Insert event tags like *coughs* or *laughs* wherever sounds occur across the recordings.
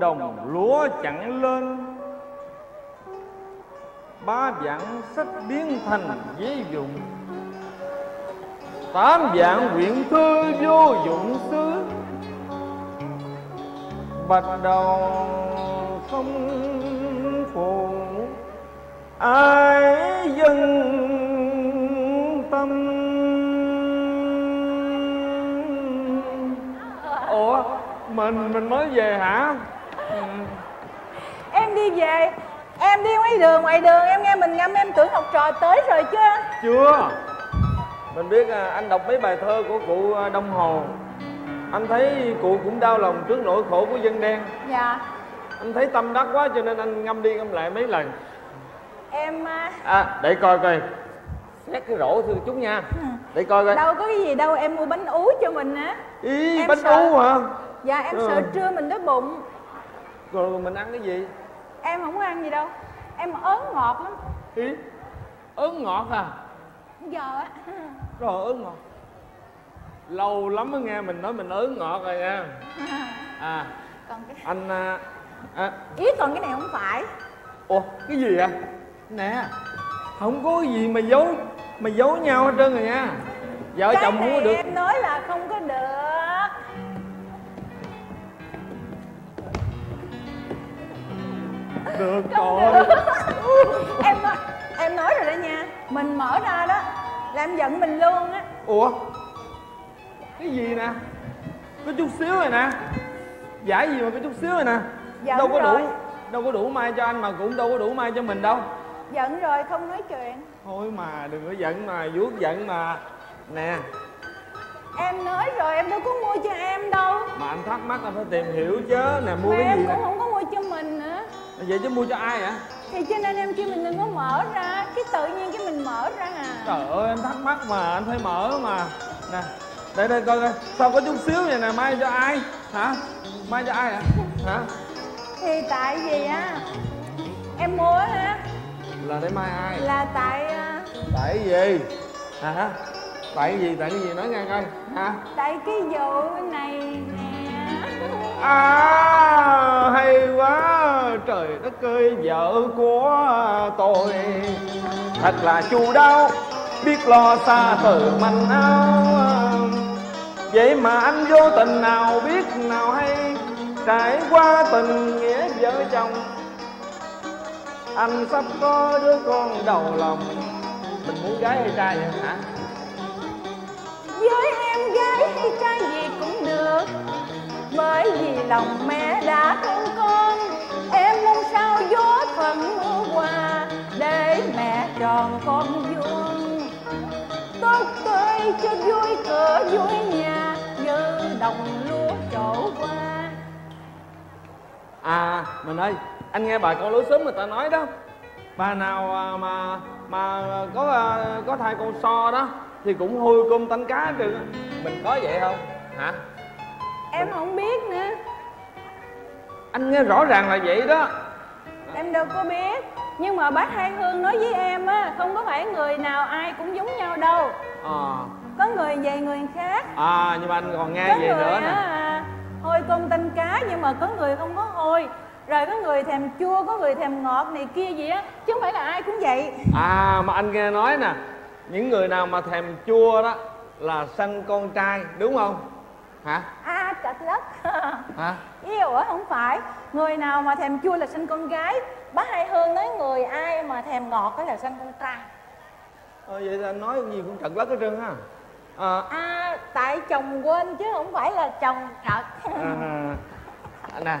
ruộng đồng lúa chẳng lên. Ba vạn sách biến thành giấy dụng. Tám vạn quyển thư vô dụng xứ. Bạch đầu không phụ. Ai dân tâm. Ủa, mình mình mới về hả em đi về. Em đi ngoài đường ngoài đường em nghe mình ngâm em tưởng học trò tới rồi chứ. Chưa. Mình biết à, anh đọc mấy bài thơ của cụ à, đông hồ. Anh thấy cụ cũng đau lòng trước nỗi khổ của dân đen. Dạ. Anh thấy tâm đắc quá cho nên anh ngâm đi ngâm lại mấy lần. Em à, à để coi coi. Xét cái rổ thưa chút nha. Để coi coi. Đâu có cái gì đâu em mua bánh ú cho mình á. Ý em bánh sợ- ú hả? Dạ em Ừ. sợ trưa mình đói bụng rồi mình ăn cái gì? Em không có ăn gì đâu. Em ớn ngọt lắm. Ý ớn ngọt à? Giờ á. Rồi ớn ngọt. Lâu lắm mới nghe mình nói mình ớn ngọt rồi nha. À còn cái anh à, à. Ý còn cái này không phải. Ủa cái gì vậy? Nè không có gì mà giấu mà giấu nhau hết trơn rồi nha. Vợ cái chồng không có được. em nói là không có được được rồi. em em nói rồi đó nha. Mình mở ra đó là em giận mình luôn á. Ủa? Cái gì nè? Có chút xíu rồi nè. Giải gì mà có chút xíu rồi nè? Giận đâu có rồi. đủ đâu có đủ mai cho anh mà cũng đâu có đủ mai cho mình đâu. Giận rồi không nói chuyện. Thôi mà đừng có giận mà vuốt giận mà. Nè. Em nói rồi em đâu có mua cho em đâu. Mà anh thắc mắc anh phải tìm hiểu chứ. Nè mua mà cái em gì cũng nè? không có mua cho mình nữa vậy chứ mua cho ai hả? Thì cho nên em kêu mình đừng có mở ra. Cái tự nhiên cái mình mở ra à. Trời ơi em thắc mắc mà anh phải mở mà. Nè đây đây coi coi. Sao có chút xíu vậy nè mai cho ai? Hả? Mai cho ai hả? Hả? Thì tại vì á em mua á là để mai ai? Là tại à, tại gì? Hả? Tại gì? Tại cái gì? Nói nghe coi. Hả? tại cái vụ này nè à hay quá, trời đất ơi, vợ của tôi. Thật là chu đáo, biết lo xa từ manh áo. Vậy mà anh vô tình nào biết nào hay, trải qua tình nghĩa vợ chồng. Anh sắp có đứa con đầu lòng mình muốn gái hay trai vậy hả? Với em gái hay trai gì cũng được bởi vì lòng mẹ đã thương con, em mong sao gió thuận mưa qua để mẹ tròn con vuông tốt tươi cho vui cửa vui nhà như đồng lúa trổ qua À mình ơi Anh nghe bài con lối sớm người ta nói đó Bà nào à, mà mà có à, có thai con so đó, Thì cũng hôi cơm tanh cá được Mình có vậy không? Hả? Em không biết nữa. Anh nghe rõ ràng là vậy đó. Em đâu có biết. Nhưng mà bác hai hương nói với em á không có phải người nào ai cũng giống nhau đâu. À, có người về người khác. À nhưng mà anh còn nghe có vậy người nữa nè à, hôi tôm tanh cá nhưng mà có người không có hôi. Rồi có người thèm chua có người thèm ngọt này kia gì á chứ không phải là ai cũng vậy. À mà anh nghe nói nè Những người nào mà thèm chua đó Là sanh con trai đúng không? Hả? à trật lất Hả? *laughs* yêu á không phải. Người nào mà thèm chua là sinh con gái bác hai hương nói người ai mà thèm ngọt đó là sinh con trai. Ờ, vậy anh nói gì cũng trật lất hết trơn ha. À, à tại chồng quên chứ không phải là chồng trật *laughs* À, nè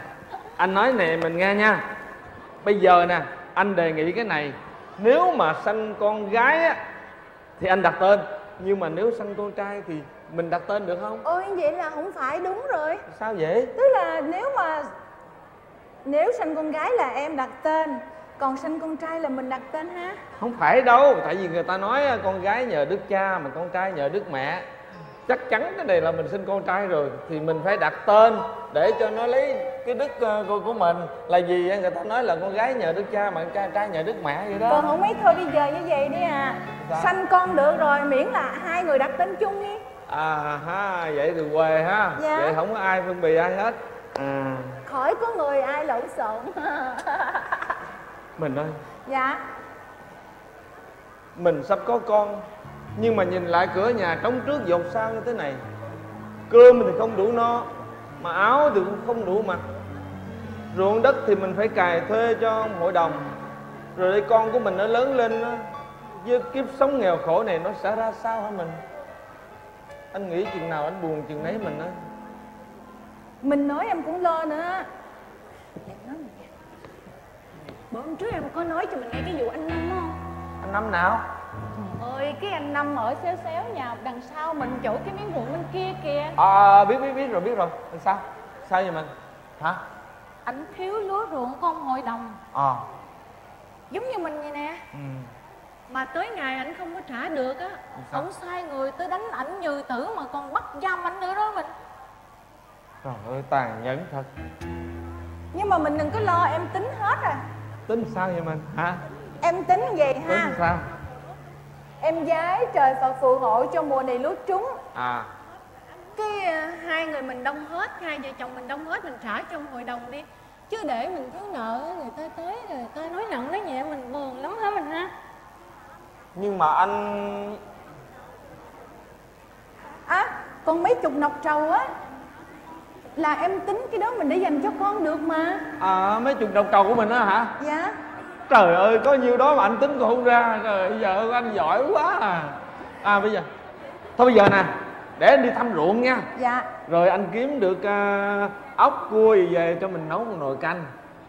anh nói nè mình nghe nha. Bây giờ nè anh đề nghị cái này. Nếu mà sanh con gái á thì anh đặt tên. Nhưng mà nếu sanh con trai thì mình đặt tên được không? Ôi vậy là không phải đúng rồi. Sao vậy? Tức là nếu mà nếu sinh con gái là em đặt tên còn sinh con trai là mình đặt tên ha? Không phải đâu tại vì người ta nói á, con gái nhờ đức cha mà con trai nhờ đức mẹ. Chắc chắn cái này là mình sinh con trai rồi thì mình phải đặt tên để cho nó lấy cái đức ờ, của, của mình. Là gì á, người ta nói là con gái nhờ đức cha mà con trai, trai nhờ đức mẹ vậy đó. Còn không mấy thôi đi về như vậy đi à. Sao? sanh con được rồi miễn là hai người đặt tên chung đi à ha vậy thì quê ha. Dạ. vậy không có ai phân bì ai hết. À. Khỏi có người ai lộn xộn. *laughs* Mình ơi. Dạ. Mình sắp có con nhưng mà nhìn lại cửa nhà trống trước dột sau như thế này. Cơm thì không đủ no mà áo thì cũng không đủ mặc. Ruộng đất thì mình phải cài thuê cho hội đồng. Rồi đây con của mình nó lớn lên với kiếp sống nghèo khổ này nó sẽ ra sao hả mình anh nghĩ chừng nào anh buồn chừng nấy mình á. Mình nói em cũng lo nữa. Bữa hôm trước em có nói cho mình nghe cái vụ anh năm không anh năm nào? Trời ơi cái anh năm ở xéo xéo nhà đằng sau mình chỗ cái miếng ruộng bên kia kìa. À biết biết biết rồi biết rồi. Làm sao? Sao vậy mình? Hả? Ảnh thiếu lúa ruộng con hội đồng. Ờ giống như mình vậy nè. Ừ mà tới ngày ảnh không có trả được á ổng sai người tới đánh ảnh như tử mà còn bắt giam ảnh nữa đó mình. Trời ơi tàn nhẫn thật. Nhưng mà mình đừng có lo em tính hết rồi tính sao vậy mình? Hả? Em tính vậy tính ha. sao? Em giái trời Phật phù hộ cho mùa này lúa trúng. À. Cái ờ, hai người mình đông hết hai vợ chồng mình đông hết mình trả trong hội đồng đi. Chứ để mình thiếu nợ người ta tới rồi người ta nói nặng nói nhẹ mình buồn lắm hả mình ha nhưng mà anh à còn mấy chục nọc trầu á là em tính cái đó mình để dành cho con được mà. À mấy chục đồng cầu của mình á hả? Dạ. Trời ơi có nhiêu đó mà anh tính còn không ra bây giờ anh giỏi quá à. À bây giờ. Thôi bây giờ nè để anh đi thăm ruộng nha. Dạ. Rồi anh kiếm được à, ốc cua gì về cho mình nấu một nồi canh.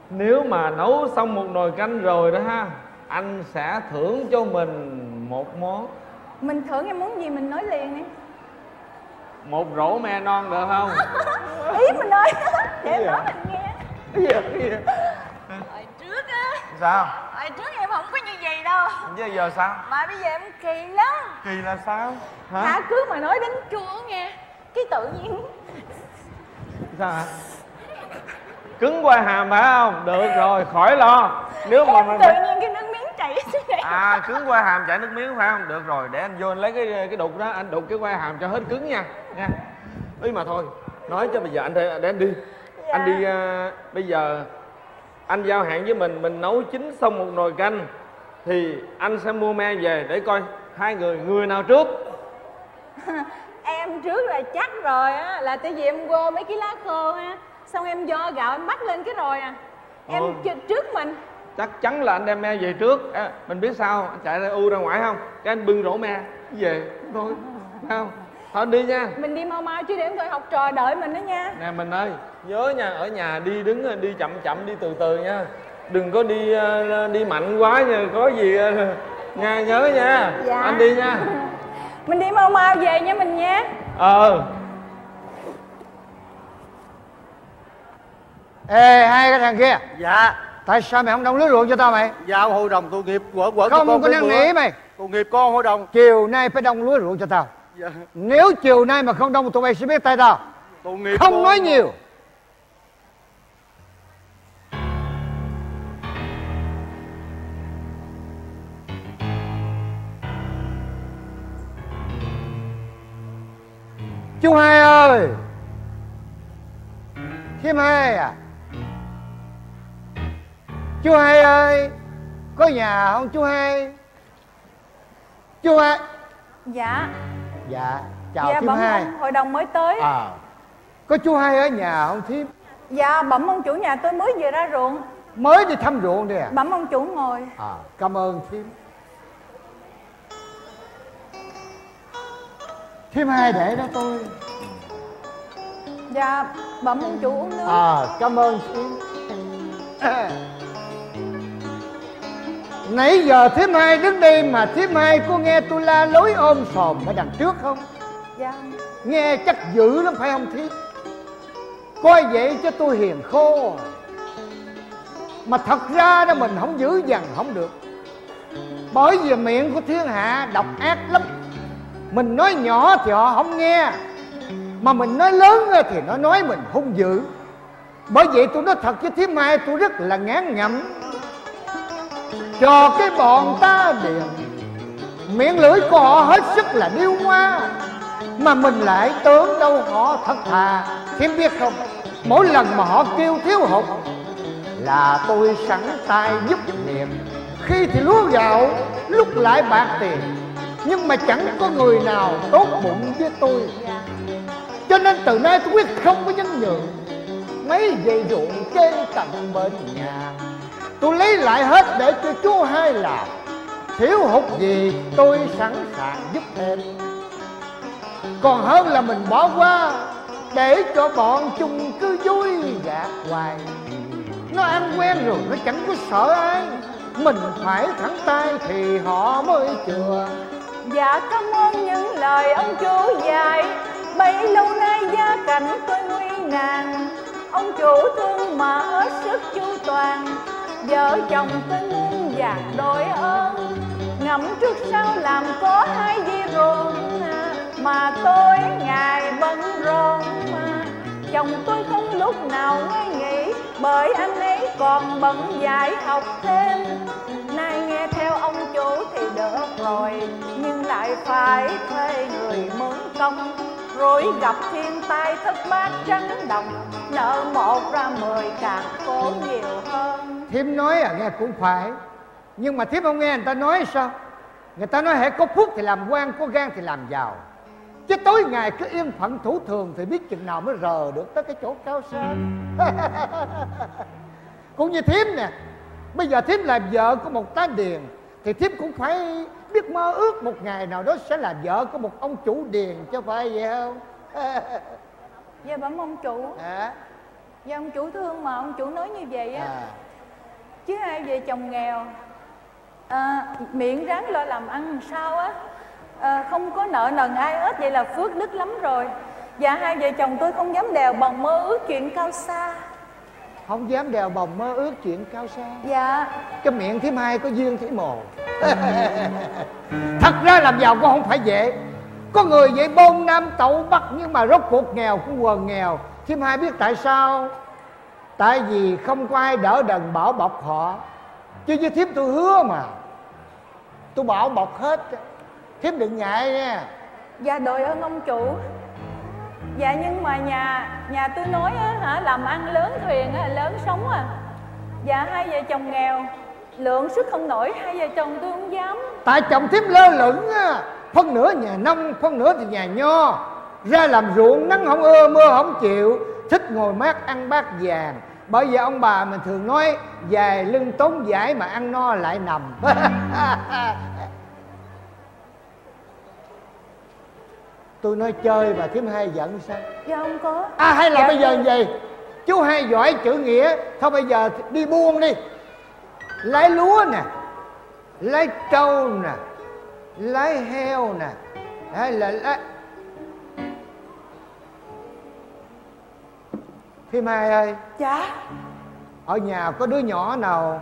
Nếu mà nấu xong một nồi canh rồi đó ha anh sẽ thưởng cho mình một món mình thưởng em muốn gì mình nói liền đi. Một rổ me non được không? *laughs* Ý mình ơi để em nói mình nghe. Cái gì cái gì hồi trước á sao? hồi trước em không có như vậy đâu. Chứ giờ sao? Mà bây giờ em kỳ lắm. Kỳ là sao? Hả? Hả cứ mà nói đến chua nghe cái tự nhiên. Sao hả? Cứng qua hàm phải không? Được rồi khỏi lo. Nếu mà em mình tự nhiên cái à cứng qua hàm chảy nước miếng phải không? Được rồi để anh vô anh lấy cái cái đục đó anh đục cái qua hàm cho hết cứng nha nha. Ý mà thôi nói cho bây giờ anh để, để anh đi. Dạ. anh đi à, bây giờ anh giao hạn với mình mình nấu chín xong một nồi canh thì anh sẽ mua me về để coi hai người người nào trước. *laughs* Em trước là chắc rồi á là tại vì em gom mấy cái lá khô ha xong em do gạo em bắt lên cái rồi à. Em ch- trước mình chắc chắn là anh đem me về trước. À, mình biết sao anh chạy ra u ra ngoài không? Cái anh bưng rổ me. Về thôi không thôi anh đi nha. Mình đi mau mau chứ để em thôi học trò đợi mình đó nha. Nè mình ơi nhớ nha ở nhà đi đứng đi chậm chậm đi từ từ nha. Đừng có đi ờ, đi mạnh quá nha có gì ờ, nha nhớ nha. Dạ. anh đi nha. *laughs* Mình đi mau mau về nha mình nha. Ờ. Ê hai cái thằng kia. Dạ Tại sao mày không đông lúa ruộng cho tao mày? Giao hội đồng tội nghiệp quở quở Không có năn nỉ mày. Tội nghiệp con hội đồng. Chiều nay phải đông lúa ruộng cho tao. Dạ. Nếu chiều nay mà không đông tụi bay sẽ biết tay tao. Tội nghiệp Không con. nói nhiều. Chú hai ơi! Thím hai à Chú hai ơi Có nhà không chú hai? Chú hai. Dạ. Dạ chào dạ bẩm hai. ông hội đồng mới tới. À Có chú hai ở nhà không thím? Dạ bẩm ông chủ nhà tôi mới về ra ruộng. Mới đi thăm ruộng đi à? Bẩm ông chủ ngồi. À cảm ơn thím. Thím hai để đó tôi. Dạ bẩm ông chủ uống nước. À cảm ơn thím *laughs* Nãy giờ thím hai đứng đây mà thím hai có nghe tôi la lối ôm sòm ở đằng trước không? Dạ. Nghe chắc dữ lắm phải không thím Coi vậy cho tôi hiền khô. Mà thật ra đó mình không giữ dằn không được. Bởi vì miệng của thiên hạ độc ác lắm. Mình nói nhỏ thì họ không nghe. Mà mình nói lớn thì nó nói mình hung dữ. Bởi vậy tôi nói thật với thím hai tôi rất là ngán ngẩm cho cái bọn ta liền. Miệng lưỡi của họ hết sức là điêu hoa Mà mình lại tưởng đâu họ thật thà. Kiếm biết không? Mỗi lần mà họ kêu thiếu hụt là tôi sẵn tay giúp niệm. Khi thì lúa gạo, lúc lại bạc tiền. Nhưng mà chẳng có người nào tốt bụng với tôi. Cho nên từ nay tôi quyết không có nhân nhượng mấy dây ruộng kê tận bên nhà tôi lấy lại hết để cho chú hai làm thiếu hụt gì tôi sẵn sàng giúp thêm. Còn hơn là mình bỏ qua, để cho bọn chung cứ vui gạt hoài. Nó ăn quen rồi, nó chẳng có sợ ai. Mình phải thẳng tay thì họ mới chừa. Dạ cảm ơn những lời ông chủ dạy. Bấy lâu nay gia cảnh tôi nguy nan Ông chủ thương mà hết sức chu toàn. Vợ chồng tôi và đôi ơn ngẫm trước sau làm có hai di ruộng Mà tôi ngày bận rộn. Mà Chồng tôi không lúc nào ngơi nghỉ Bởi anh ấy còn bận dạy học thêm. Nay nghe theo ông chủ thì được rồi, Nhưng lại phải thuê người mướn công. Rồi gặp thiên tai thất bát trắng đồng, Nợ một ra mười càng cố nhiều hơn. Thiếm nói à nghe cũng phải. Nhưng mà thiếp không nghe người ta nói sao? Người ta nói hãy có phúc thì làm quan Có gan thì làm giàu. Chứ tối ngày cứ yên phận thủ thường Thì biết chừng nào mới rờ được tới cái chỗ cao xa. *laughs* Cũng như thiếm nè Bây giờ thiếm làm vợ của một tá điền Thì thiếm cũng phải biết mơ ước Một ngày nào đó sẽ là vợ của một ông chủ điền Chứ phải vậy không? *laughs* Dạ bẩm ông chủ. À, Dạ ông chủ thương mà ông chủ nói như vậy á. À. Chứ hai vợ chồng nghèo. À, Miệng ráng lo làm ăn sao á. À, Không có nợ nần ai hết Vậy là phước đức lắm rồi. Dạ hai vợ chồng tôi không dám đèo bằng mơ ước chuyện cao xa. Không dám đèo bồng mơ ước chuyện cao xa. Dạ. Cái miệng thứ hai có duyên thấy mồ. *laughs* Thật ra làm giàu cũng không phải dễ. Có người vậy bôn nam tẩu bắc nhưng mà rốt cuộc nghèo cũng quần nghèo. Thêm hai biết tại sao tại vì không có ai đỡ đần bảo bọc họ. Chứ với thiếp tôi hứa mà. Tôi bảo bọc hết. Thiếp đừng ngại nha. Dạ đội ơn ông chủ. Dạ nhưng mà nhà nhà tôi nói á, hả làm ăn lớn thuyền á, lớn sống à. Dạ hai vợ chồng nghèo. Lượng sức không nổi hai vợ chồng tôi không dám. Tại chồng thiếp lơ lửng á. Phân nửa nhà nông phân nửa thì nhà nho. Ra làm ruộng nắng không ưa mưa không chịu. Thích ngồi mát ăn bát vàng bởi vì ông bà mình thường nói dài lưng tốn giải mà ăn no lại nằm. *laughs* Tôi nói chơi mà thím hai giận sao? Dạ không có. À hay là Dạ, bây giờ như vậy chú hai giỏi chữ nghĩa. Thôi bây giờ đi buôn đi. Lấy lúa nè lấy trâu nè lấy heo nè hay là lấy thím hai ơi. Dạ. Ở nhà có đứa nhỏ nào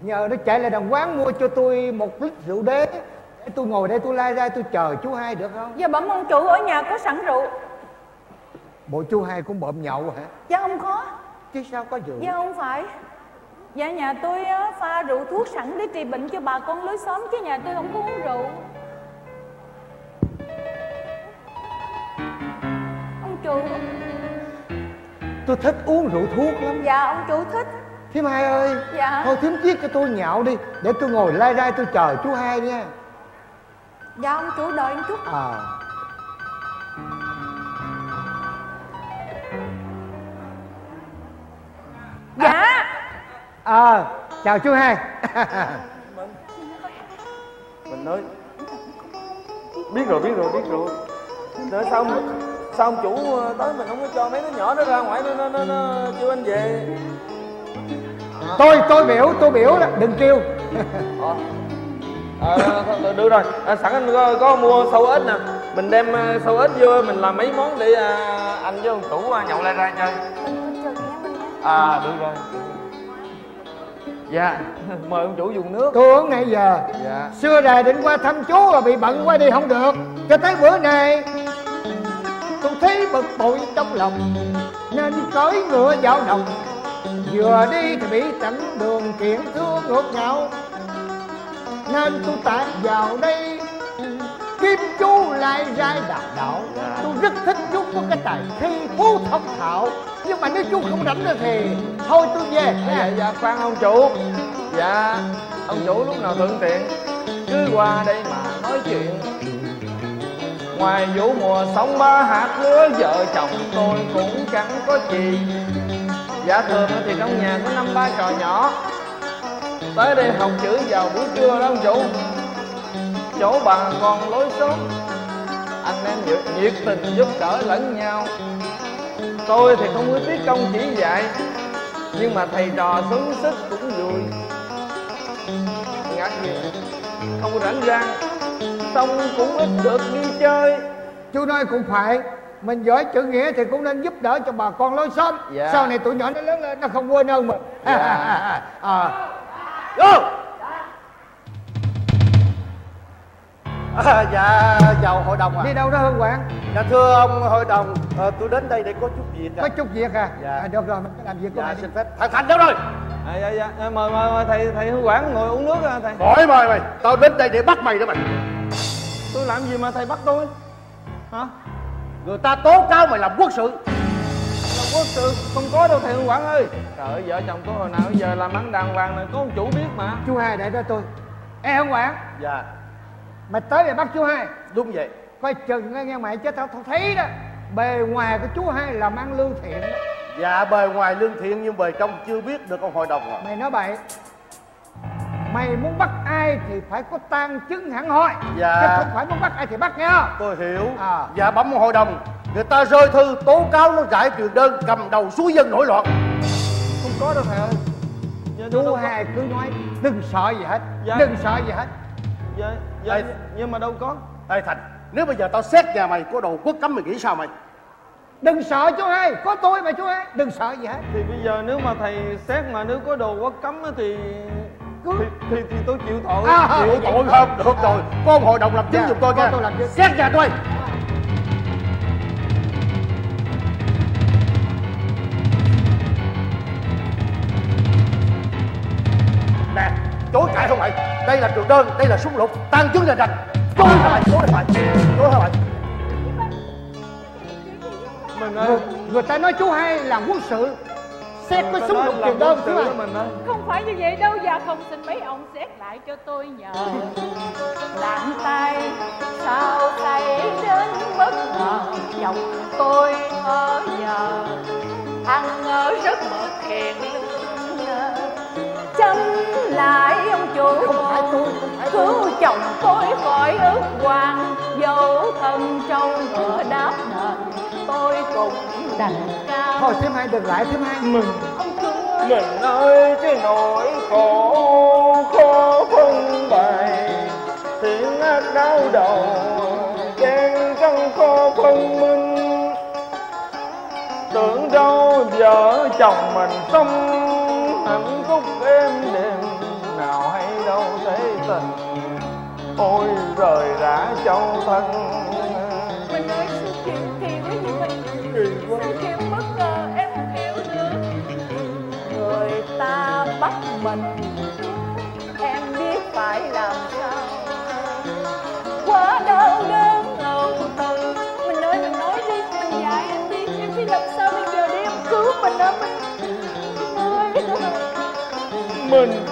nhờ nó chạy lại đàng quán mua cho tôi một lít rượu đế để tôi ngồi đây tôi lai ra tôi chờ chú hai được không? Dạ bẩm ông chủ ở nhà có sẵn rượu. Bộ chú hai cũng bợm nhậu hả? Dạ không có. Chứ sao có rượu? Dạ không phải. Dạ nhà tôi pha rượu thuốc sẵn để trị bệnh cho bà con lối xóm Chứ nhà tôi không có uống rượu. Ông chủ tôi thích uống rượu thuốc lắm. Dạ ông chủ thích. Thím hai ơi Dạ. thôi thím chiết cho tôi nhạo đi để tôi ngồi lai rai tôi chờ chú hai nha Dạ ông chủ đợi một chút. À Dạ. À chào chú hai. Mình nói. Biết rồi biết rồi biết rồi. Nói sao ông- sao ông chủ ờ, tới mình không có cho mấy đứa nhỏ nó ra ngoài? Nó nó nó, nó kêu anh về. Tôi tôi biểu tôi biểu đó đừng kêu. À, được rồi. À, sẵn anh có, có mua sâu ếch nè. Mình đem sâu ếch vô mình làm mấy món để à, anh với ông chủ nhậu lại ra chơi. À được rồi. Dạ *laughs* mời ông chủ dùng nước. Tôi uống nãy giờ. Dạ. Xưa đài định qua thăm chú mà bị bận quá đi không được. Cho tới bữa này tôi thấy bực bội trong lòng, nên cưỡi ngựa vào đồng vừa đi thì bị chặn đường kiện thương ngược ngạo nên tôi tạt vào đây kim chú lại ra đạo đạo. Tôi rất thích chú có cái tài thi phú thông thạo. Nhưng mà nếu chú không rảnh nữa thì thôi tôi về. Dạ dạ, dạ khoan ông chủ. Dạ ông chủ lúc nào thuận tiện, cứ qua đây mà nói chuyện ngoài vụ mùa sống ba hạt lứa vợ chồng tôi cũng chẳng có gì. Dạ thường thì trong nhà có năm ba trò nhỏ. Tới đây học chữ vào buổi trưa đó ông chủ. Chỗ bà còn lối xóm. Anh em nhiệt, nhiệt tình giúp đỡ lẫn nhau. Tôi thì không có tiết công chỉ dạy nhưng mà thầy trò xứng sức cũng vui ngạc nhiên không có rảnh rang xong cũng ít được đi chơi. Chú nói cũng phải mình giỏi chữ nghĩa thì cũng nên giúp đỡ cho bà con lối xóm. Dạ. sau này tụi nhỏ nó lớn lên nó không quên ơn mình Dạ. *laughs* à, à, *laughs* Dạ chào hội đồng ạ. Đi đâu đó hương quảng? Dạ thưa ông hội đồng ờ, Tôi đến đây để có chút việc ạ. Có chút việc à, Dạ. à được rồi mình cứ làm việc của Dạ mình đi. xin phép. Thằng Thành đâu rồi? À, dạ dạ. À, mời mời mời thầy thầy hương quảng ngồi uống nước à, thầy. Khỏi mời mày. Tao đến đây để bắt mày đó mày. Tôi làm gì mà thầy bắt tôi? Hả? Người ta tố cáo mày làm quốc sự. Là quốc sự? Không có đâu thầy hương quảng ơi. Trời ơi vợ chồng tôi hồi nào giờ làm ăn đàng hoàng này có ông chủ biết mà. Chú hai để đó tôi. Ê hương quảng. Dạ mày tới để bắt chú hai. Đúng vậy. Coi chừng nghe, nghe mày chứ tao, tao thấy đó. Bề ngoài của chú hai làm ăn lương thiện. Đó. Dạ bề ngoài lương thiện nhưng bề trong chưa biết được ông hội đồng ạ. Mày nói bậy. Mày muốn bắt ai thì phải có tang chứng hẳn hoi. Dạ. chứ không phải muốn bắt ai thì bắt nghe không? Tôi hiểu. À. Dạ bẩm hội đồng. Người ta rơi thư tố cáo nó giải truyền đơn cầm đầu suối dân nổi loạn. Không có đâu thầy ơi. Dạ, chú có. hai cứ nói đừng sợ gì hết Dạ. đừng sợ gì hết dạ, dạ, Đây. nhưng mà đâu có. Ê Thành Nếu bây giờ tao xét nhà mày có đồ quốc cấm mày nghĩ sao mày? Đừng sợ chú hai có tôi mà chú hai đừng sợ gì hết. Thì bây giờ nếu mà thầy xét mà nếu có đồ quốc cấm á thì cứ thì, thì, thì tôi chịu tội. À, chịu tội không? Được rồi. Có ông hội đồng làm chứng Dạ, giùm tôi chứng. Xét nhà tôi Đây là trường đơn Đây là súng lục. Tăng chứng là rành. Chối hả mày Chối hả mày mình người, ơi. Người ta nói chú hai là quân sự. Xét có súng lục tiền đơn mình ơi. Không phải như vậy đâu Dạ không xin mấy ông xét lại cho tôi nhờ. Lạng tay sao thấy đến bất ngờ? Chồng tôi ở giờ Ăn ở rất mực hiền lương Chấm lại ông chủ. Cứu chồng tôi khỏi ước quan Dẫu thân trâu ngựa đáp nền Tôi cũng đành cao thôi thêm hai đừng lại thêm hai. Mình Ông mình ơi cái nỗi khổ khó phân bày thiện ác đau đầu gian trong khó phân minh. Tưởng đâu vợ chồng mình sống hạnh phúc êm đềm nào hay đâu thấy tình. Ôi rời rã châu thân. Mình ơi sao chuyện kỳ quá mình kỳ quá. Sao chuyện bất ngờ em không hiểu được? Người ta bắt mình Em biết phải làm sao? Quá đau đớn âu tư Mình ơi mình nói đi Mình dạy em đi Em biết làm sao bây giờ đi em cứu mình ơi Mình mình.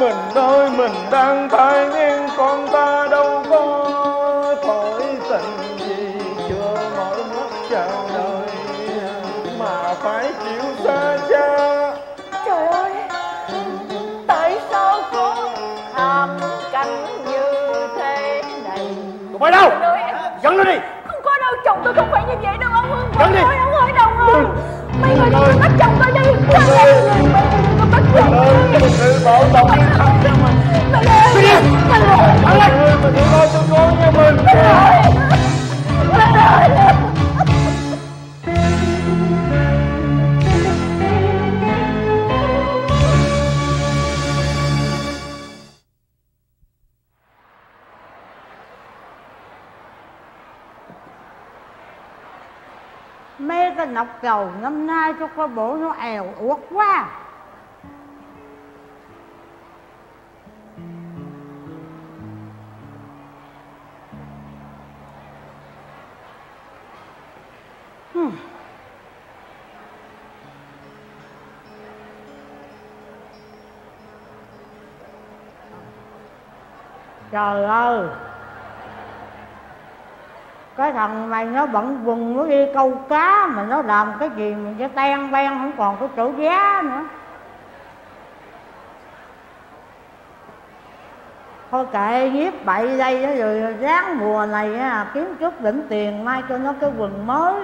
Mình ơi mình đang thai ngang con ta đâu có thổi tình gì. Chưa mỏi mắt chào đời mà phải chịu xa cha. Trời ơi Tại sao có thảm cảnh như thế này? Tụi bay đâu Dẫn nó đi. Không có đâu chồng tôi không phải như vậy đâu ông Hương Dẫn đi. ông hỏi đồng ơi. Mấy người bắt chồng tôi đi. Các em người mình tự bảo tồn cái thân cho mình Mình ơi ơi mình ơi lo cho con nha mình Mình ơi Mình ơi cái nọc cầu năm nay cho coi bộ nó èo uất quá. Hmm. Trời ơi. Cái thằng mày nó bận quần, nó đi câu cá, Mà nó làm cái gì mà sẽ tan ben Không còn cái chỗ giá nữa. Thôi kệ nhiếp bậy đây, Rồi ráng mùa này kiếm chút đỉnh tiền, Mai cho nó cái quần mới.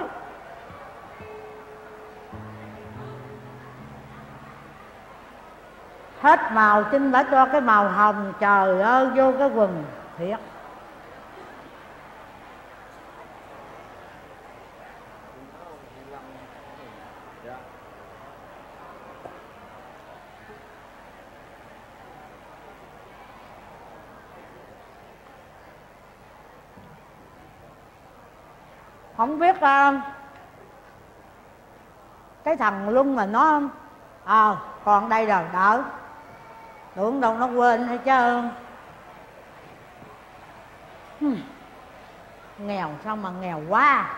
Hết màu xin bả cho cái màu hồng trời ơi vô cái quần thiệt. Không biết uh, cái thằng luân mà nó ờ còn đây rồi đỡ tưởng đâu nó quên hay chứ Hmm. nghèo sao mà nghèo quá?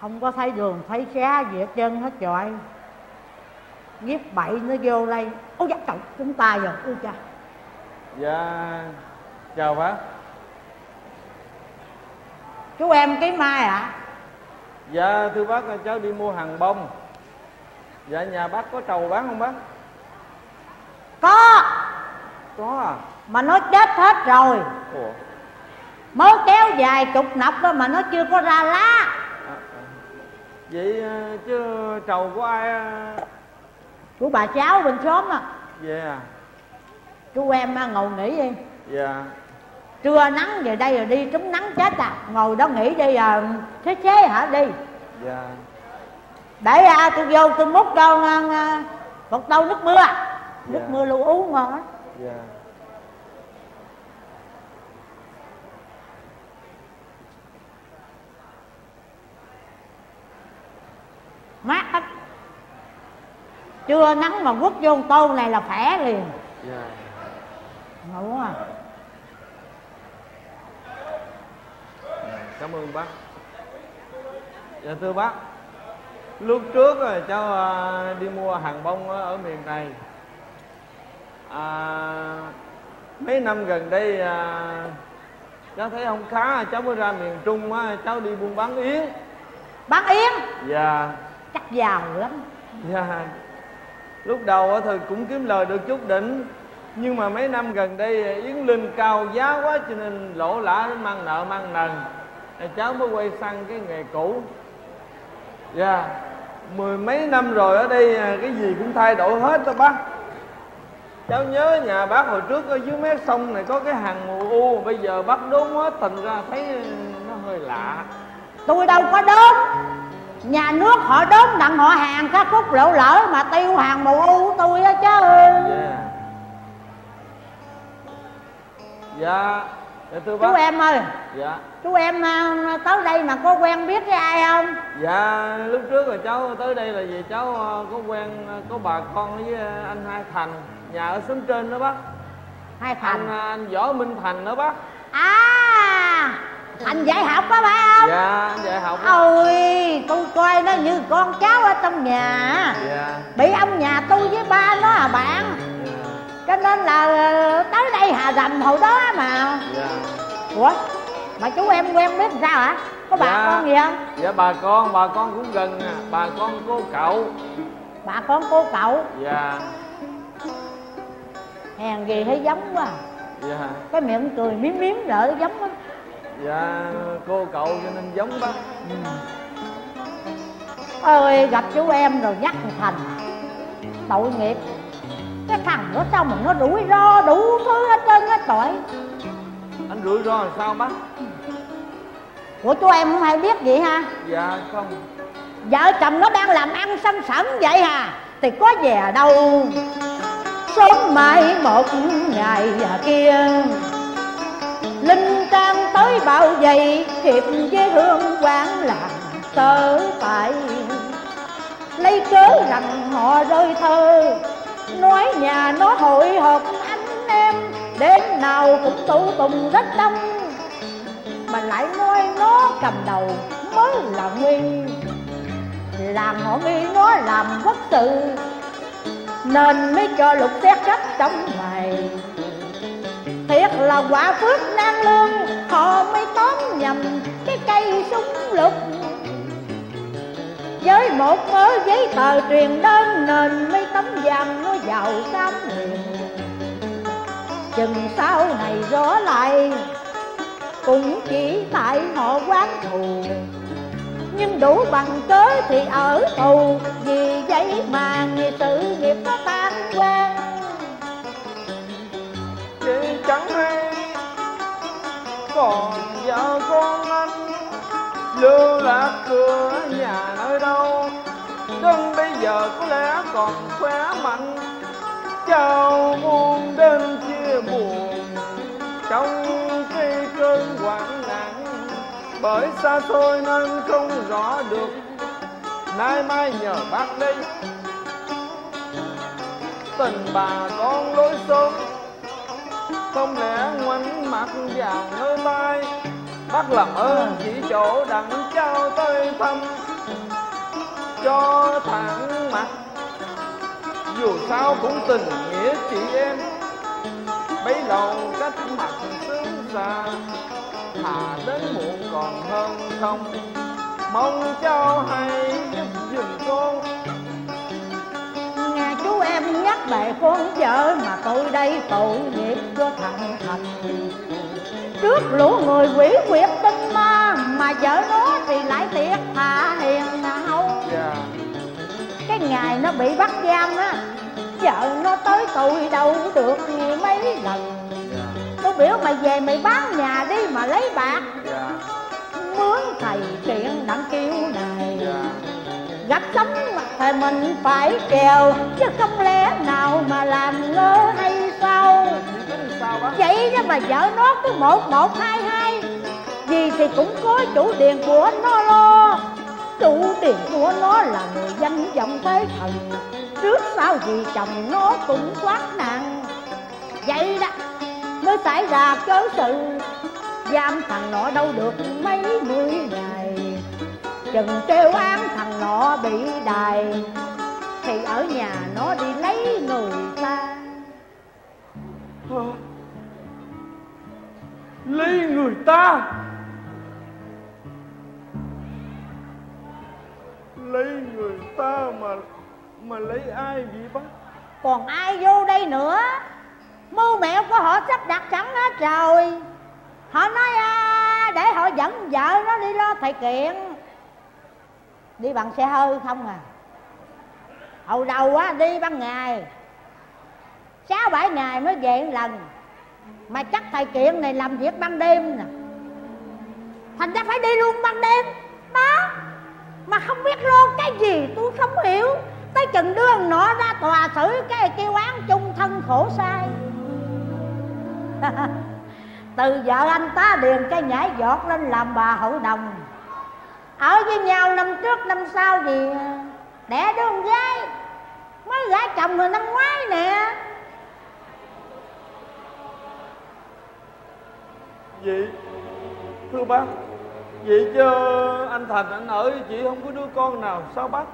Không có thấy đường thấy xá gì hết trơn hết trọi nhiếp bậy nó vô đây. Ôi dạ trời chúng ta rồi ôi cha. Dạ chào bác. Chú em ký mai ạ? à? Dạ thưa bác cháu đi mua hàng bông. Dạ nhà bác có trầu bán không bác? Có. Có à? Mà nó chết hết rồi. Ủa? Mới kéo dài chục nọc đó mà nó chưa có ra lá. À, à. vậy à, chứ trầu của ai à? của bà cháu bên xóm à về à chú em ngồi nghỉ đi. Dạ trưa nắng về đây rồi đi trúng nắng chết à. Ngồi đó nghỉ đi à. Xế xế hả? Đi. Dạ. Để à, tôi vô tôi múc cho à, à, một đâu nước mưa nước Dạ. mưa lưu uống ngon dạ. Mát hết trưa nắng mà quất vô tô này là khỏe liền. Dạ. Ngủ à cảm ơn bác. Dạ thưa bác lúc trước rồi cháu à, đi mua hàng bông ở miền này. À, mấy năm gần đây à, cháu thấy không khá cháu mới ra miền trung á cháu đi buôn bán yến. Bán yến? Dạ. Chắc giàu lắm. Dạ. Lúc đầu á thì cũng kiếm lời được chút đỉnh nhưng mà mấy năm gần đây yến linh cao giá quá cho nên lỗ lã mang nợ mang nần Thì cháu mới quay sang cái nghề cũ. Dạ mười mấy năm rồi ở đây à, cái gì cũng thay đổi hết đó bác. Cháu nhớ nhà bác hồi trước ở dưới mé sông này có cái hàng mù u bây giờ bác đốn hết thành ra thấy nó hơi lạ. Tôi đâu có đốm nhà nước họ đốm đặng họ hàng các phúc lỗ lỡ mà tiêu hàng mù u của tôi á chứ. Dạ. Dạ. Dạ thưa bác. Chú em ơi. Dạ chú em à, tới đây mà có quen biết với ai không? Dạ lúc trước là cháu tới đây là vì cháu ờ, có quen ờ, có bà con với anh hai thành nhà ở xóm trên đó bác. Hai anh thành ờ, anh võ minh thành đó bác. À thành dạy học có phải không? Dạ anh dạy học đó. ôi tôi coi nó như con cháu ở trong nhà. Dạ. Bị ông nhà tôi với ba nó à bạn. Dạ. Cho nên là tới đây hà rầm hồi đó mà. Dạ. Ủa mà chú em quen biết sao hả? Có bà Dạ. con gì không? Dạ bà con bà con cũng gần à bà con cô cậu. Bà con cô cậu? Dạ. Hèn gì thấy giống quá à. dạ. Cái miệng cười miếm miếm rợ giống á dạ cô cậu cho nên giống bác. Ơi gặp chú em rồi nhắc thành. Tội nghiệp. Cái thằng đó sao mà nó rủi ro đủ thứ hết trơn á tội anh rủi ro làm sao bác của chú em không hay biết vậy ha? Dạ không. Vợ chồng nó đang làm ăn sanh sẩm vậy hà thì có về đâu? Sớm mai một ngày kia linh trang tới bao giây hiệp với hương quán làm tớ phải. Lấy cớ rằng họ rơi thơ nói nhà nó hội họp anh em đêm nào cũng tụ tùng rất đông mà lại nói nó cầm đầu mới là nguy làm họ nghi nó làm bất tự nên mới cho lục xét cách trong mày. Thiệt là quả phước nan lương, họ mới tóm nhầm cái cây súng lục. Với một mớ giấy tờ truyền đơn, nên mấy tấm giam nó giàu cam liền. Chừng sau này rõ lại cũng chỉ tại họ quán thù. Nhưng đủ bằng cớ thì ở tù, vì vậy mà người tự nghiệp có tan quan Chị chẳng hay còn vợ con anh lưu lạc cửa nhà nơi đâu. Đơn bây giờ có lẽ còn khỏe mạnh, Chào muôn đêm chia buồn, Trong bởi xa xôi nên không rõ được. Nay mai nhờ bác đây. Tình bà con lối xóm không lẽ ngoảnh mặt vàng hơi tay bác làm ơn chỉ chỗ đặng trao tới thăm. Cho thẳng mặt. Dù sao cũng tình nghĩa chị em. Bấy lâu cách mặt xứ xa thà đến muộn còn hơn không. Mong cháu hay giúp giùm con. Nghe chú em nhắc về con vợ mà tôi đây tội nghiệp cho thằng thành. Trước lũ người quỷ quyệt tinh ma mà vợ nó thì lại tiệt thà hiền hậu. Dạ. Cái ngày nó bị bắt giam á vợ nó tới tụi đâu được mấy lần biểu mày về mày bán nhà đi mà lấy bạc. Dạ. Mướn thầy kiện đặng kêu này. Dạ. Gặp sống thì mình phải kèo chứ không lẽ nào mà làm ngơ hay sao? Vậy đó mà vợ nó cứ một một hai hai. Gì thì cũng có chủ điền của nó lo. Chủ điền của nó là người dân vọng thế thần. Trước sau gì chồng nó cũng quát nặng vậy đó mới xảy ra cớ sự. Giam thằng nọ đâu được mấy mươi ngày. Chừng kêu án thằng nọ bị đài thì ở nhà nó đi lấy người ta. Lấy người ta? Lấy người ta mà mà lấy ai vậy bác còn ai vô đây nữa mưu mẹo của họ sắp đặt sẵn hết rồi. Họ nói à, để họ dẫn vợ nó đi lo thầy kiện. Đi bằng xe hơi không à? Hầu đầu á đi ban ngày. Sáu bảy ngày mới về một lần. Mà chắc thầy kiện này làm việc ban đêm nè. Thành ra phải đi luôn ban đêm. Đó mà không biết lo cái gì tôi không hiểu. Tới chừng đưa nọ ra tòa xử cái kêu án chung thân khổ sai. *laughs* từ vợ anh tá điền cái nhảy giọt lên làm bà hậu đồng. Ở với nhau năm trước, năm sau gì đẻ đứa con gái, mới gả chồng rồi năm ngoái nè. Vậy, thưa bác, vậy chứ anh thành, anh ở với chị không có đứa con nào, sao bác?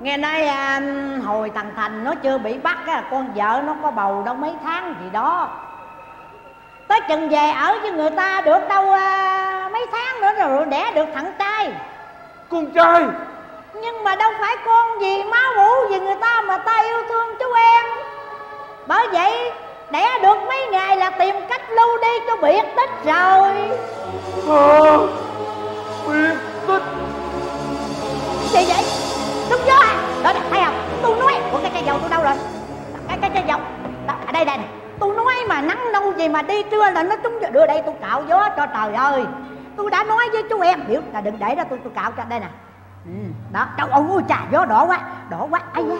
Nghe nói à, hồi thằng thành nó chưa bị bắt á con vợ nó có bầu đâu mấy tháng gì đó. Tới chừng về ở với người ta được đâu à, mấy tháng nữa rồi đẻ được thằng trai. Con trai? Nhưng mà đâu phải con gì máu mủ gì người ta mà ta yêu thương chú em. Bởi vậy đẻ được mấy ngày là tìm cách lưu đi cho biệt tích rồi. À, biệt tích? Gì vậy đúng à đó nè thấy không? Tôi nói ủa cái cây dầu tôi đâu rồi? Cái cái cây dầu. Đó, ở đây đây nè. Tôi nói mà nắng đâu gì mà đi trưa là nó trúng đưa đây tôi cạo gió cho trời ơi. Tôi đã nói với chú em biểu là đừng để đó tôi tôi cạo cho đây nè. Ừ, đó ơi ôi chà gió đỏ quá đỏ quá ai da.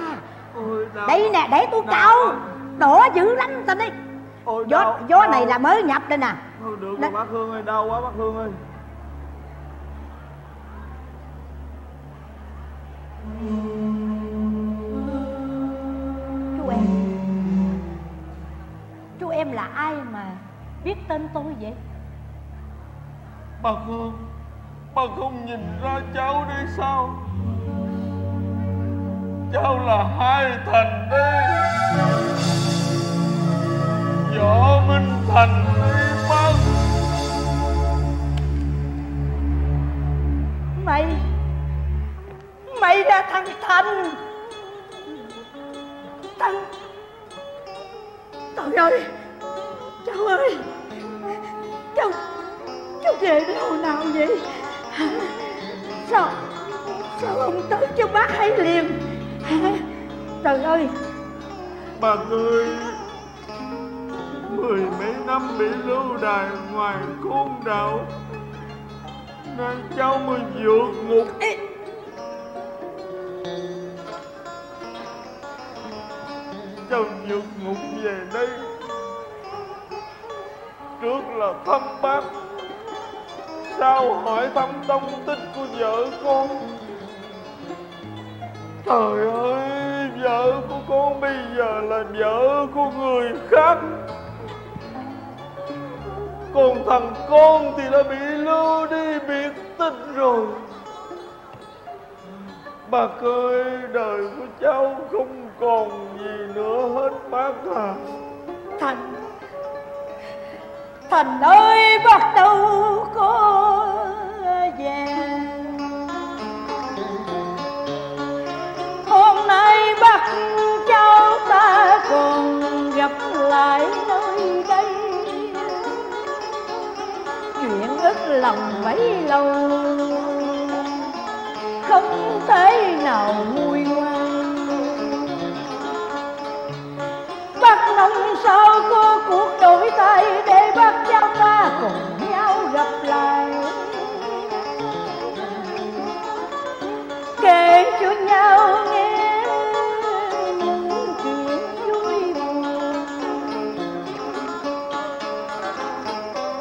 Đây nè để tôi cạo. đỏ dữ lắm tao đi. Ôi gió đau, gió đau. này là mới nhập đây nè. Thôi được rồi bác hương ơi đau quá bác hương ơi chú em. Chú em là ai mà biết tên tôi vậy? Bác hương Bà không nhìn ra cháu đây sao? Cháu là hai thành đấy Võ Minh Thành đi mất Mày Mày đã thằng Thành Thằng Trời ơi Cháu ơi Cháu Cháu về đâu nào vậy Hả? Sao Sao không tới cho bác hay liền Hả? Trời ơi Bà ơi Mười mấy năm bị lưu đày ngoài côn đảo Nên cháu mới vượt ngục Ê, là thăm bác. Sao hỏi thăm tông tích của vợ con? Trời ơi, Vợ của con bây giờ là vợ của người khác. Còn thằng con thì đã bị lưu đi biệt tích rồi. Bác ơi, đời của cháu không còn gì nữa hết bác à. Thành Thành ơi, bắt đầu có về. Hôm nay bắt cháu ta còn gặp lại nơi đây. Chuyện ức lòng bấy lâu, Không thể nào nguôi ngoai. Bắt nông sao có cuộc đổi thay để bắt cháu ta cùng nhau gặp lại. Kể cho nhau nghe những chuyện vui buồn.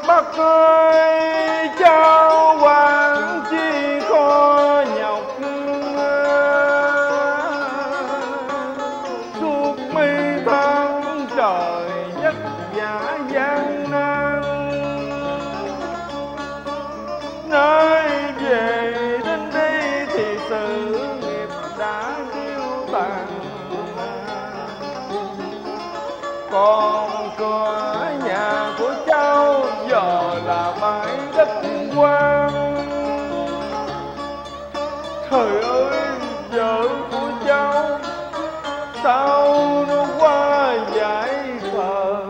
Bác ơi! Chất quan trời ơi, vợ của cháu, sao nó qua giải phờ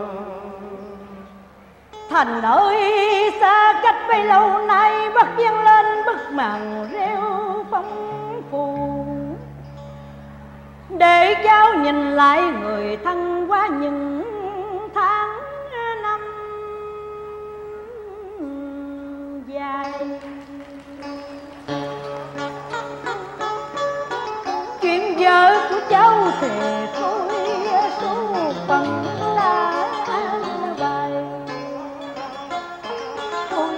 Thành ơi, xa cách bấy lâu nay bắt dâng lên bức màn rêu phong phù. Để cháu nhìn lại người thân quá nhưng Chuyện vợ của cháu thì thôi số phận là bài. Thôi,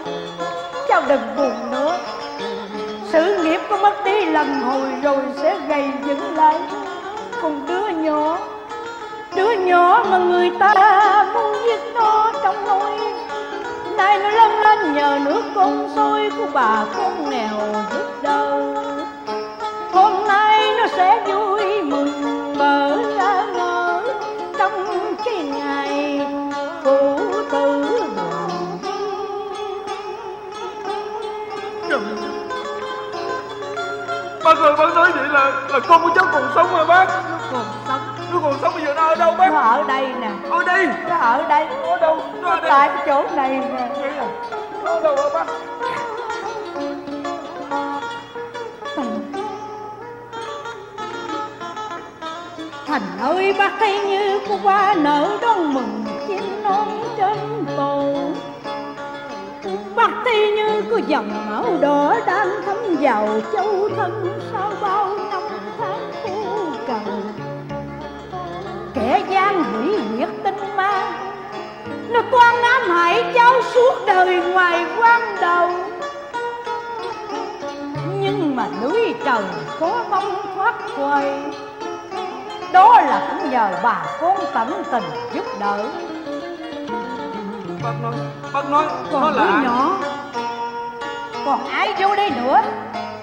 cháu đừng buồn nữa. Sự nghiệp có mất đi lần hồi rồi sẽ gầy dựng lại. Con đứa nhỏ Đứa nhỏ mà người ta muốn giết nó trong nỗi Nay nó lớn lên nhờ nước con sôi của bà con nghèo giúp đỡ. Hôm nay nó sẽ vui mừng mở ra ngỡ Trong cái ngày phụ tử bác ơi bác nói vậy là là con của cháu còn sống hả bác. Còn sống nó còn sống bây giờ nó ở đâu bác? Nó ở đây nè. Ở đây. Nó ở đây. Ở đâu? Nó ở đây. Tại cái chỗ này nè. À? Nó ở đâu hả bác? Thành ơi bác thấy như cô qua nở đón mừng chim non trên bầu. Bác thấy như có dòng máu đỏ đang thấm vào châu thân Sau bao Kẻ gian hủy diệt tinh ma. Nó toan ám hại cháu suốt đời ngoài quan đầu. Nhưng mà núi trời có mong thoát khỏi đó là cũng nhờ bà con tận tình giúp đỡ. Bác nói bác nói nó còn là đứa ai? nhỏ. Còn ai vô đây nữa?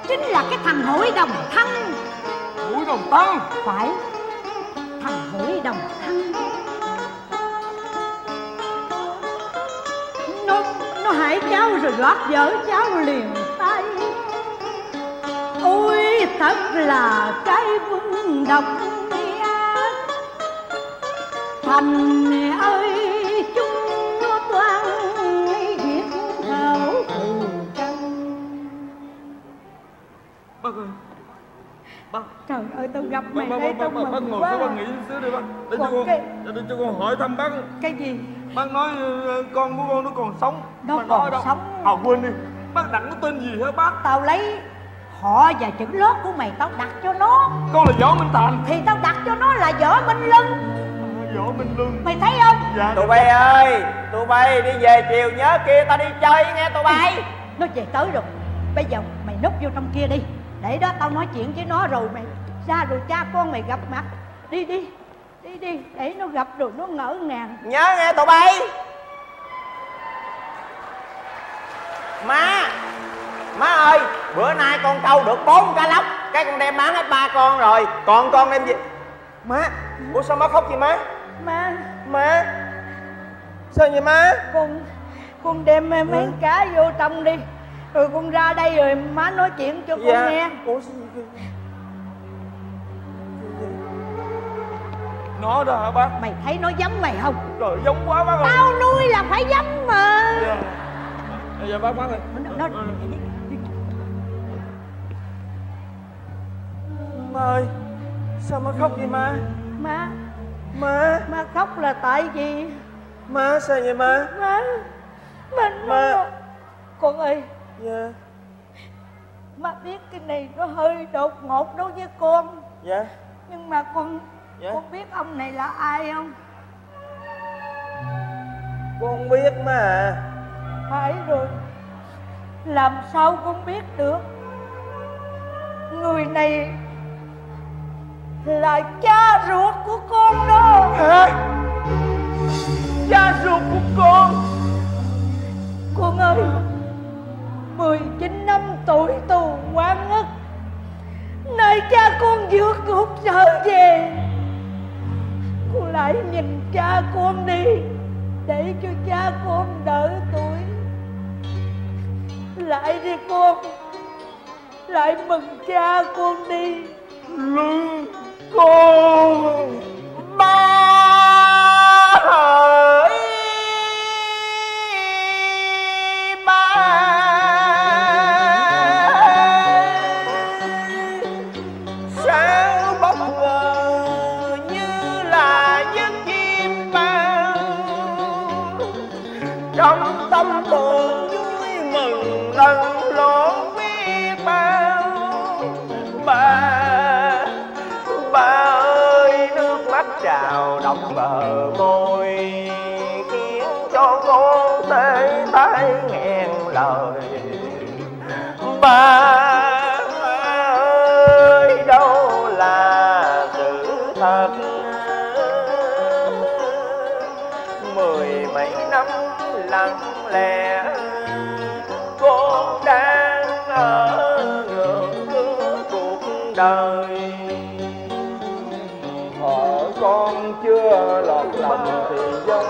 Chính là cái thằng hủi đồng thăng. Mũi đồng tăng phải thằng hủi đồng thăng nó nó hại cháu rồi đoạt vợ cháu liền tay. Ôi, thật là cái vung độc ác thành ơi ơi tao gặp bác mày bác đây bác tao bác, bác mừng ngồi quá xuống bác nghỉ xíu đi bác. Để cho con cái- để cho con hỏi thăm bác. Cái gì? Bác nói ờ, con của con nó còn sống. Nó Mà còn đâu? sống. à quên đi. Bác đặt nó tên gì hả bác? Tao lấy họ và chữ lót của mày tao đặt cho nó. Con là võ minh thành. Thì tao đặt cho nó là võ minh lưng à, võ minh lương mày thấy không? Dạ. Tụi bay ơi tụi bay đi về chiều nhớ kia ta đi chơi nghe tụi bay. nó về tới rồi. Bây giờ mày núp vô trong kia đi. Để đó tao nói chuyện với nó rồi mày ra rồi cha con mày gặp mặt. Đi đi đi đi để nó gặp rồi nó ngỡ ngàng. Nhớ nghe tụi bay. Má má ơi bữa nay con câu được bốn cá lóc cái con đem bán hết ba con rồi. Còn con đem gì? Má ủa sao má khóc vậy má? Má. Má sao vậy má? Con con đem mấy cá vô trong đi. Rồi con ra đây rồi má nói chuyện cho con nghe. Dạ. ủa sao nó đó hả bác? Mày thấy nó giống mày không? Trời giống quá bác ơi. Tao nuôi là phải giống mà dạ. Dạ, bác bác ơi. Nó, nó, má ơi sao má khóc vậy má má. Má. Má khóc là tại vì má sao vậy má? Má. Mình Má. con ơi. Dạ. Má biết cái này nó hơi đột ngột đối với con. Dạ. Nhưng mà con Dạ. con biết ông này là ai không? Con biết má à phải rồi. Làm sao con biết được? Người này là cha ruột của con đó. Hả? Cha ruột của con. Con ơi 19 năm tuổi tù quan ức. Nơi cha con vượt ngục trở về con lại nhìn cha con đi, Để cho cha con đỡ tuổi. Lại đi con, Lại mừng cha con đi. Lương con ba tê ngàn lời. Ba ơi, đâu là sự thật? Mười mấy năm lặng lẽ con đang ở ngưỡng cửa cuộc đời. Họ con chưa lọt lòng thì dân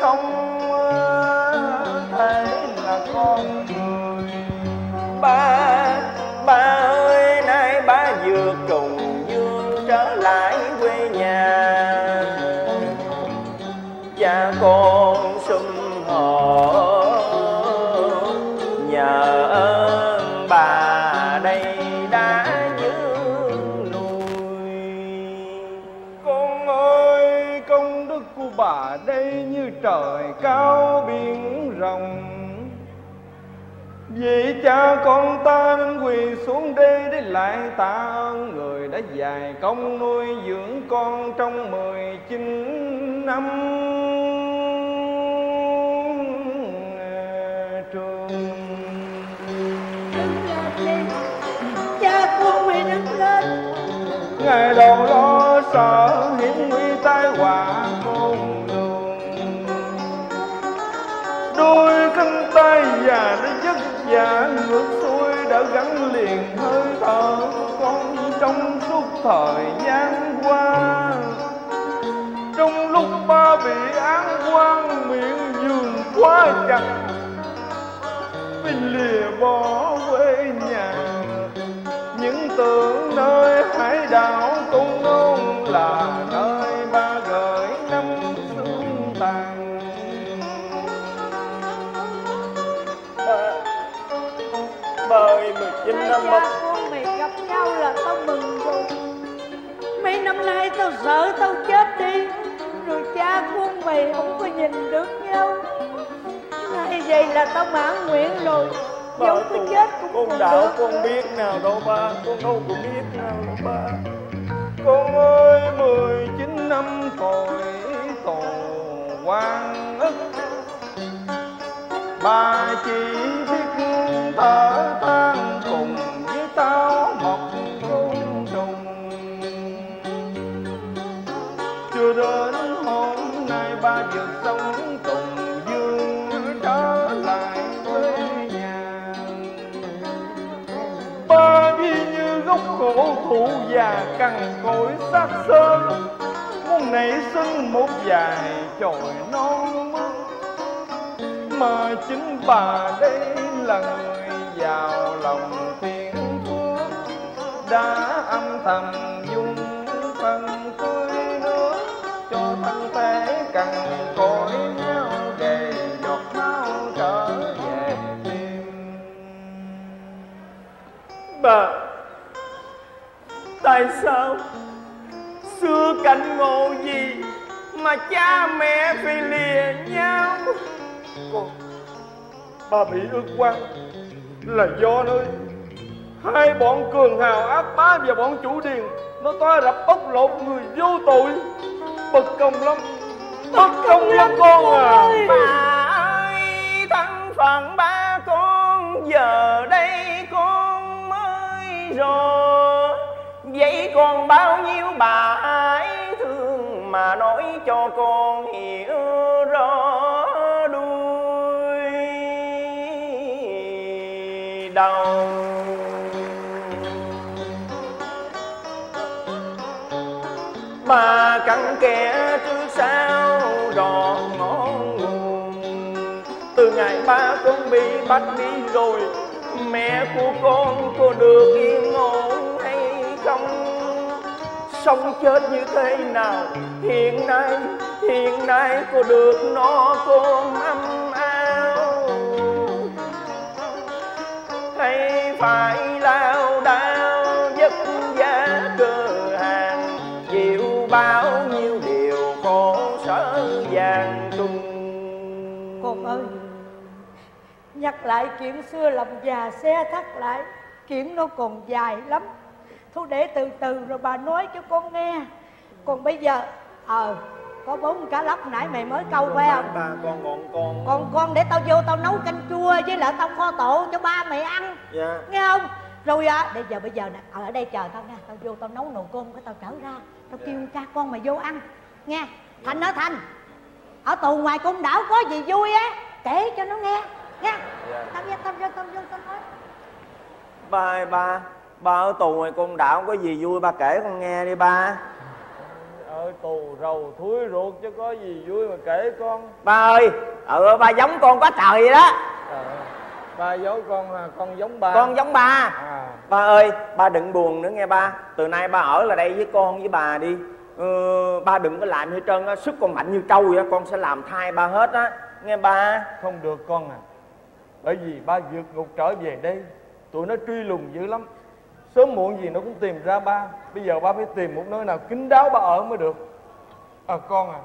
không thể là con người ba ba ơi, nay ba vượt trùng dương trở lại quê nhà. Trời cao biển rộng. Vì cha con ta nên quỳ xuống đây để lại tạ ơn người đã dài công nuôi dưỡng con trong mười chín năm. Trường cha con mày đứng lên. Ngày đầu lo sợ Dạ, và ngược xuôi đã gắn liền hơi thở, con trong suốt thời gian qua. Trong lúc ba bị án quan miệng giường quá chặt mình lìa bỏ quê nhà. Những tưởng nơi hải đảo cũng nôn là nơi hai năm ba con mày gặp nhau là tao mừng rồi. Mấy năm nay tao sợ tao chết đi rồi cha con mày không có nhìn được nhau. Nay vậy là tao mãn nguyện rồi ba dẫu có chết cũng con đạo được. con biết nào đâu ba con đâu có biết nào đâu ba. Con ơi mười chín năm còi tù quan ức. Bà chỉ biết thở than tao mọc côn trùng chưa đến hôm nay ba vượt sống cùng dương trở lại quê nhà. Ba đi như gốc cổ thụ già cằn cỗi xác sơn muốn nảy sinh một vài chồi non mà chính bà đây là người giàu lòng thiên đã âm thầm dung phân tưới nước, cho thân thể cằn cỗi nhau để giọt máu trở về tim Bà, Tại sao Xưa cảnh ngộ gì Mà cha mẹ phải lìa nhau? Con, bà bị ước quan là do nơi hai bọn cường hào ác bá và bọn chủ điền nó toa rập bóc lột người vô tội. Bất công lắm bất công lắm con à. Bà ơi thân phận ba con Giờ đây con mới rồi Vậy còn bao nhiêu bà ái thương Mà nói cho con hiểu rõ đuôi. Đầu mà cặn kẽ trước sau đò ngón nguồn Từ ngày ba con bị bắt đi rồi Mẹ của con có được yên ổn hay không? Sống chết như thế nào Hiện nay, hiện nay có được no cơm ấm áo? Hay phải lao nhắc lại chuyện xưa lòng già xe thắt lại chuyện nó còn dài lắm. Thôi để từ từ rồi bà nói cho con nghe. Còn bây giờ ờ có bốn cá lóc nãy mày mới câu phải không? ba con bọn con. Còn con để tao vô tao nấu canh chua với lại tao kho tổ cho ba mày ăn. Dạ. Nghe không? Rồi à bây giờ bây giờ nè ở đây chờ tao nha. Tao vô tao nấu nồi cơm cái tao trở ra. Tao kêu cha con mày vô ăn. Nghe thành nói thành ở tù ngoài cung đảo có gì vui á? Kể cho nó nghe nghe tao vô tao vô tao vô tao nói. Ba ơi ba. Ba ở tù ngoài côn đảo có gì vui ba kể con nghe đi ba. Ở tù rầu thúi ruột chứ có gì vui mà kể con. Ba ơi ừ ba giống con quá trời vậy đó. Trời ơi, ba giấu con là con giống ba. Con giống ba. À. Ba ơi ba đừng buồn nữa nghe ba. Từ nay ba ở là đây với con với bà đi. Ừ, ba đừng có làm hết trơn á sức con mạnh như trâu vậy con sẽ làm thay ba hết á. Nghe ba. Không được con à bởi vì ba vượt ngục trở về đây tụi nó truy lùng dữ lắm. Sớm muộn gì nó cũng tìm ra ba. Bây giờ ba phải tìm một nơi nào kín đáo ba ở mới được. À con à.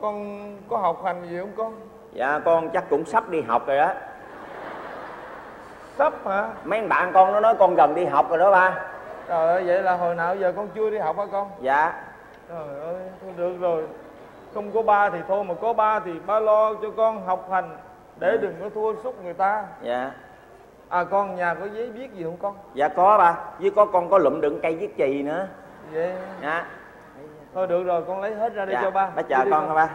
Con có học hành gì không con? Dạ con chắc cũng sắp đi học rồi đó. Sắp hả? Mấy anh bạn con nó nói con gần đi học rồi đó ba. Trời ơi vậy là hồi nào giờ con chưa đi học hả con? Dạ. Trời ơi thôi được rồi. Không có ba thì thôi mà có ba thì ba lo cho con học hành để đừng có thua sút người ta. Dạ. À con nhà có giấy viết gì không con? Dạ có ba với có con có lụm đựng cây viết chì nữa. Vậy. Dạ. Thôi được rồi con lấy hết ra đây dạ. cho ba. Ba chờ con nha ba.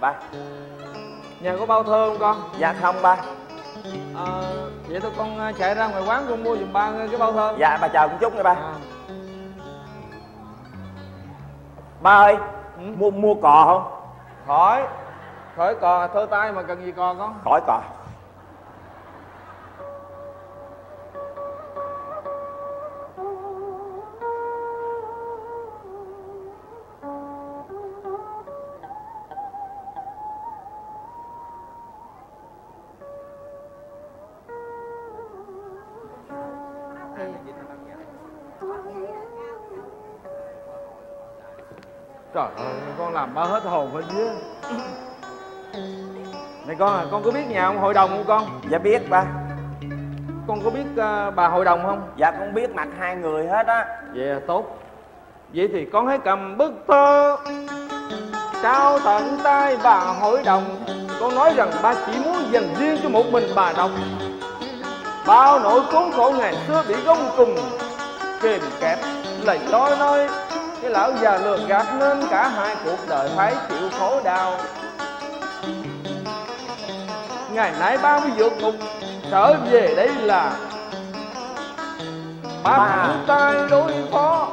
Ba. Nhà có bao thơ không con? Dạ không ba à, vậy thôi con à, chạy ra ngoài quán con mua giùm ba cái bao thơ dạ bà chờ một chút nha ba à, ba ơi Ừ. mua mua cò không? Khỏi. Khỏi cò thơ tay mà cần gì cò con? Khỏi cò vía này con à con có biết nhà ông hội đồng không con? Dạ biết ba. Con có biết à, bà hội đồng không? Dạ con biết mặt hai người hết á. Vậy là tốt. Vậy thì con hãy cầm bức thơ trao tận tay bà hội đồng. Con nói rằng ba chỉ muốn dành riêng cho một mình bà đọc. Bao nỗi khốn khổ ngày xưa bị gông cùng kìm kẹp lời nói nói cái lão già lừa gạt nên cả hai cuộc đời phải chịu khổ đau. Ngày nay ba mới vượt ngục trở về đây là ba Ba. thẳng tay đối phó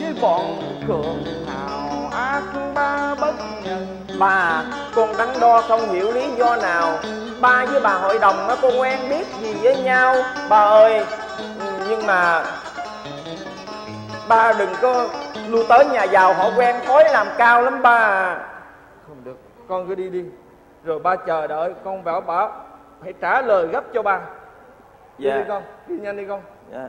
với bọn cường hào ác ba bất nhân. Bà, con đắn đo không hiểu lý do nào Ba với bà hội đồng nó có quen biết gì với nhau? Ba ơi, nhưng mà Ba đừng có lưu tới nhà giàu họ quen thói làm cao lắm ba. Không được con cứ đi đi. Rồi ba chờ đợi con bảo bảo phải trả lời gấp cho ba. Đi Dạ. đi con đi nhanh đi con. Dạ.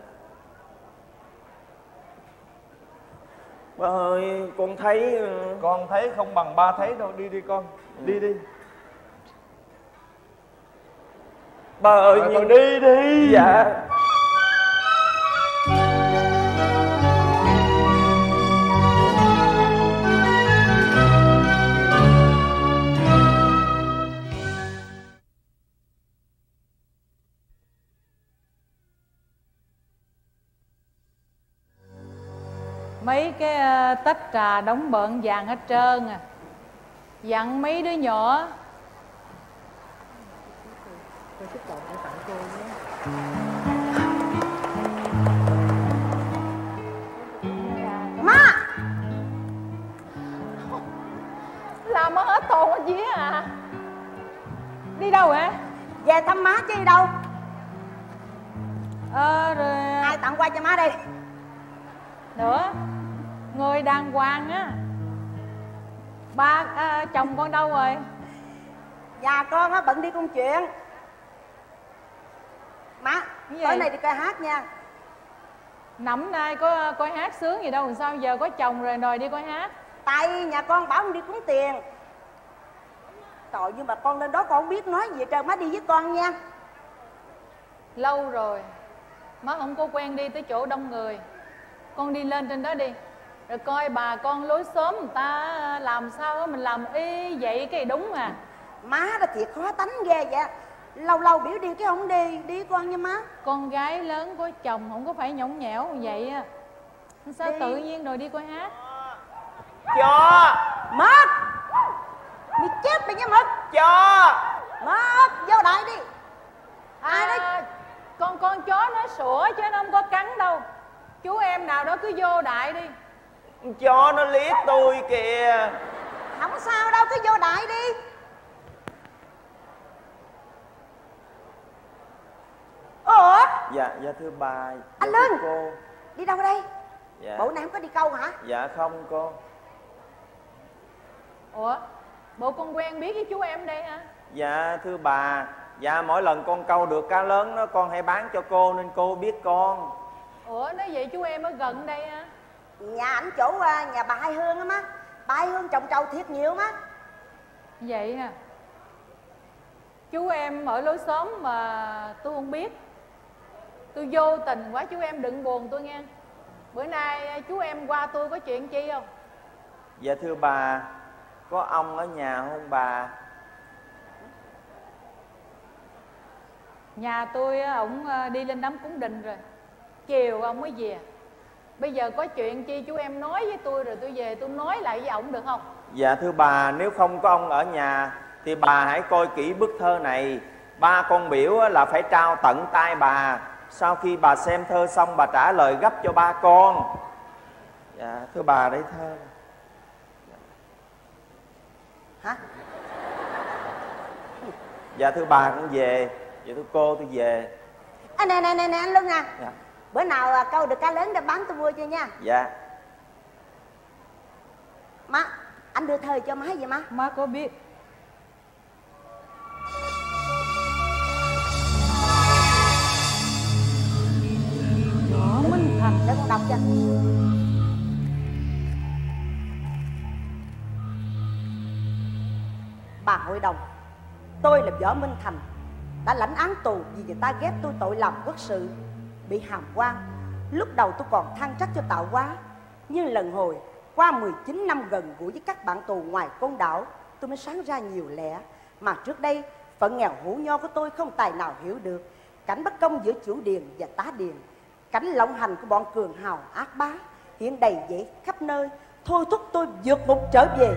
Ba ơi, con thấy ừ, con thấy không bằng ba thấy đâu. Đi đi con đi đi. Ba ơi, nhưng con đi đi. Dạ mấy cái ờ, tách trà đóng bợn vàng hết trơn à. Dặn mấy đứa nhỏ. Má làm hết hồn hết vía à. Đi đâu vậy? Về thăm má chứ đi đâu? Ờ rồi ai tặng quà cho má đây nữa người đàng hoàng á. Ba à, chồng con đâu rồi? Dạ con á bận đi công chuyện. Má tối nay đi coi hát nha. Nằm nay có coi hát sướng gì đâu sao giờ có chồng rồi đòi đi coi hát? Tại nhà con bảo con đi cúng tiền. Trời nhưng mà con lên đó con không biết nói gì trơn. Má đi với con nha. Lâu rồi má không có quen đi tới chỗ đông người. Con đi lên trên đó đi rồi coi bà con lối xóm người ta làm sao mình làm y vậy cái đúng à Má đó thiệt khó tánh ghê vậy. Lâu lâu biểu đi cái không đi Đi con nha má. Con gái lớn có chồng không có phải nhõng nhẽo vậy á. Sao Đi. tự nhiên rồi đi coi hát? Cho, Mất. Mày chết mày nha Mật cho Mất vô đại đi. Ai đấy? à, con con chó nó sủa chứ nó không có cắn đâu. Chú em nào đó cứ vô đại đi Cho nó liếc tôi kìa. Không sao đâu cứ vô đại đi. Ủa? Dạ, dạ thưa bà Anh dạ thưa Lương. cô. Đi đâu đây? Dạ, Bộ này không có đi câu hả? Dạ không cô. Ủa? Bộ con quen biết với chú em đây hả? Dạ thưa bà. Dạ mỗi lần con câu được cá lớn đó Con hay bán cho cô nên cô biết con. Ủa nói vậy chú em ở gần đây hả nhà ảnh chỗ à, nhà bà hai hương á má. Bà hai hương trồng trầu thiệt nhiều má. Vậy hả? Chú em ở lối xóm mà tôi không biết. Tôi vô tình quá chú em đừng buồn tôi nghe. Bữa nay chú em qua tôi có chuyện chi không? Dạ thưa bà Có ông ở nhà không bà? Nhà tôi á, ổng ờ, đi lên đám cúng đình rồi. Chiều ông mới về bây giờ có chuyện chi chú em nói với tôi rồi tôi về tôi nói lại với ổng được không? Dạ thưa bà Nếu không có ông ở nhà Thì bà hãy coi kỹ bức thơ này. Ba con biểu là phải trao tận tay bà. Sau khi bà xem thơ xong Bà trả lời gấp cho ba con. Dạ thưa bà đây thơ hả? Dạ thưa bà con về. Dạ thưa cô tôi về. À, nè nè nè nè anh Luân à Dạ bữa nào à, câu được cá lớn để bán tôi mua cho nha. Dạ. Má anh đưa thơ cho má vậy má. Má có biết. Võ minh thành. Để con đọc cho. Bà hội đồng tôi là võ minh thành đã lãnh án tù vì người ta ghép tôi tội làm quốc sự bị hàm quan. Lúc đầu tôi còn than trách cho tạo quá, nhưng lần hồi qua 19 năm gần gũi với các bạn tù ngoài côn đảo tôi mới sáng ra nhiều lẽ. Mà trước đây phận nghèo hủ nho của tôi không tài nào hiểu được cảnh bất công giữa chủ điền và tá điền cảnh lộng hành của bọn cường hào ác bá hiện đầy dễ khắp nơi thôi thúc tôi vượt ngục trở về.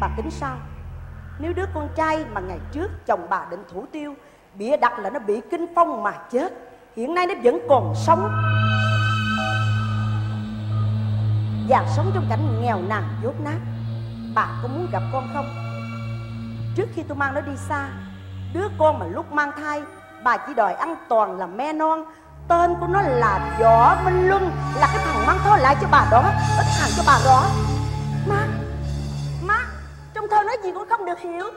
Bà tính sao? Nếu đứa con trai mà ngày trước chồng bà định thủ tiêu, bịa đặt là nó bị kinh phong mà chết. Hiện nay nó vẫn còn sống. Và sống trong cảnh nghèo nàn, dốt nát. Bà có muốn gặp con không? Trước khi tôi mang nó đi xa, đứa con mà lúc mang thai, bà chỉ đòi ăn toàn là me non. Tên của nó là võ minh luân, là cái thằng mang thó lại cho bà đó ít hàng cho bà đó. Má! Trong thơ nói gì con không được hiểu.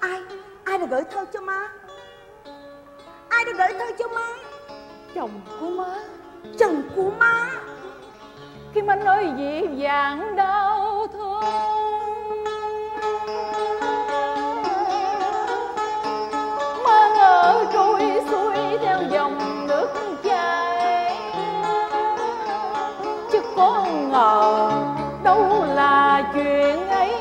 Ai ai đã gửi thơ cho má? Ai đã gửi thơ cho má? Chồng của má. Chồng của má. Khi má nói dịu dàng đau thương. Má ngỡ trôi xuôi theo dòng nước chảy. Chứ có ngờ đâu chuyện ấy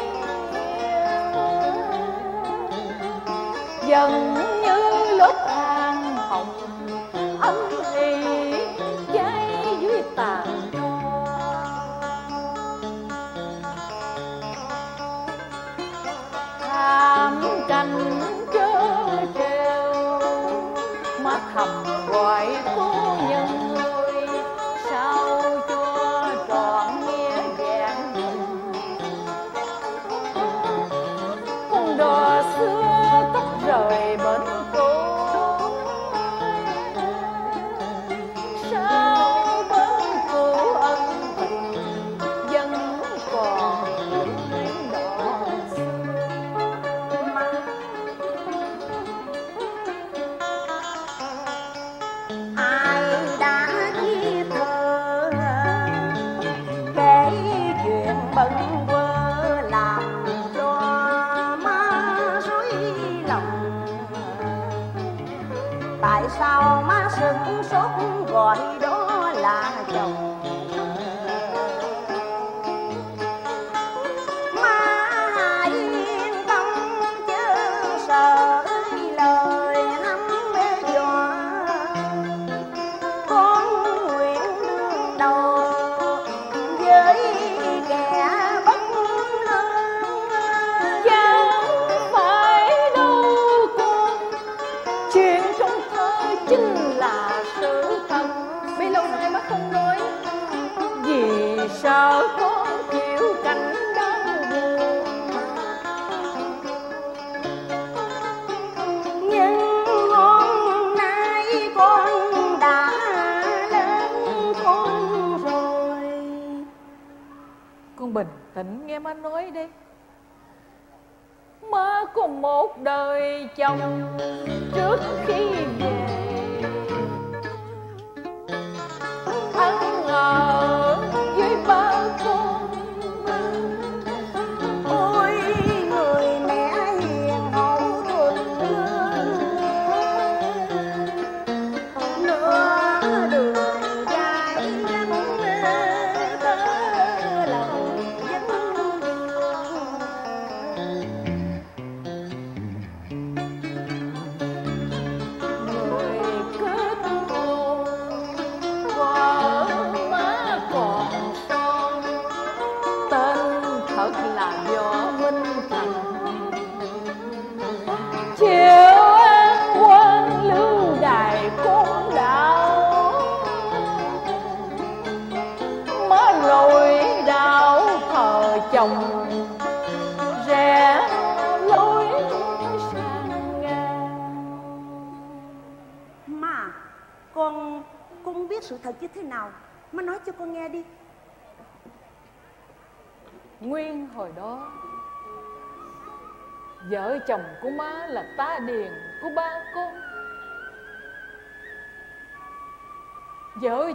dần như lớp hàng hồng âm ỉ cháy dưới tàn tro tham tranh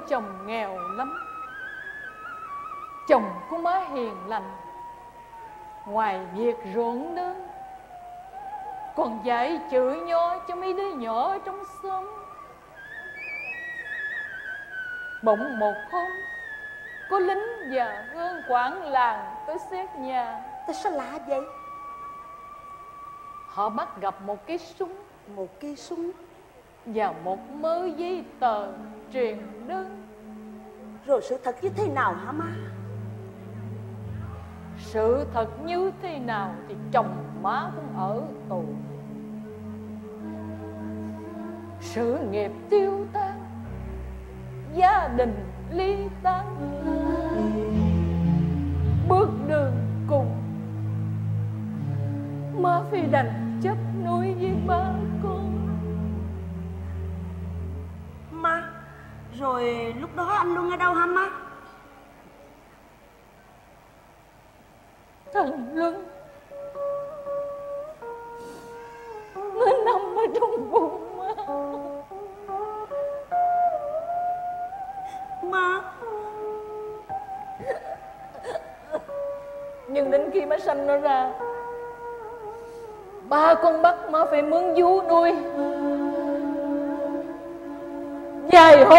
chồng nghèo lắm. Chồng của má hiền lành. Ngoài việc ruộng nương Còn dạy chữ nho cho mấy đứa nhỏ ở trong xóm. Bỗng một hôm Có lính và hương quản làng tới xét nhà. Tại sao lạ vậy? Họ bắt gặp một cái súng. Một cây súng. Và một mớ giấy tờ truyền đơn rồi sự thật như thế nào hả má? Sự thật như thế nào Thì chồng má cũng ở tù. Sự nghiệp tiêu tan, Gia đình ly tan. Bước đường cùng, Má phi đành anh luôn ở đâu hả má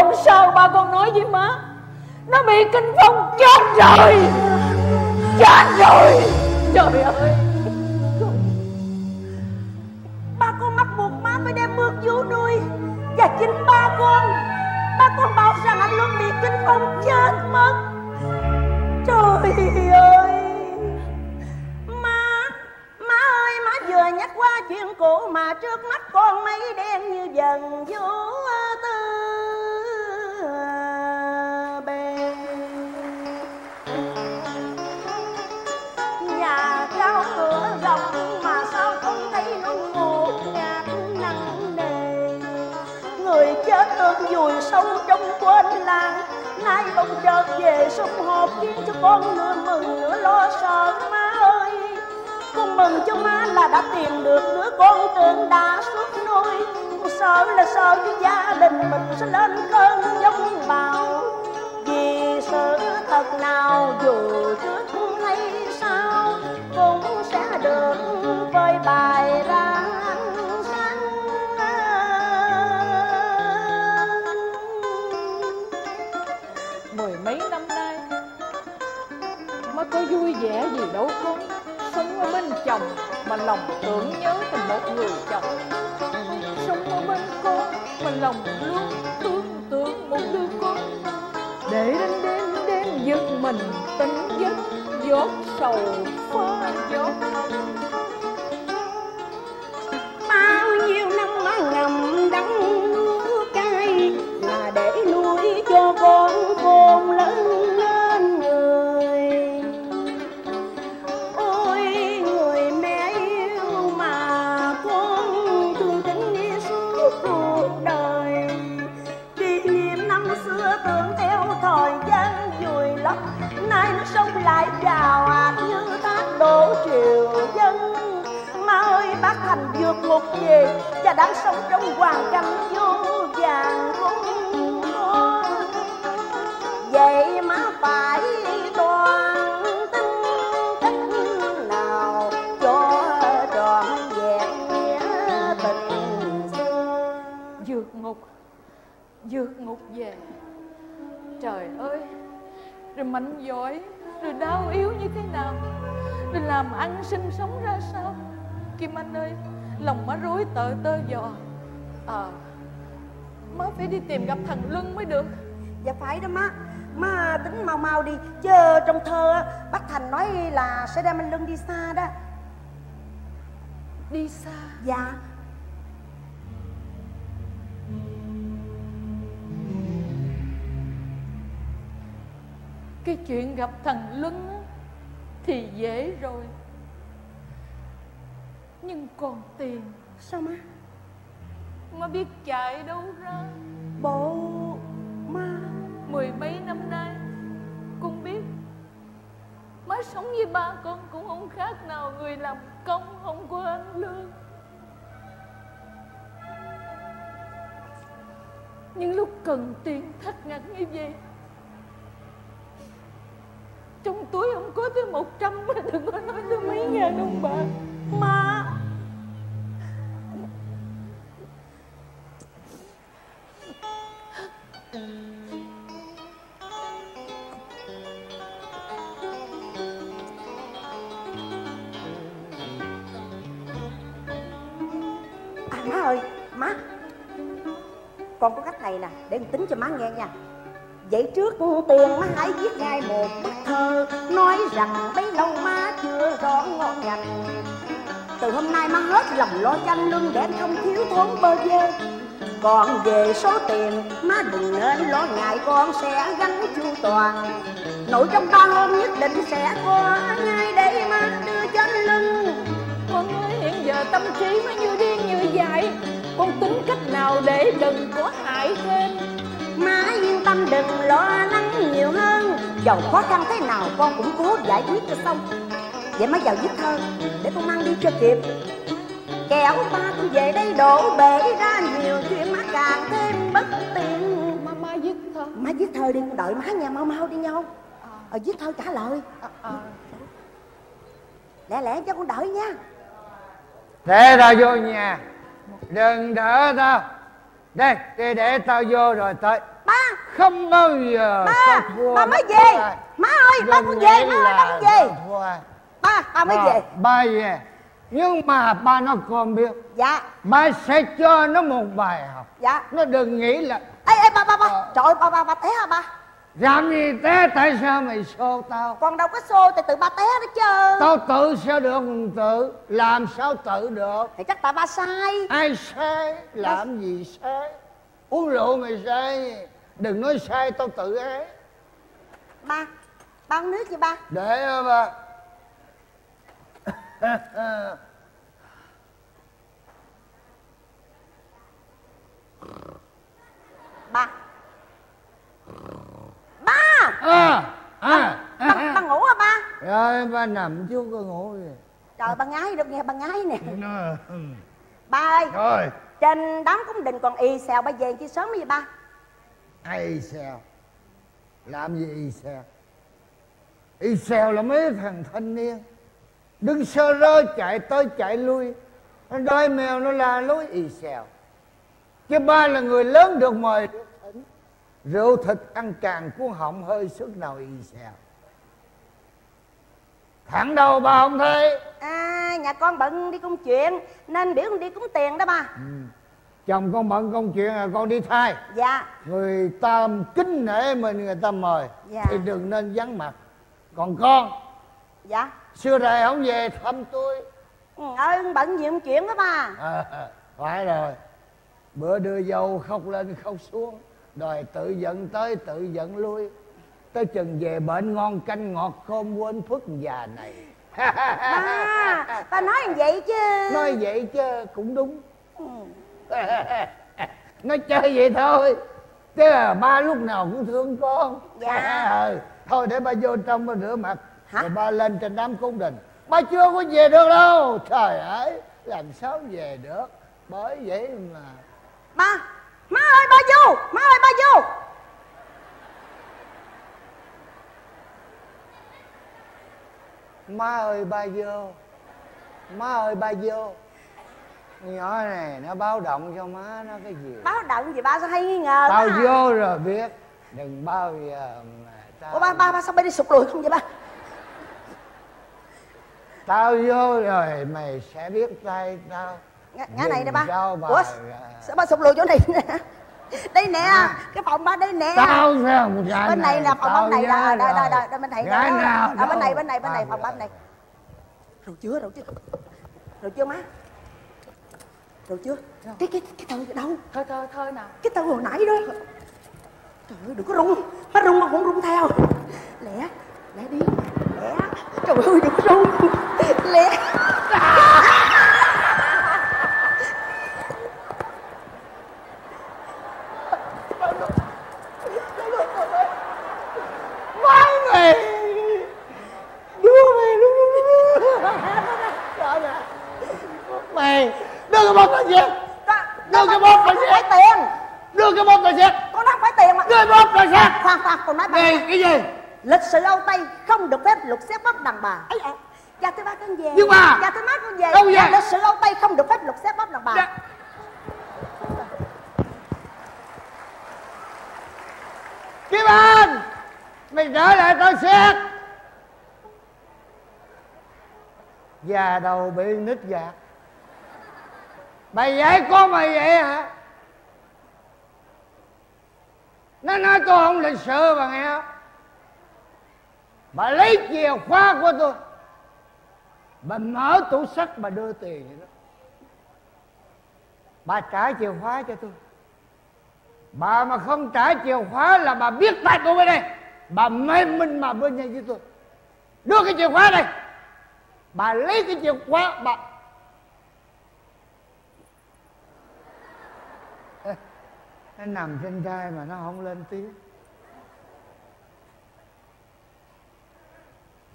Hôm sau ba con nói với má. Nó bị kinh phong chết rồi. Chết rồi. Trời ơi. Ba con bắt buộc má phải đem mướn vú nuôi Và chính ba con. Ba con bảo rằng anh luôn bị kinh phong chết mất. Trời ơi. Má Má ơi, má vừa nhắc qua chuyện cũ Mà trước mắt con mấy đen như dần vô tư vùi sâu trong quên làng, nay bỗng chợt về sung hộp khiến cho con nửa mừng nửa lo sợ má ơi. Con mừng cho má là đã tìm được đứa con tưởng đã suốt nuôi cũng sợ là sợ cho gia đình mình sẽ lên cơn giống bão? Vì sự thật nào dù trước hay sau, cũng sẽ được phơi bày ra ánh sáng. Mười mấy năm nay, mới có vui vẻ gì đâu con. Sống ở bên chồng Mà lòng tưởng nhớ tình một người chồng lòng luôn tưởng tượng một đứa con Để đến đêm đêm giật mình, tỉnh giấc, giót sầu pha giót một về và đang sống trong hoàn cảnh vô vàng khốn khó vậy mà phải toàn tính cách nào cho trọn vẹn nghĩa tình xưa. Vượt ngục vượt ngục về. Trời ơi, rồi mạnh giỏi, rồi đau yếu như thế nào? Rồi làm ăn sinh sống ra sao? Kim anh ơi lòng má rối tợ tơ dò ờ má phải đi tìm gặp thằng luân mới được. Dạ phải đó má. Má tính mau mau đi Chứ trong thơ á, bác Thành nói là sẽ đem anh Lân đi xa đó. Đi xa? Dạ. Cái chuyện gặp thằng luân thì dễ rồi nhưng còn tiền. Sao má? Má biết chạy đâu ra. Bộ má mười mấy năm nay con biết. Má sống với ba con cũng không khác nào người làm công không có ăn lương. Nhưng lúc cần tiền thắt ngặt như vậy trong túi không có tới một trăm mà đừng có nói tới mấy ngàn đồng bạc Má. À má ơi, Má. Con có cách này nè, Để con tính cho má nghe nha. Vậy trước tiền má hãy viết ngay một bức thơ, Nói rằng bấy lâu má chưa rõ ngon ngành Từ hôm nay má hết lòng lo chanh lưng Để không thiếu thốn bơ vơ Còn về số tiền, Má đừng nên lo ngại, con sẽ gánh chu toàn. Nội trong ba hôm nhất định sẽ có ngay để má đưa cho lưng Con ơi, hiện giờ tâm trí mới như điên như vậy Con tính cách nào để đừng có hại thêm? Má yên tâm đừng lo lắng nhiều hơn. Dầu khó khăn thế nào con cũng cố giải quyết cho xong. Vậy má vào viết thơ Để con mang đi cho kịp. Kẻo ba con về đây đổ bể ra nhiều chuyện má càng thêm bất tiện. Má má viết thơ. Má viết thơ đi con đợi má nha mau mau đi nhau. Ờ viết thơ trả lời. À, Lẹ lẹ cho con đợi nha. Để tao vô nhà. Đừng đỡ tao Đây, để, để tao vô rồi tới. Ba Không bao giờ Ba, tao thua ba mới về. Má ơi, ba con về, má ơi, ba con về. Ba, ba mới Ba- về. Ba về. Nhưng mà ba nó còn biết. Dạ, Ba sẽ cho nó một bài học. Dạ. Nó đừng nghĩ là Ê, ê, ba, ba, ba. Ờ. Trời ơi, ba, ba, ba té hả ba Làm gì thế tại sao mày xô tao? Con đâu có xô, thì tự ba té đó chứ. Tao tự sao được không tự Làm sao tự được? Thì chắc tại ba sai. Ai sai Làm gì sai? Uống rượu mày sai. Đừng nói sai tao tự ái Ba, ba uống nước cho ba. Để ba. Ba Ba. À, à, Ba, ba ngủ hả ba? Rồi ba nằm chứ có ngủ gì Trời ba ngái đâu nghe ba ngái nè. Ừ. Ba ơi Rồi. Trên đám cúng đình còn y xèo ba về chi sớm đi ba? Ai xèo? Làm gì y xèo? Y xèo là mấy thằng thanh niên. Đứng sơ rơ chạy tới chạy lui. Nó đói mèo nó la lối y xèo. Chứ ba là người lớn được mời. được Rượu thịt ăn càng cuốn họng hơi sức nào y xèo. Thẳng đầu bà không thấy À nhà con bận đi công chuyện Nên biểu con đi cúng tiền đó ba Chồng con bận công chuyện là con đi thai Dạ. Người ta kính nể mình người ta mời. Dạ. Thì đừng nên vắng mặt. Còn con? Dạ. Xưa này không về thăm tôi. Ừ, ơi bận nhiều chuyện đó ba à, Phải rồi. Bữa đưa dâu khóc lên khóc xuống Đòi tự giận tới tự giận lui. Tới chừng về bệnh ngon canh ngọt khôn quên phức già này. *laughs* Ba Ba nói vậy chứ. Nói vậy chứ cũng đúng. Ừ. *laughs* Nói chơi vậy thôi. Chứ là ba lúc nào cũng thương con. Dạ. *laughs* ừ. Thôi để ba vô trong ba rửa mặt. Hả? Rồi ba lên trên đám cung đình Ba chưa có về được đâu. Trời ơi làm sao về được? Bởi vậy mà. Ba Má ơi ba vô. Má ơi ba vô. Má ơi ba vô. Má ơi ba vô. Nhỏ này nó báo động cho má nó cái gì? Báo động gì ba sao hay nghi ngờ tao à? vô rồi biết. Đừng bao giờ mà tao Ủa ba ba ba sao ba đi sụt lùi không vậy ba? Tao vô rồi mày sẽ biết tay tao Ngã, ngã này nè ba. Sao bà Ủa sao ba sụt lùi chỗ này nè? *laughs* Đây nè À. Cái phòng ba đây nè. Tao sẽ không gái bên này là phòng bấm này là đây đây đây bên này gái nào à, bên này bên này bên này phòng rồi. này. Rồi chưa rồi chưa? Rồi chưa má? Rồi chưa? Cái cái cái từ đâu? Thôi thôi thôi nào. Cái từ hồi nãy đó. Trời ơi đừng có rung. Má rung mà cũng rung theo. Lẹ lẹ đi. Lẹ. Trời ơi đừng có rung. Lẹ Má mày Đưa mày luôn luôn luôn Trời ơi. Mày Đưa cái bóp lên xe Đưa cái bóp lên không phải tiền. Đưa cái bóp lên xe con không phải tiền mà. Đưa bóp lên xe khoan khoan con nói Này cái gì? Lịch sử Âu Tây không được phép lục xếp bóp đàn bà. Ấy à dạ thưa ba con về. Nhưng mà- dạ thưa má con về. Đâu dạ, lịch sử Âu Tây không được phép lục xếp bóp đàn bà. Dạ. Kim Anh Mày trở lại tao xét. Già đầu bị nít gạt Mày dạy con mày vậy hả? Nó nói tôi không lịch sự bà nghe. Không Bà lấy chìa khóa của tôi Bà mở tủ sắt bà đưa tiền vậy đó. Bà trả chìa khóa cho tôi. Bà mà không trả chìa khóa là bà biết tay tôi bên đây. Bà mê minh mà bên nhau với tôi. Đưa cái chìa khóa đây. Bà lấy cái chìa khóa, bà Nó nằm trên vai mà nó không lên tiếng.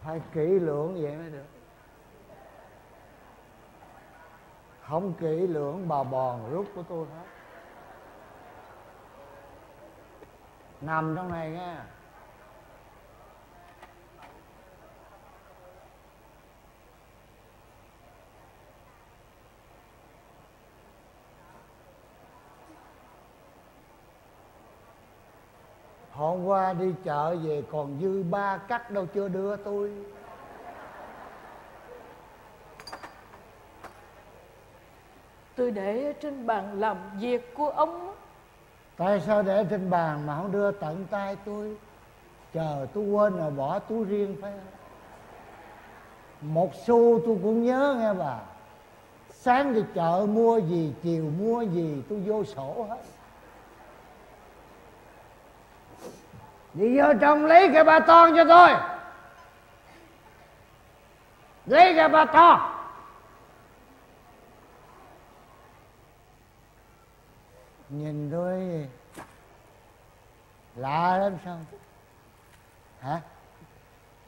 Phải kỹ lưỡng vậy mới được. Không kỹ lưỡng, bà bòn rút của tôi hết. Nằm trong này nha Hôm qua đi chợ về còn dư ba cắt đâu chưa đưa tôi. Tôi để ở trên bàn làm việc của ông. Tại sao để trên bàn mà không đưa tận tay tôi? Chờ tôi quên rồi bỏ túi riêng phải không? Một xu tôi cũng nhớ nghe bà. Sáng đi chợ mua gì Chiều mua gì tôi vô sổ hết Đi vô trong lấy cái ba ton cho tôi. Lấy cái ba ton Nhìn tôi lạ lắm sao? Hả?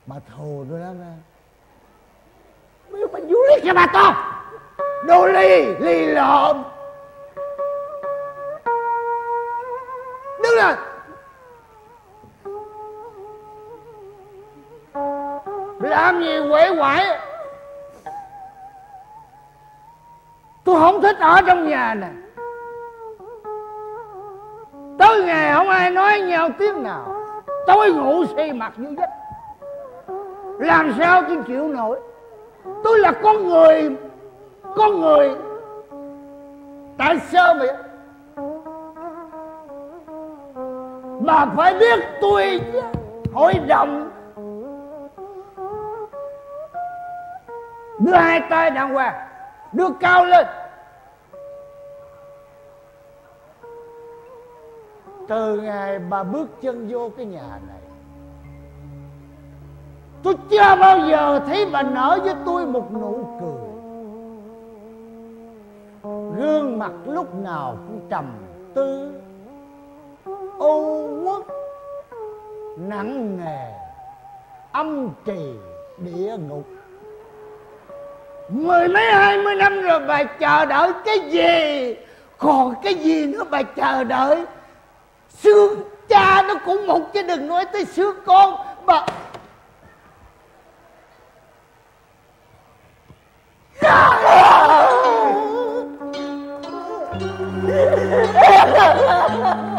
Bà thù tôi lắm á. Bây bà vô lấy cái bà to đồ ly ly lộn. Đứng lên. Làm gì quể quải. Tôi không thích ở trong nhà nè. Tới ngày không ai nói nhau tiếng nào. Tôi ngủ say mặt như vách làm sao tôi chịu nổi? Tôi là con người con người. Tại sao vậy? Bà phải biết tôi hội đồng đưa hai tay đàng hoàng, đưa cao lên. Từ ngày bà bước chân vô cái nhà này, tôi chưa bao giờ thấy bà nở với tôi một nụ cười. Gương mặt lúc nào cũng trầm tư, ô uất, nặng nề, âm trì địa ngục mười mấy hai mươi năm rồi bà chờ đợi cái gì? Còn cái gì nữa bà chờ đợi? Xương cha nó cũng một chứ đừng nói tới xương con. Bà Trời *laughs*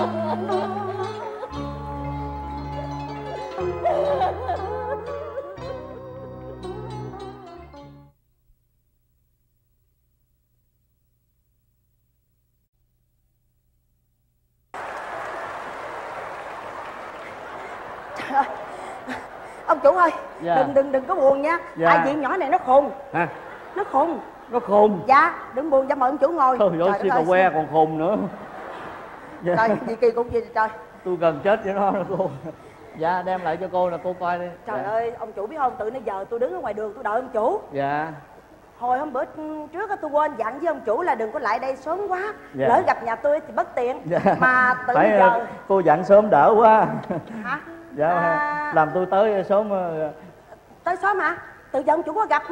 Dạ. đừng đừng đừng có buồn nha. Dạ. tại vì nhỏ này nó khùng. Hả? Nó khùng. Nó khùng. Dạ đừng buồn cho mời ông chủ ngồi. Thôi ơi đất xì cà que còn khùng nữa. Dạ. trời gì kỳ cục gì trời. Tôi gần chết với nó đó cô dạ đem lại cho cô là cô coi đi. Trời dạ. ơi ông chủ biết không? Từ nãy giờ tôi đứng ở ngoài đường tôi đợi ông chủ. Dạ. Hồi hôm bữa trước tôi quên dặn với ông chủ là đừng có lại đây sớm quá. Dạ. lỡ gặp nhà tôi thì bất tiện. Dạ. Mà từ phải giờ cô dặn sớm đỡ quá. Hả? Dạ. À. làm tôi tới sớm ờ, tới sớm hả? Từ giờ ông chủ có gặp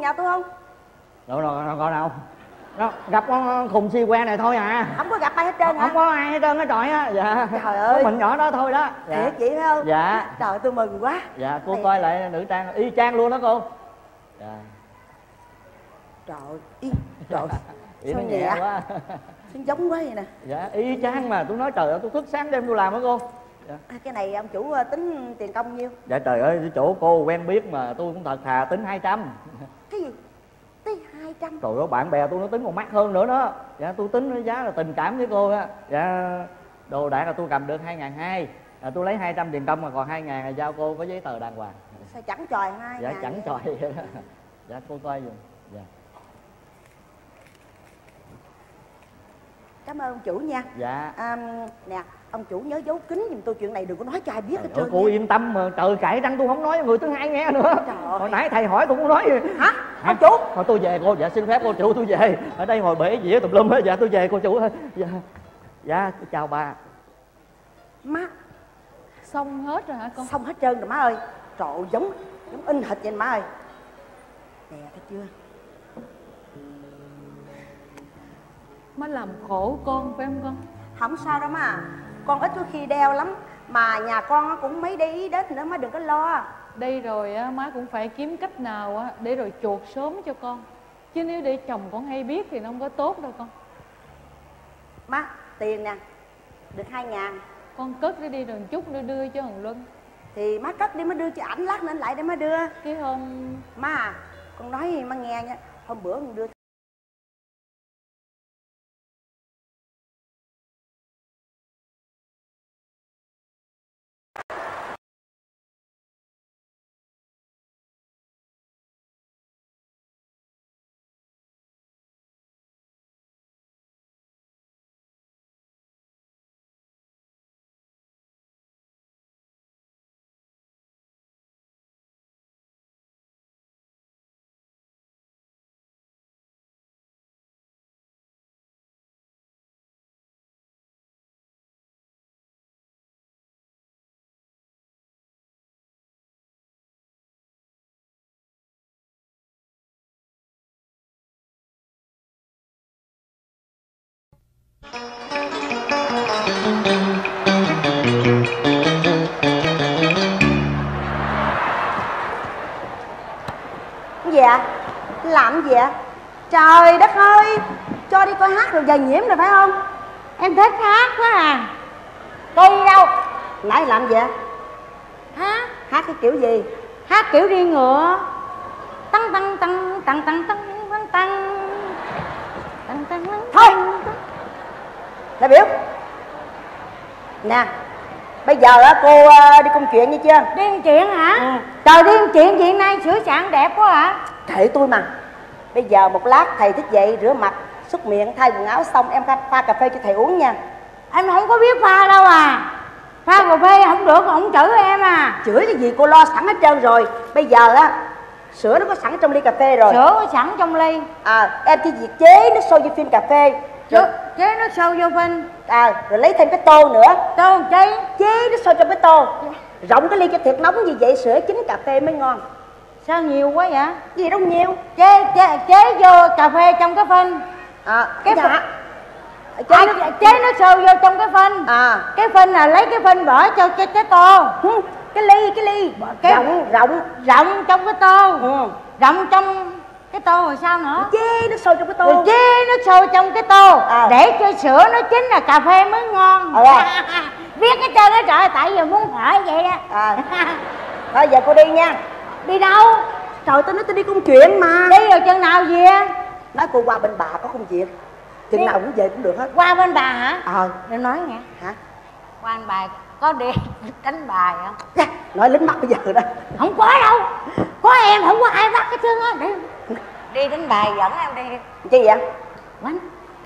nhà tôi không? Đâu đâu đâu coi nào nó gặp con khùng si que này thôi à. Không có gặp ai hết trơn hả? Không có ai hết trơn á trời á. Dạ. Trời ơi. có mình nhỏ đó thôi đó. Dạ. thiệt vậy phải không? Dạ. Trời tôi mừng quá. Dạ cô Thiệt. coi lại nữ trang y chang luôn đó cô. Dạ. Trời y trời. *laughs* Ý nó nhẹ nhẹ? quá. Sao giống quá vậy nè? Dạ y chang mà. Tôi nói trời ơi tôi thức sáng đêm tôi làm đó cô dạ. À, cái này ông chủ ờ, tính tiền công nhiêu? Dạ trời ơi chỗ cô quen biết mà tôi cũng thật thà tính 200 cái gì? Tới hai trăm? Trời ơi bạn bè tôi nó tính còn mắc hơn nữa đó. Dạ tôi tính giá là tình cảm với cô á. Dạ đồ đạc là tôi cầm được hai ngàn hai. À, tôi lấy 200 tiền công mà còn hai ngàn là giao cô có giấy tờ đàng hoàng. Sao chẳng tròi hai dạ chẳng vậy? tròi vậy đó dạ cô coi giùm. Dạ cảm ơn ông chủ nha. Dạ. À, nè ông chủ nhớ giấu kín giùm tôi chuyện này đừng có nói cho ai biết hết trơn cô yên tâm mà trời cãi răng tôi không nói với người thứ hai nghe nữa. Trời ơi. hồi nãy thầy hỏi tôi cũng nói. Hả? Ông chủ? Thôi tôi về cô dạ xin phép cô chủ tôi về. Ở đây ngồi bể dĩa tùm lum hết dạ tôi về cô chủ. Ơi dạ. Dạ chào bà. Má xong hết rồi hả con? Xong hết trơn rồi má ơi. Trời giống giống in hệt vậy má ơi. Nè thấy chưa má làm khổ con phải không con? Không sao đâu má con ít có khi đeo lắm. Mà nhà con cũng mấy để ý đến nữa má đừng có lo. Đây rồi á má cũng phải kiếm cách nào á để rồi chuột sớm cho con. Chứ nếu để chồng con hay biết thì nó không có tốt đâu con. Má tiền nè. Được hai ngàn. Con cất nó đi rồi một chút nữa đưa cho thằng luân. Thì má cất đi má đưa cho ảnh lát ảnh lại để má đưa. Cái hôm má à con nói má nghe nha. Hôm bữa con đưa gì ạ làm gì ạ trời đất ơi! Cho đi coi hát rồi về nhiễm rồi phải không? Em thích hát quá à. Coi đi đâu? Nãy làm gì ạ hát hát cái kiểu gì? Hát kiểu đi ngựa. Tăng tăng tăng tăng tăng tăng tăng tăng tăng tăng thôi đại biểu nè bây giờ á cô ờ, đi công chuyện nghe chưa? Đi ăn chuyện hả? Ừ. trời đi ăn chuyện chuyện nay? Sửa soạn đẹp quá hả kệ tôi mà. Bây giờ một lát thầy thức dậy rửa mặt xúc miệng thay quần áo xong em pha, pha cà phê cho thầy uống nha. Em không có biết pha đâu à. Pha cà phê không được không chửi em à. Chửi cái gì? Cô lo sẵn hết trơn rồi. Bây giờ á sữa nó có sẵn trong ly cà phê rồi. Sữa có sẵn trong ly. À em chỉ việc chế nước sôi vô phin cà phê rồi, chế nó sâu vô phinh à, rồi lấy thêm cái tô nữa. Tô chi? Chế nước sôi trong cái tô. Rộng cái ly cho thiệt nóng như vậy sữa chín cà phê mới ngon. Sao nhiều quá vậy? Gì đâu nhiều. Chế chế chế vô cà phê trong cái phân à cái dạ. chế, à, chế nước sôi vô trong cái phân à. Cái phân là lấy cái phân bỏ cho cái cái tô. Cái ly cái ly. Cái rộng rộng. Rộng trong cái tô. Ừ. rộng trong cái tô rồi sao nữa? Chê nước sôi trong cái rồi tô chế nước sôi trong cái tô. À. để cho sữa nó chín là cà phê mới ngon. Ờ. *laughs* biết cái trơn cái trời tại giờ muốn hỏi vậy đó. À. Thôi giờ cô đi nha. Đi đâu? Trời tôi nói tôi đi công chuyện mà. Đi rồi chân nào về? Nói cô qua bên bà có công việc. Chừng Đi. nào cũng về cũng được hết. Qua bên bà hả? Ờ. Để nói nghe. Hả? Qua bên bà có đi *laughs* đánh bài không? Dạ, nói lính mắt bây giờ đó. Không có đâu. Có em không có ai bắt cái chân á đi đánh bài dẫn em đi. Chi vậy? Quánh.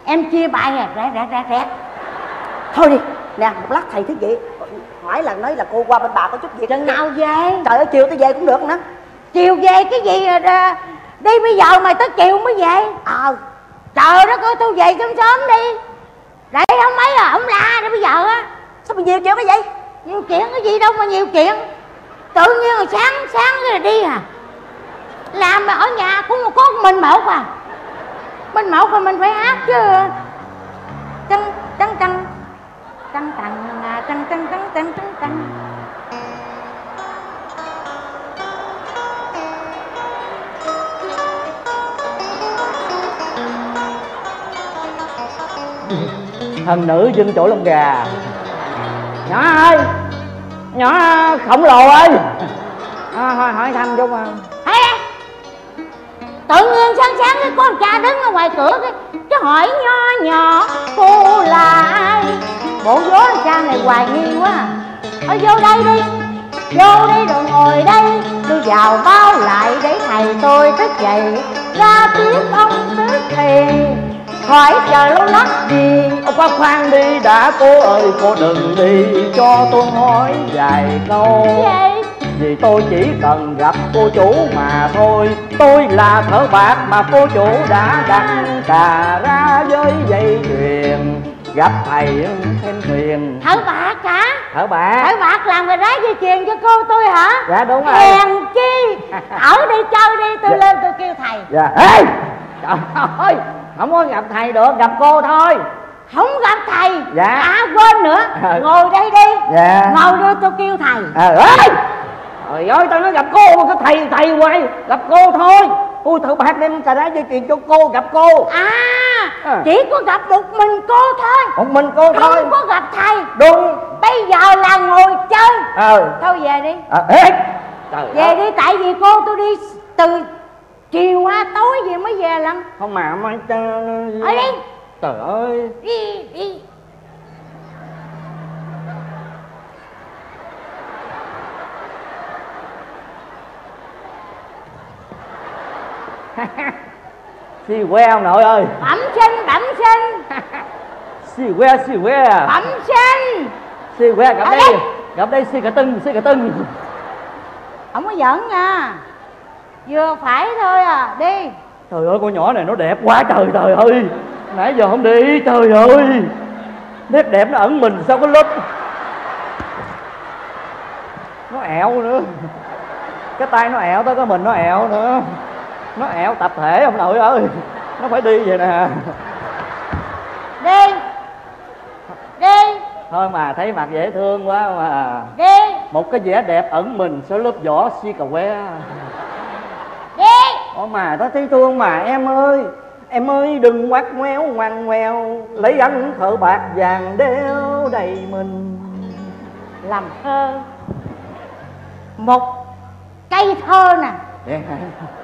Em chia bài à rẻ rẻ rẻ rẻ thôi đi. Nè một lát thầy thức vậy hỏi là nói là cô qua bên bà có chút việc. Chừng nào về? Trời ơi chiều tôi về cũng được nữa. Chiều về cái gì à, đi bây giờ mày tới chiều mới về. Ờ. Trời đất ơi tôi về sớm sớm đi. Để không mấy à không la rồi bây giờ á. Sao mà nhiều chuyện cái vậy? Nhiều chuyện cái gì đâu mà nhiều chuyện. Tự nhiên rồi sáng sáng cái là đi à làm mà ở nhà cũng có mình một à. Mình một rồi mình phải hát chứ. Chân chân chân. Chân chân à, chân chân chân chân chân chân. Thần nữ dinh chỗ lông gà. Nhỏ ơi nhỏ khổng lồ ơi. À, hỏi, hỏi thăm chút mà Tự nhiên sáng sáng cái con cha đứng ở ngoài cửa cái, cái hỏi nho nhỏ Cô là ai? Bộ vố cha này hoài nghi quá. À. Ở vô đây đi Vô đây rồi ngồi đây Tôi vào bao lại để thầy tôi thức dậy. Ra tiếp ông tức thì Khỏi chờ lâu lắm gì Ông khoan khoan đi đã cô ơi cô đừng đi cho tôi hỏi vài câu. Vậy vì tôi chỉ cần gặp cô chủ mà thôi. Tôi là thợ bạc mà cô chủ đã đặt cà ra với dây chuyền. Gặp thầy thêm thuyền. Thở bạc hả? Thợ bạc. Thở bạc làm người rái dây chuyền cho cô tôi hả? Dạ đúng rồi. Hèn chi? *laughs* Ở đi chơi đi tôi Dạ. lên tôi kêu thầy. Dạ. Ê! Trời ơi! Không có gặp thầy được gặp cô thôi. Không gặp thầy? Dạ. À quên nữa. Ờ. Ngồi đây đi. Dạ. Ngồi đây tôi kêu thầy. À, ê Trời ơi tao nói gặp cô mà có thầy thầy hoài? Gặp cô thôi. Ôi thợ bạc đem cà rá dây chuyền cho cô gặp cô. À À. Chỉ có gặp một mình cô thôi. Một mình cô thôi. Không có gặp thầy. Đúng. Bây giờ là ngồi chơi. Ờ Thôi về đi. À, Ê. Trời Về ơi. đi tại vì cô tôi đi từ chiều qua tối gì mới về lần Không mà mà Ở đi. Trời ơi. Đi đi *laughs* Xì que ông nội ơi. Bẩm sinh bẩm sinh. *laughs* Xì que xì que. Bẩm sinh. Xì que gặp đây. đây. Gặp đây xì cả tưng xì cả tưng. *laughs* Không có giỡn nha. Vừa phải thôi à Đi. Trời ơi con nhỏ này nó đẹp quá trời trời ơi. Nãy giờ không để ý trời ơi. Nét đẹp nó ẩn mình sao có lớp Nó ẹo nữa. Cái tay nó ẹo tới cái mình nó ẹo nữa Nó ẹo tập thể ông nội ơi. Nó phải đi vậy nè. Đi. Đi. Thôi mà thấy mặt dễ thương quá mà. Đi. Một cái vẻ đẹp ẩn mình sau lớp vỏ si cà que Đi. Ủa mà tao thấy thương mà em ơi. Em ơi đừng quát ngoéo ngoan ngoèo. Lấy ánh thợ bạc vàng đeo đầy mình. Làm thơ. Một cây thơ nè. Vậy hả?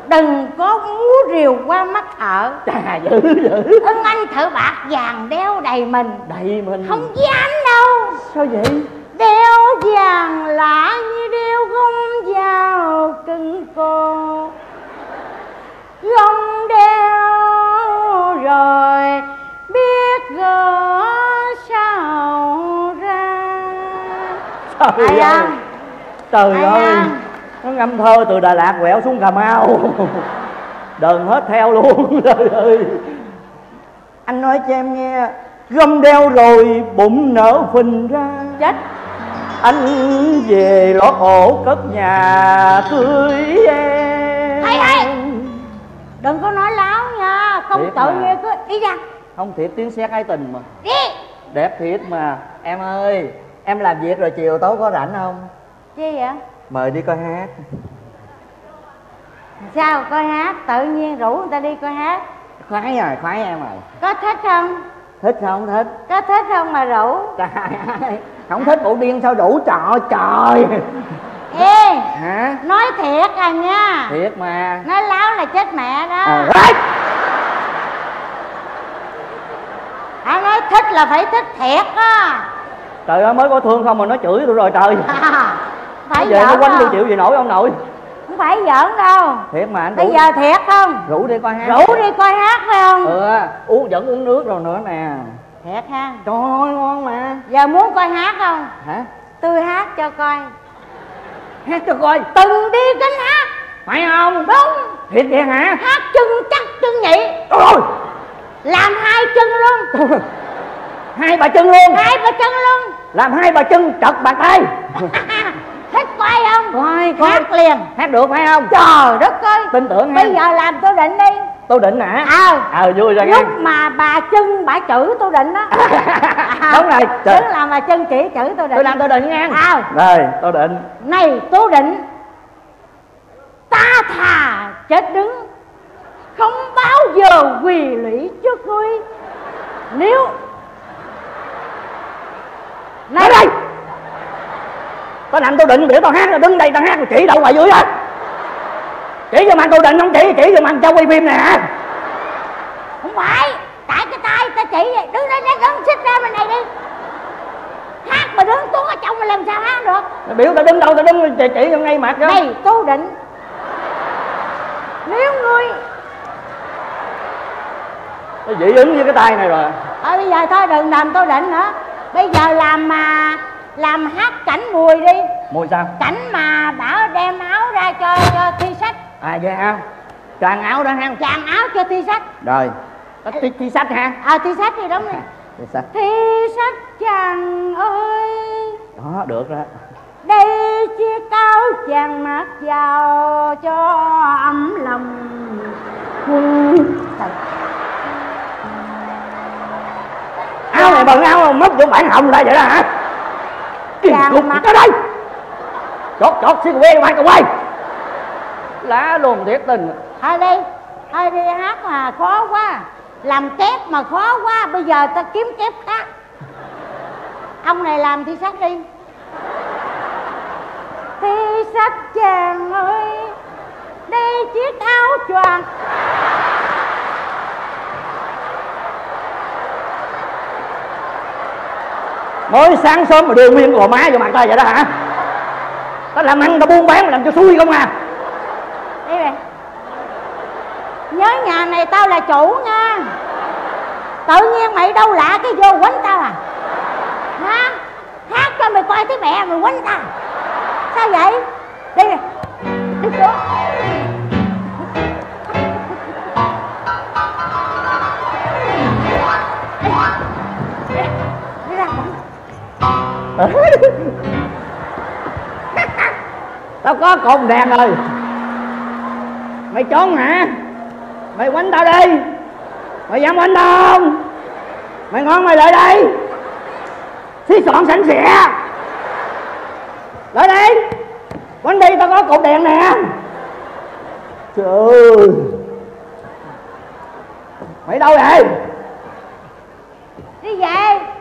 Đừng có múa rìu qua mắt thợ. Chà dữ dữ Ân anh thợ bạc vàng đeo đầy mình. Đầy mình. Không dám đâu. Sao vậy? Đeo vàng lạ như đeo gông vào cưng cô. Gông đeo rồi biết gỡ sao ra. Trời Ai ơi. à? Trời Ai ơi. à? Ngâm thơ từ Đà Lạt quẹo xuống Cà Mau. *laughs* Đờn hết theo luôn *laughs* Trời ơi. Anh nói cho em nghe Gom đeo rồi bụng nở phình ra. Chết. Anh về lót ổ cất nhà cưới em. Thầy ơi đừng có nói láo nha không Thiệt tự mà. nhiên cứ đi ra không thiệt tiếng sét ái tình mà. Đi. Đẹp thiệt mà. Em ơi em làm việc rồi chiều tối có rảnh không? Chi vậy mời đi coi hát. Sao coi hát? Tự nhiên rủ người ta đi coi hát. Khoái rồi khoái em rồi có thích không? Thích không thích. Có thích không mà rủ? Trời ơi không thích bộ điên sao đủ trời trời. Ê hả? nói thiệt à nha. Thiệt mà. Nói láo là chết mẹ đó. À, à, nói thích là phải thích thiệt á. Trời ơi mới có thương không mà nó chửi tôi rồi trời. à, *laughs* phải về nó quánh tôi chịu gì nổi ông nội. Không phải giỡn đâu. Thiệt mà anh bây giờ thiệt không? Rủ đi coi hát. Rủ đi coi hát phải không? Ừ uống vẫn uống nước rồi nữa nè. Thiệt ha. Trời ơi ngon mà. Giờ muốn coi hát không? Hả? Tôi hát cho coi. Hát cho coi. Từng đi cánh hát. Phải không? Đúng. Thiệt vậy hả? Hát chân chắc chân nhị. Ôi. Làm hai chân luôn. *laughs* Hai bà chân luôn. Hai ba chân luôn. Làm hai bà chân trật bàn tay *laughs* thích coi không? Coi coi hát liền. Hát được phải không? Trời đất ơi. Tin tưởng bây em giờ làm tôi định đi. Tôi định hả? Ờ. Ờ vui rồi nghe lúc mà bà chân bà chữ tôi định đó *laughs* đúng rồi. Trời. Tức là bà chân chỉ chữ tôi định. Tôi làm tôi định nha. Ờ. rồi tôi định. Này tôi định. Ta thà chết đứng không bao giờ quỳ lụy trước ngươi. Nếu. Nói đây tao làm tôi định biểu tao hát rồi đứng đây tao hát rồi chỉ đâu ngoài dưới á. Chỉ cho mặt tôi định không chỉ chỉ cho mặt cho quay phim nè. Không phải tại cái tay ta chỉ vậy. Đứng đây đây gần xích ra bên này đi. Hát mà đứng tuốt ở trong mà làm sao hát được? Biểu tao đứng đâu tao đứng chỉ, chỉ ngay mặt đó này tôi định. Nếu ngươi tao dị ứng với cái tay này rồi? Thôi bây giờ thôi đừng làm tôi định nữa. Bây giờ làm mà Làm hát cảnh mùi đi. Mùi sao? Cảnh mà bảo đem áo ra cho, cho thi sách à vậy hả tràn áo đó ha. Chàng áo cho thi sách rồi. Tao thi, thi sách ha. Ờ thi sách thì đúng rồi *laughs* thi sách Thi sách chàng ơi. Đó được rồi. Đây chiếc áo chàng mặc vào cho ấm lòng. Quân. Áo này bận áo mất vô bản hồng ra vậy đó hả Chàng cục tới đây. Chót chót xí quê quay quay lá luôn thiệt tình. Thôi đi Thôi đi hát mà khó quá. Làm kép mà khó quá Bây giờ ta kiếm kép khác. Ông này làm thi sách đi. Thi sách chàng ơi Đây chiếc áo choàng mới sáng sớm mà đưa nguyên gò má vô mặt ta vậy đó hả? Tao làm ăn tao buôn bán mà làm cho xui không à? Đi về Nhớ nhà này tao là chủ nha. Tự nhiên mày đâu lạ cái vô quánh tao à? Hả? Hát cho mày coi thấy mẹ mày quánh tao. Sao vậy? Đi Đi xuống. *laughs* tao có cồn đèn rồi. Mày trốn hả? Mày quánh tao đi. Mày dám quánh tao không? Mày ngon mày lại đây. Xí soạn sẵn sẻ lại đây quánh đi, tao có cột đèn nè. Trời ơi. Mày đâu vậy? Đi về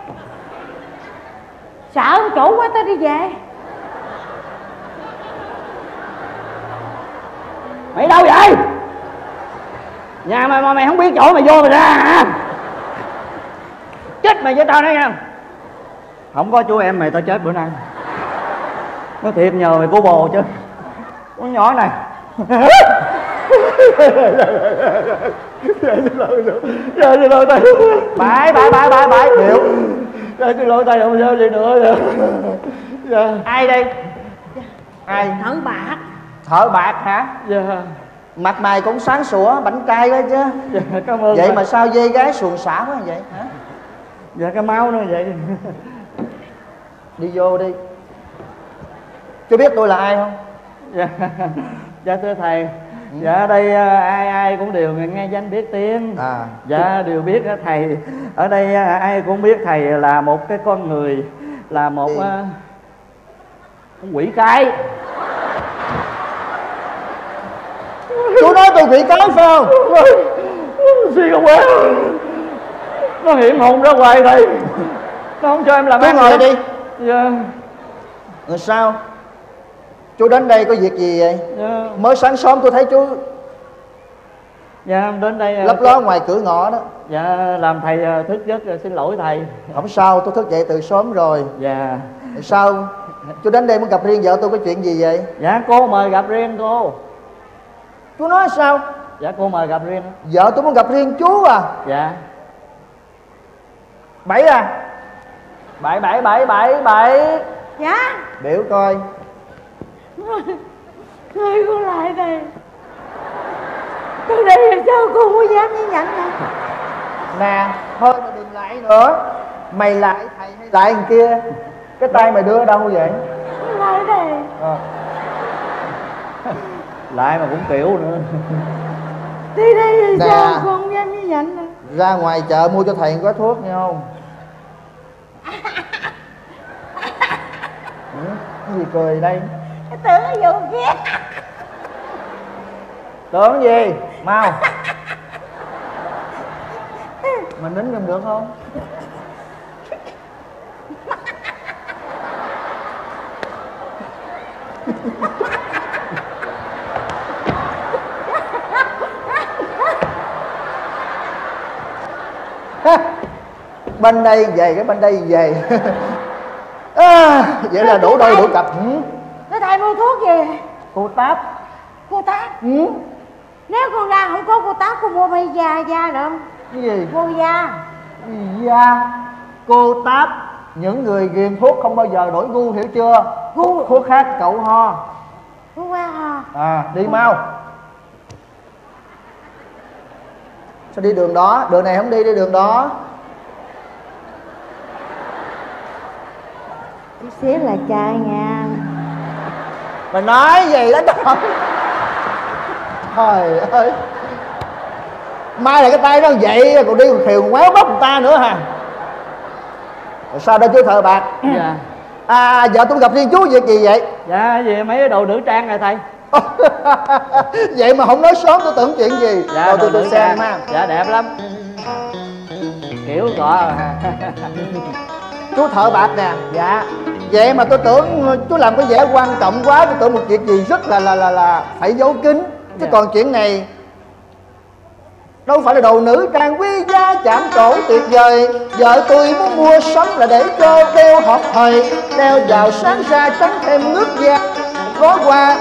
sợ ông chủ quá tao đi về. Mày đâu vậy? Nhà mày mà mày không biết chỗ mày vô mày ra hả? Chết mày với tao đấy nha không? Có chú em mày, tao chết bữa nay. Nó thiệt nhờ mày cố bồ chứ. Con nhỏ này. *laughs* xin lỗi dạ xin lỗi tay bãi bãi bãi bãi bãi hiểu. Dạ xin lỗi tay không sao gì nữa. Dạ. Ai đây? Ai? Thử bạc. Thợ bạc hả? Dạ. Mặt mày cũng sáng sủa bảnh trai đó chứ. Dạ cảm ơn vậy bà. mà sao dê gái xuồng xả quá vậy hả? Dạ cái máu nó vậy. Đi vô đi. Chú biết tôi là ai không? Dạ. Dạ thưa thầy dạ đây à, ai ai cũng đều nghe danh biết tiếng. À dạ đều biết á, thầy. Ở đây à, ai cũng biết thầy là một cái con người là một à, con quỷ cái. Chú nói tôi quỷ cái phải không suy không quá. Nó hiện hồn ra ngoài thầy. Nó không cho em làm ăn ngồi nữa. đi. Dạ. Rồi sao chú đến đây có việc gì vậy? Dạ. Mới sáng sớm tôi thấy chú dạ em đến đây à, lấp ló ngoài cửa ngõ đó. Dạ làm thầy à, thức giấc à, xin lỗi thầy. Không sao tôi thức dậy từ sớm rồi. Dạ. Sao? Chú đến đây muốn gặp riêng vợ tôi có chuyện gì vậy? Dạ cô mời gặp riêng cô. Chú nói sao? Dạ cô mời gặp riêng. Vợ tôi muốn gặp riêng chú à? Dạ. Bảy à? Bảy bảy bảy bảy bảy. Dạ. Biểu coi Thôi cô lại đây. Từ đây là sao cô có dám như nhận hả? Nè thôi mà đừng lại nữa. Mày lại thầy hay lại thằng kia? Cái tay mày đưa ở đâu vậy? Lại đây. Ờ. lại mà cũng kiểu nữa. Từ đây là Nè. sao không dám như nhận hả? Ra ngoài chợ mua cho thầy gói thuốc nghe không? *laughs* Ừ? cái gì cười đây cái tưởng vô ghét tưởng gì? Mau. Mình nín giùm được không? Bên đây về cái bên đây về. *laughs* À, vậy là đủ đôi đủ cặp thầy mua thuốc gì cô táp. Cô tác ừ. Nếu con ra không có cô tác cô mua bay da da được không? Cái gì? Mua da. Dạ Cô Táp Những người ghiền thuốc không bao giờ đổi gu hiểu chưa? Gu. Thuốc khác cậu ho. Cô qua hả À đi mau. Sao đi đường đó? Đường này không đi đi đường đó. Chút xíu là trai nha Mày nói gì đó trời Trời ơi. Mai là cái tay nó vậy Còn đi còn khều quéo bóc người ta nữa hả? Rồi sao đây chú thợ bạc? Dạ. À vợ tôi gặp riêng chú việc gì vậy? Dạ về mấy cái đồ nữ trang này thầy. *laughs* Vậy mà không nói sớm tôi tưởng chuyện gì? Dạ Rồi đồ tôi tôi xem trang. ha. Dạ đẹp lắm. Kiểu gọi chú thợ bạc nè. Dạ vậy mà tôi tưởng chú làm cái vẻ quan trọng quá tôi tưởng một việc gì rất là là là là phải giấu kín. Chứ Dạ. còn chuyện này đâu phải là đồ nữ trang quý giá chạm trổ tuyệt vời. Vợ tôi muốn mua sắm là để cho đeo hợp thời đeo vào sáng ra tránh thêm nước da. Có qua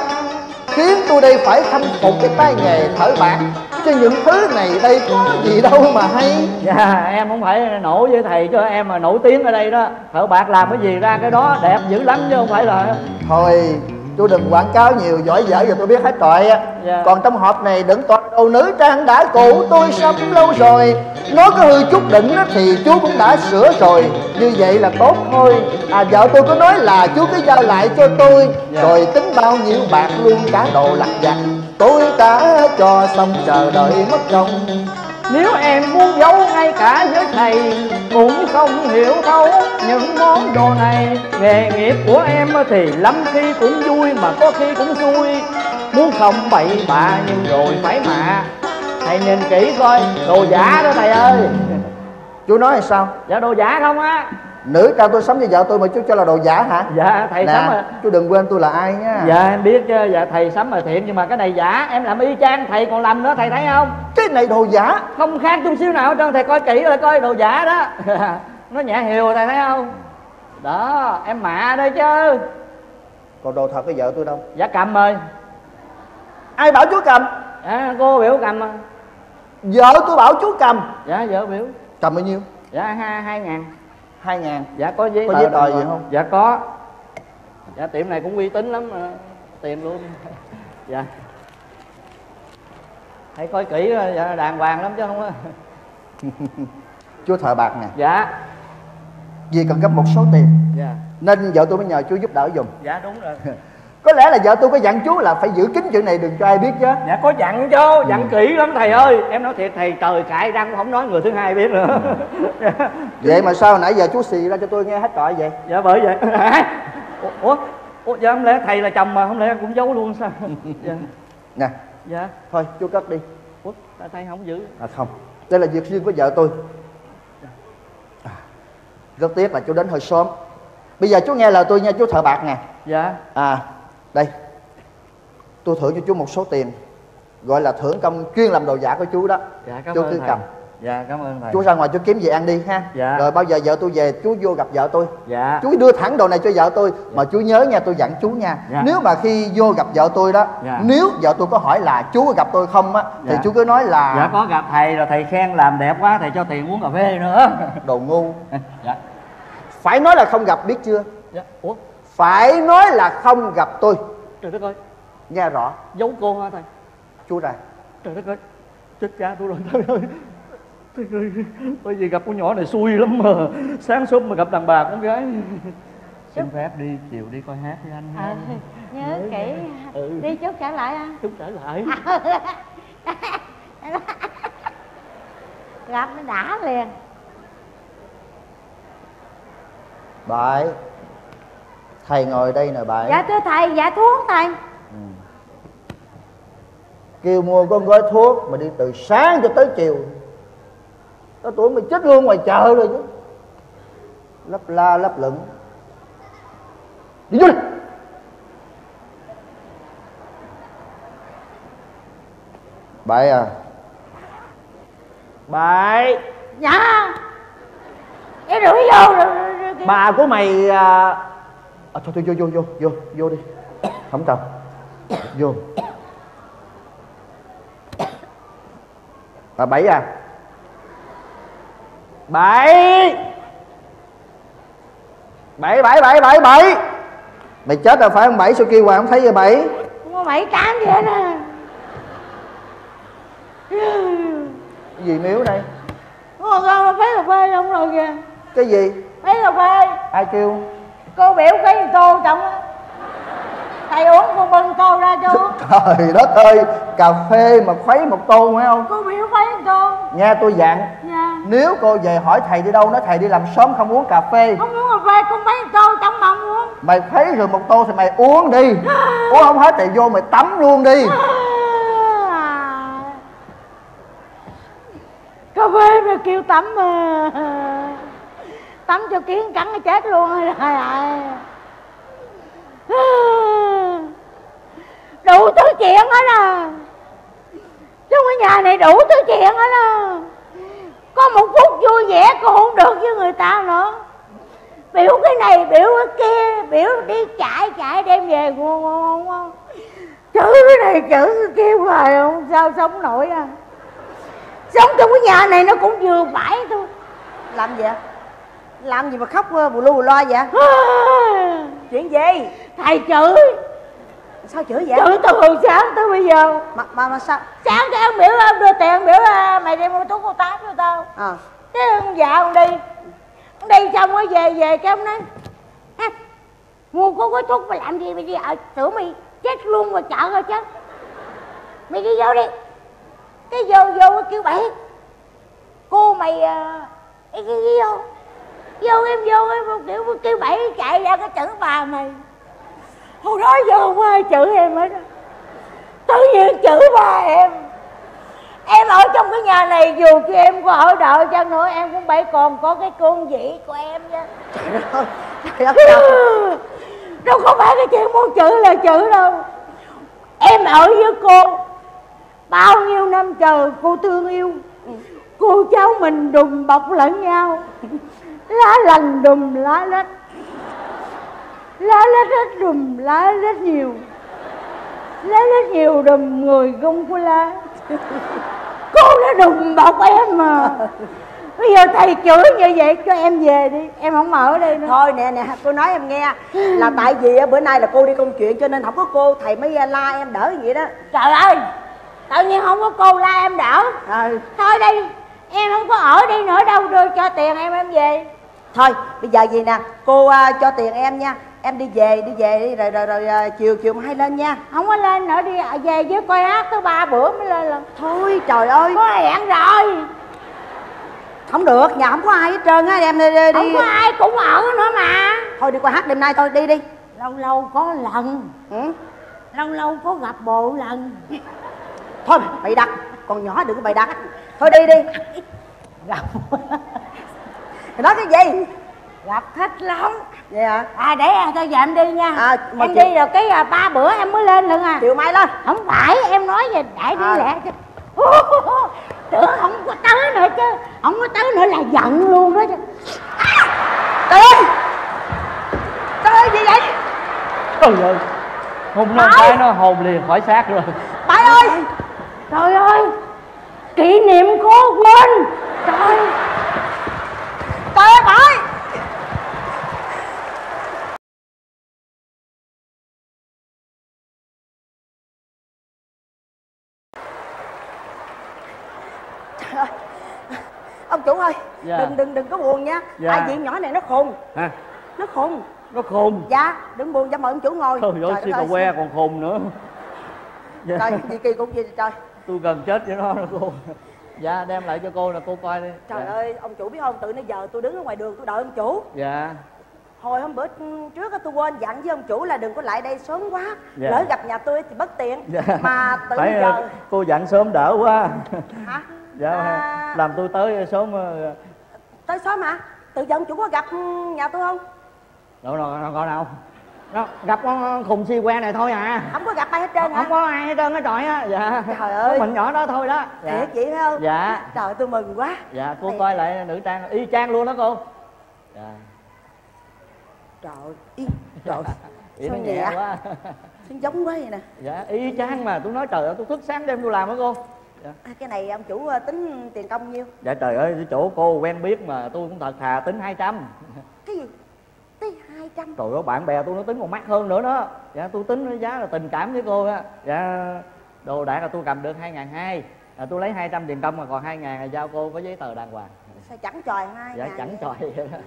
khiến tôi đây phải khâm phục cái tay nghề thợ bạc chứ những thứ này đây có gì đâu mà hay. Dạ em không phải nổi với thầy cho em mà nổi tiếng ở đây đó. Thợ bạc làm cái gì ra cái đó đẹp dữ lắm chứ không phải là Thôi chú đừng quảng cáo nhiều giỏi dở giờ tôi biết hết rồi á. Dạ. Còn trong hộp này đựng toàn đồ nữ trang đã cũ tôi sắm lâu rồi. Nó có hư chút đựng á thì chú cũng đã sửa rồi. Như vậy là tốt thôi. À vợ tôi có nói là chú cứ giao lại cho tôi. Dạ. Rồi tính bao nhiêu bạc luôn cả đồ lặt vặt Tôi đã cho xong chờ đợi mất công Nếu em muốn giấu ngay cả với thầy Cũng không hiểu thấu những món đồ này. Nghề nghiệp của em thì lắm khi cũng vui mà có khi cũng xui. Muốn không bậy bạ nhưng rồi phải mạ. Thầy nhìn kỹ coi đồ giả đó thầy ơi. Chú nói là sao? Dạ đồ giả không á Nữ trang tôi sắm cho vợ tôi mà chú cho là đồ giả hả? Dạ thầy sắm rồi chú đừng quên tôi là ai nha. Dạ em biết chứ, dạ thầy sắm mà thiện Nhưng mà cái này giả, em làm y chang thầy còn làm nữa thầy thấy không? Cái này đồ giả. Không khác chút xíu nào hết trơn thầy coi kỹ rồi coi đồ giả đó. *laughs* Nó nhẹ hiều thầy thấy không? Đó, em mạ đây chứ. Còn đồ thật cái vợ tôi đâu? Dạ cầm ơi. Ai bảo chú cầm? Dạ cô biểu cầm à. Vợ tôi bảo chú cầm. Dạ vợ biểu. Cầm bao nhiêu? Dạ hai, hai ngàn hai ngàn. Dạ có giấy Có tờ giấy tờ gì không? Dạ có. Dạ tiệm này cũng uy tín lắm mà. Tiền luôn. *laughs* Dạ. Thầy coi kỹ rồi, dạ, đàng hoàng lắm chứ không á Chú thợ bạc nè. Dạ. Vì cần gấp một số tiền. Dạ. Nên vợ tôi mới nhờ chú giúp đỡ dùm Dạ đúng rồi *laughs* có lẽ là vợ tôi có dặn chú là phải giữ kín chuyện này đừng cho ai biết chứ dạ có dặn chứ dặn kỹ lắm thầy ơi. Em nói thiệt thầy trời cãi răng cũng không nói người thứ hai biết nữa. *laughs* Vậy mà sao nãy giờ chú xì ra cho tôi nghe hết trọi vậy? Dạ bởi vậy. *laughs* Ủa ủa ủa dạ không lẽ thầy là chồng mà không lẽ cũng giấu luôn sao? *laughs* Dạ. Nè. Dạ. Thôi chú cất đi. Ủa tại thầy không giữ. À không. Đây là việc riêng của vợ tôi. À, rất tiếc là chú đến hơi sớm. Bây giờ chú nghe lời tôi nha chú thợ bạc nè. Dạ. À đây tôi thưởng cho chú một số tiền gọi là thưởng công chuyên làm đồ giả của chú đó. Dạ cảm chú ơn cứ thầy. cầm. Dạ cảm ơn thầy. Chú ra ngoài chú kiếm gì ăn đi ha. Dạ. rồi bao giờ vợ tôi về chú vô gặp vợ tôi. Dạ. Chú đưa thẳng đồ này cho vợ tôi mà chú nhớ nha tôi dặn chú nha. Dạ. nếu mà khi vô gặp vợ tôi đó Dạ. nếu vợ tôi có hỏi là chú có gặp tôi không á thì Dạ. chú cứ nói là dạ có gặp thầy rồi thầy khen làm đẹp quá thầy cho tiền uống cà phê nữa. Đồ ngu. *laughs* Dạ. Phải nói là không gặp biết chưa? Dạ ủa phải nói là không gặp tôi. Trời đất ơi. Nghe rõ. Giấu cô hả thầy. Chú ra trời đất ơi. Chết cha tôi rồi thầy ơi. Bởi vì gặp con nhỏ này xui lắm mà. Sáng sớm mà gặp đàn bà con gái. Xin phép đi chiều đi coi hát với anh à, ha. nhớ kỹ. Ừ. đi chút trả lại anh. Chúng trở lại. *laughs* Gặp nó đã liền. Bảy thầy ngồi đây nè bảy dạ thưa thầy dạ thuốc thầy. Kêu mua con gói thuốc mà đi từ sáng cho tới chiều. Tới tuổi mày chết luôn ngoài chợ rồi chứ. Lấp la lấp lửng. Đi vô đi. Bảy à? Bảy dạ. Em đuổi vô rồi. bà của mày à, à, thôi thôi vô vô vô vô vô đi. Không cần. Vô. Bà bảy à? Bảy. Bảy bảy bảy bảy bảy. Mày chết rồi phải không bảy sao kêu hoài không thấy vậy bảy? Bảy tám hết à cái gì miếu đây? Ủa, con phải cà phê không rồi kìa. Cái gì? Phải cà phê. Ai kêu Cô biểu cái tô trong Thầy uống cô bưng tô ra cho. Trời đất ơi cà phê mà khuấy một tô phải không? Cô biểu khuấy một tô. Nghe tôi dặn Dạ. Nếu cô về hỏi thầy đi đâu nói thầy đi làm sớm không uống cà phê. Không uống cà phê con khuấy một tô trong mộng uống. Mày khuấy rồi một tô thì mày uống đi. *laughs* Uống không hết thì vô mày tắm luôn đi. *laughs* Cà phê mà kêu tắm mà Tắm cho kiến cắn nó chết luôn rồi *sighs* Đủ thứ chuyện hết à. Trong cái nhà này đủ thứ chuyện hết à. Có một phút vui vẻ còn không được với người ta nữa. Biểu cái này, biểu cái kia Biểu đi chạy chạy đem về ngon ngon ngon chữ cái này chữ cái kia hoài không sao sống nổi à. Sống trong cái nhà này nó cũng vừa phải thôi. Làm gì ạ? Làm gì mà khóc ờ, bù lu bù loa vậy? Chuyện gì? Thầy chửi. Sao chửi vậy? Chửi từ hồi sáng tới bây giờ. Mà mà, mà sao? Sáng cái ông biểu ông đưa tiền ông biểu à, mày đem mua thuốc cô tám cho tao. À cái ông già ông đi. Ông đi xong mới về về cái ông nói "Ha, mua có gói thuốc mày làm gì mày đi ở tưởng mày chết luôn ngoài chợ rồi chứ. Mày đi vô đi. Cái vô vô kêu bảy cô mày cái cái vô vô em vô em kiểu kêu bảy chạy ra cái chữ bà mày hồi đó giờ không ai chửi em hết tự nhiên chửi bà em. Em ở trong cái nhà này dù cho em có ở đợi chăng nữa em cũng phải còn có cái cương vị của em nha. Trời ơi trời. đâu có phải cái chuyện muốn chửi là chửi đâu. Em ở với cô bao nhiêu năm trời cô thương yêu. Cô cháu mình đùm bọc lẫn nhau lá lành đùm lá lách. Lá lách rất đùm lá rất nhiều. Lá rất nhiều đùm người gung của lá. Cô đã đùm bọc em mà. Bây giờ thầy chửi như vậy cho em về đi. Em không ở đây nữa. Thôi nè nè cô nói em nghe. Là tại vì á, bữa nay là cô đi công chuyện cho nên không có cô thầy mới à, la em đỡ vậy đó. Trời ơi tự nhiên không có cô la em đỡ. Ừ. thôi đây em không có ở đây nữa đâu đưa cho tiền em em về thôi bây giờ gì nè? Cô à, cho tiền em nha. Em đi về đi về đi rồi rồi rồi à, chiều chiều mai lên nha. Không có lên nữa đi về với coi hát tới ba bữa mới lên lần. Thôi trời ơi. Có hẹn rồi. Không được nhà không có ai hết trơn á. Em đi, đi, không có ai cũng ở nữa mà. Thôi đi qua hát đêm nay thôi đi đi. Lâu lâu có lần. Ừ. lâu lâu có gặp bộ lần. Thôi bày đặt. Còn nhỏ đừng có bày đặt. Thôi đi đi. Gặp nói cái gì? Gặp thích lắm. Vậy hả? À để à, thôi giờ em đi nha. À, mà em chị- đi rồi cái à, ba bữa em mới lên lần à. Chiều mai lên. Không phải em nói về đại đi À. lẹ chứ. Tưởng không có tới nữa chứ. Không có tới nữa là giận luôn đó chứ. Trời ơi trời ơi gì vậy? Trời ơi hôn lên cái nó hồn liền khỏi xác rồi. Bảy ơi. Trời ơi. Kỷ niệm cố quên. Trời trời ơi Trời ơi. ông chủ ơi Dạ. đừng đừng đừng có buồn nha. Dạ. tại vì nhỏ này nó khùng. Hả? Nó khùng. Nó khùng. Dạ đừng buồn cho mời ông chủ ngồi. Thôi ơi đất xì cà ơi, que còn khùng nữa. Dạ. trời gì kỳ cục gì vậy trời. Tôi gần chết với nó rồi cô dạ đem lại cho cô là cô coi đi. Trời dạ. ơi ông chủ biết không? Từ nãy giờ tôi đứng ở ngoài đường tôi đợi ông chủ. Dạ. Hồi hôm bữa trước á, tôi quên dặn với ông chủ là đừng có lại đây sớm quá. Dạ. lỡ gặp nhà tôi thì bất tiện. Dạ. Mà từ phải giờ cô dặn sớm đỡ quá. Hả? Dạ À. làm tôi tới sớm ờ, tới sớm hả? Từ giờ ông chủ có gặp nhà tôi không? Đâu nào nào coi nó gặp con khùng si que này thôi à. Không có gặp ai hết trơn không, hả? Không có ai hết trơn á trời á. Dạ. Trời ơi. Mình nhỏ đó thôi đó. Thiệt vậy phải không? Dạ. Trời tôi mừng quá. Dạ cô Thì- coi lại nữ trang y chang luôn đó cô. Dạ. Trời y trời ý *laughs* nó nhẹ quá. *laughs* Sao giống quá vậy nè. Dạ y chang mà. Tôi nói trời ơi tôi thức sáng đêm tôi làm đó cô. Dạ. À, cái này ông chủ ờ, tính tiền công nhiêu? Dạ trời ơi chỗ cô quen biết mà tôi cũng thật thà tính 200 trăm trời ơi bạn bè tôi nó tính còn mắc hơn nữa đó. Dạ tôi tính giá là tình cảm với cô á. Dạ đồ đạc là tôi cầm được hai ngàn hai. À, tôi lấy 200 tiền công mà còn hai ngàn là giao cô có giấy tờ đàng hoàng. Sao chẳng tròi hai dạ chẳng vậy? tròi vậy đó.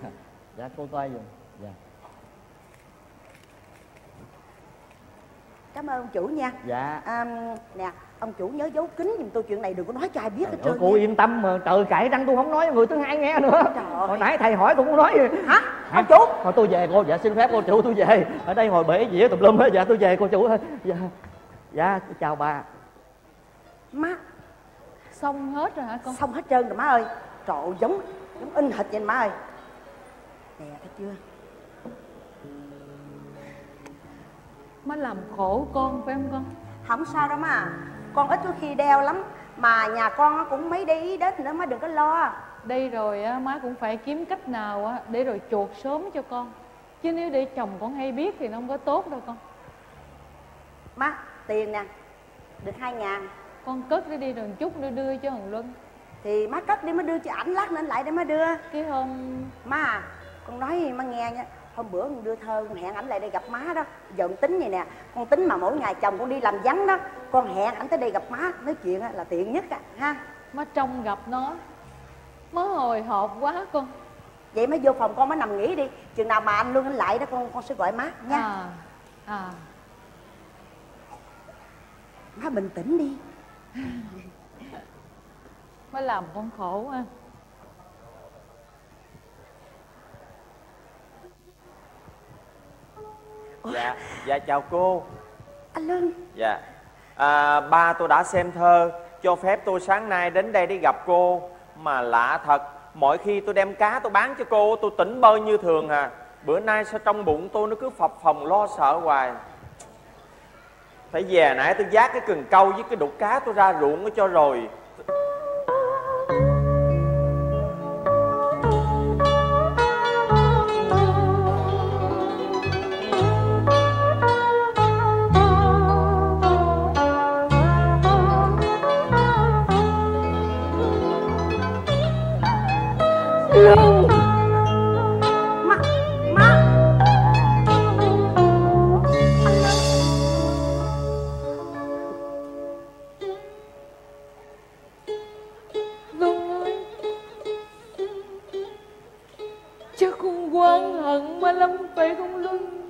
dạ cô coi giùm. Dạ. Cảm ơn ông chủ nha. Dạ. À, nè ông chủ nhớ giấu kín giùm tôi chuyện này đừng có nói cho ai biết hết trơn cô nha. yên tâm mà trời cãi răng tôi không nói người thứ hai nghe nữa. Trời ơi. hồi nãy thầy hỏi tôi cũng nói. Hả? Ông chủ? Thôi tôi về cô dạ xin phép cô chủ tôi về. Ở đây ngồi bể dĩa tùm lum hết dạ tôi về cô chủ. Dạ. Dạ chào bà. Má xong hết rồi hả con xong hết trơn rồi má ơi. Trời ơi, giống giống in hệt vậy má ơi. Nè thấy chưa? Má làm khổ con phải không con? Không sao đâu má con ít có khi đeo lắm mà nhà con cũng mấy để ý đến nữa má đừng có lo. Đây rồi á má cũng phải kiếm cách nào á để rồi chuột sớm cho con. Chứ nếu để chồng con hay biết thì nó không có tốt đâu con. Má tiền nè được hai ngàn. Con cất đi đi rồi chút nữa đưa cho thằng luân. Thì má cất đi má đưa cho ảnh lát ảnh lại để má đưa. Cái hôm má à con nói má nghe nha hôm bữa con đưa thơ con hẹn ảnh lại đây gặp má đó giờ con tính vậy nè. Con tính mà mỗi ngày chồng con đi làm vắng đó con hẹn ảnh tới đây gặp má nói chuyện á là tiện nhất á ha. Má trông gặp nó má hồi hộp quá con. Vậy má vô phòng con má nằm nghỉ đi chừng nào mà anh luôn anh lại đó con con sẽ gọi má nha. À à. Má bình tĩnh đi. Má làm con khổ ha dạ. Dạ chào cô. Anh lương. Dạ. À, ba tôi đã xem thơ. Cho phép tôi sáng nay đến đây để gặp cô. Mà lạ thật mỗi khi tôi đem cá tôi bán cho cô tôi tỉnh bơ như thường à. Bữa nay sao trong bụng tôi nó cứ phập phồng lo sợ hoài. Phải về nãy tôi giác cái cần câu với cái đục cá tôi ra ruộng nó cho rồi má má Luân ơi Chắc con quan hận mà lắm phải không Luân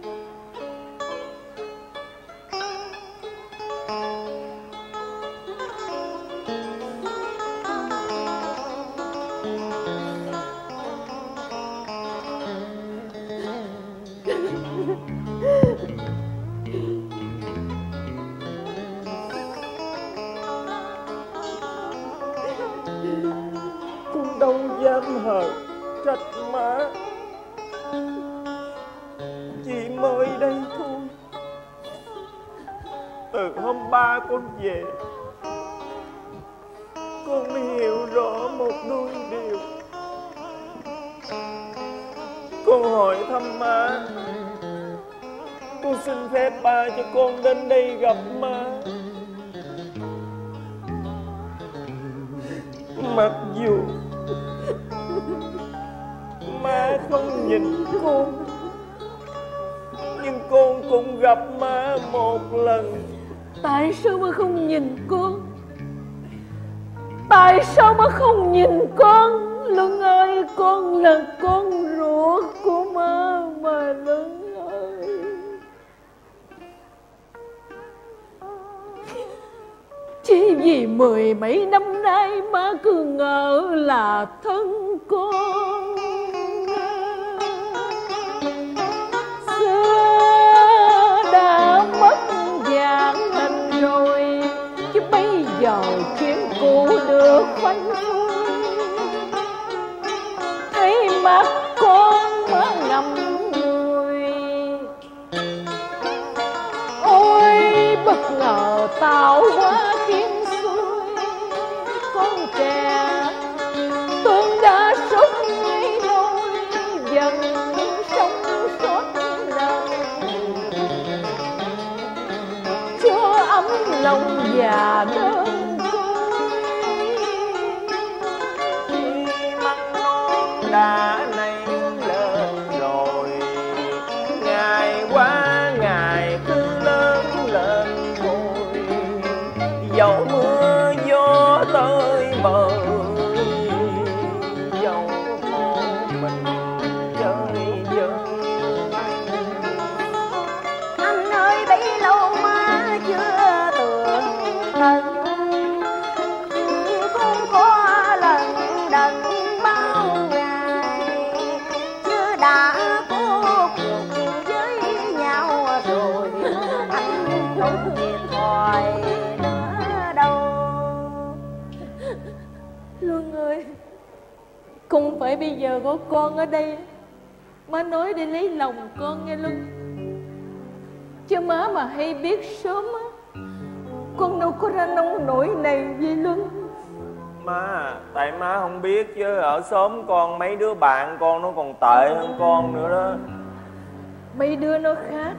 ngỡ là thân con Xưa đã mất dạng hình rồi, Chứ bây giờ chuyện cũ được khoanh phui Thấy mắt con mới ngậm ngùi Ôi, bất ngờ tao quá. Lòng giờ có con ở đây Má nói để lấy lòng con nghe Luân Chứ má mà hay biết sớm á Con đâu có ra nông nổi này gì Luân Má, tại má không biết chứ ở xóm con mấy đứa bạn con nó còn tệ hơn con nữa đó. Mấy đứa nó khác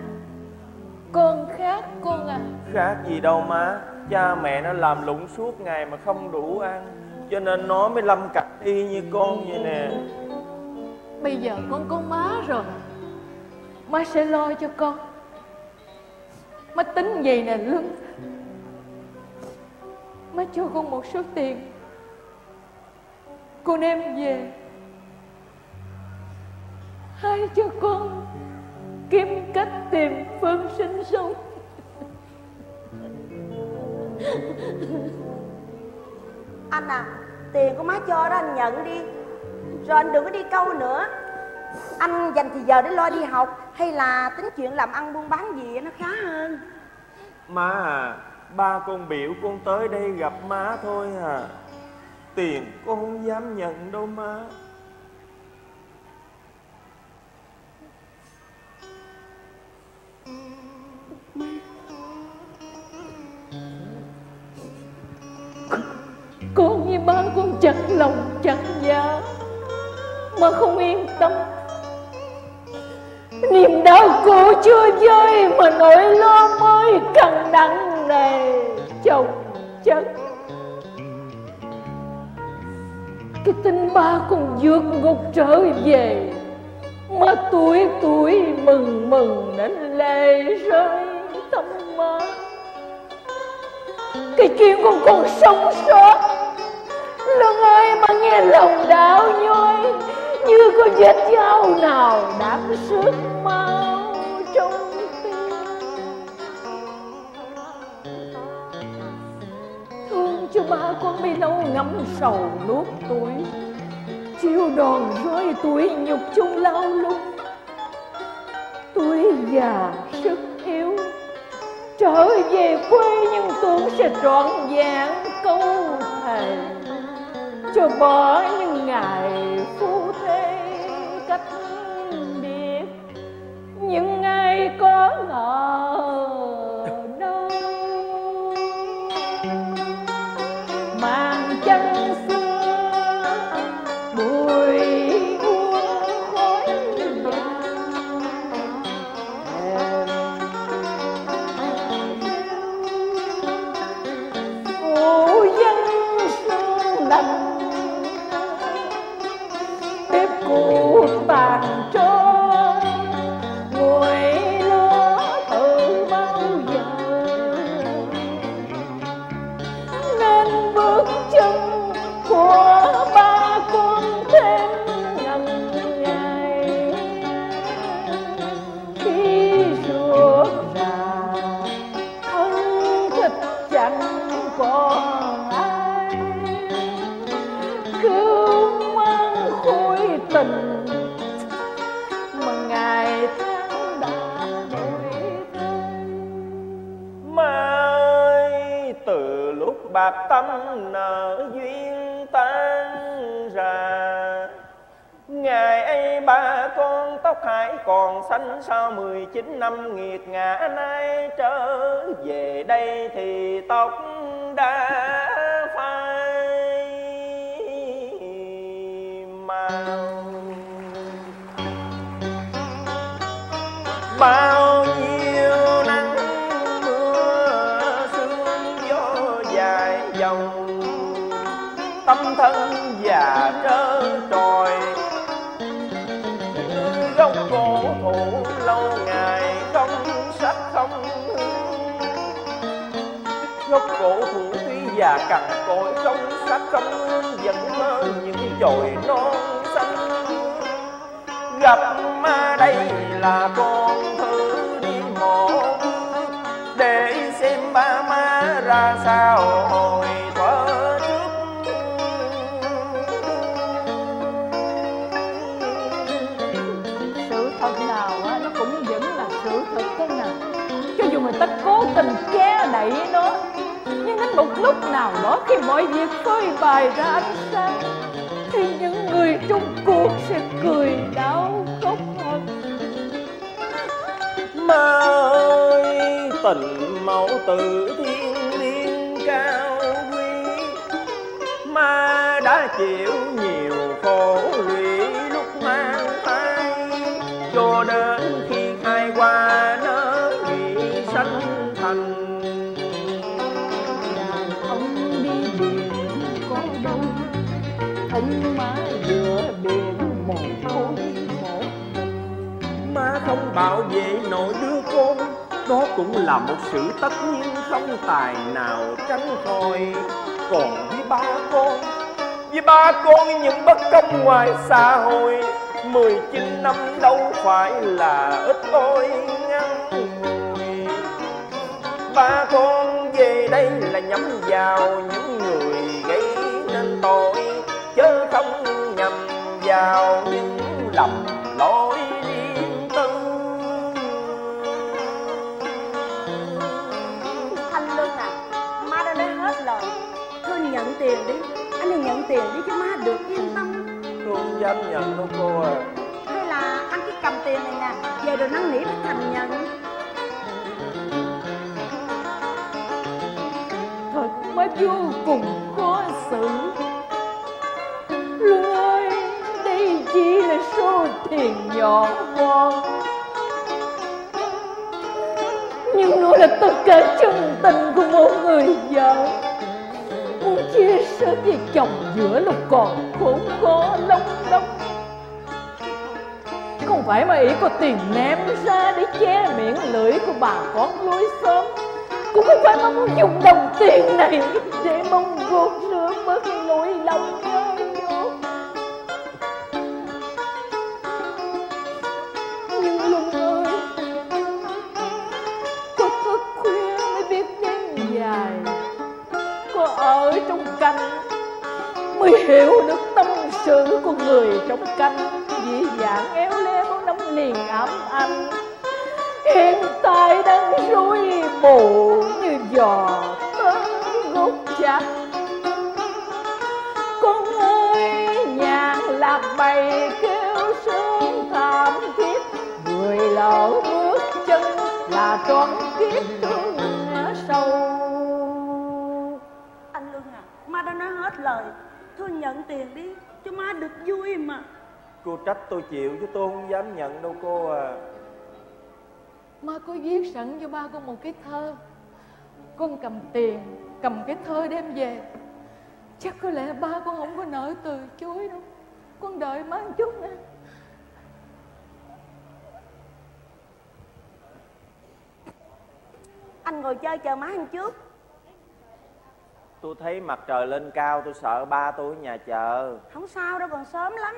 Con khác con à. Khác gì đâu má Cha mẹ nó làm lụng suốt ngày mà không đủ ăn Cho nên nó mới lâm cạch y như con vậy nè Bây giờ con có má rồi. Má sẽ lo cho con. Má tính vậy nè Luân Má cho con một số tiền. Con đem về. Hai cho con Kiếm cách tìm phương sinh sống. Anh à Tiền của má cho đó anh nhận đi. Rồi anh đừng có đi câu nữa. Anh dành thì giờ để lo đi học Hay là tính chuyện làm ăn buôn bán gì nó khá hơn. Má à Ba con biểu con tới đây gặp má thôi à. Tiền con không dám nhận đâu má. Con với ba con chặt lòng chặt dạ mà không yên tâm. Niềm đau cũ chưa dơi Mà nỗi lo mới càng nặng nề Chồng chất. Cái tin ba con vượt ngục trở về Mà tuổi tuổi mừng mừng đến lệ rơi tâm má cái chuyện con còn sống sót Lương ơi mà nghe lòng đau nhói? Như có vết dao nào đám sức mau trong tim. Thương cho ba con bấy lâu ngắm sầu nuốt tuổi Chiêu đòn roi tuổi nhục chung lao lúc Tuổi già, sức yếu, trở về quê nhưng tưởng sẽ trọn vẹn câu thề. Cho bỏ những ngày phút nhưng ai có ngờ bạc tâm nợ duyên tan ra Ngày ấy ba con tóc hải còn xanh Sau 19 năm nghiệt ngã, nay trở về đây thì tóc đã phai màu. Bao nhiêu sông gốc cổ thụ tuy già cằn cỗi sông sát sông vẫn mơ những chồi non xanh. Gặp ma đây là con thử đi mộ để xem ba má ra sao. hồi vậy nó nhưng đến một lúc nào đó khi mọi việc phơi bày ra ánh sáng thì những người trong cuộc sẽ cười đau khóc hơn. Ma ơi tình mẫu tử thiên liêng cao quý Ma đã chịu nhiều khổ luyện. Không bảo vệ nổi đứa con. Đó cũng là một sự tất nhiên không tài nào tránh khỏi Còn với ba con, Với ba con những bất công ngoài xã hội 19 năm đâu phải là ít ôi ngắn ngủi Ba con về đây là nhắm vào những người gây nên tội Chớ không nhầm vào những tiền đi. Anh đừng nhận tiền đi cho má được yên tâm. Tôi không dám nhận đâu cô à Hay là anh cứ cầm tiền này nè. Về rồi năn nỉ với Thành nhận thật mới vô cùng khó xử. Luân ơi đây chỉ là số tiền nhỏ con nhưng nó là tất cả chân tình của một người vợ chia sẻ về chồng giữa lúc còn khốn khó lông lông, không phải mà ý có tiền ném ra để che miệng lưỡi của bà con lối xóm cũng không phải mà muốn dùng đồng tiền này để mong gột rửa bớt nỗi lòng canh, mới hiểu được tâm sự của người trong canh. Dị dạng éo le bóng nắm liền ám anh hiện tại đang rối bù như giò tới gốc chặt con ơi, nhàn lạc bày kêu sương thảm thiết. Người lỡ bước chân là trọn kiếp thương nói hết lời. Thôi nhận tiền đi Cho má được vui mà. Cô trách tôi chịu chứ tôi không dám nhận đâu cô à. Má có viết sẵn cho ba con một cái thơ. Con cầm tiền Cầm cái thơ đem về. Chắc có lẽ ba con không có nỡ từ chối đâu. Con đợi má một chút nha Anh ngồi chơi chờ má ăn trước Tôi thấy mặt trời lên cao tôi sợ ba tôi ở nhà chờ. Không sao đâu còn sớm lắm.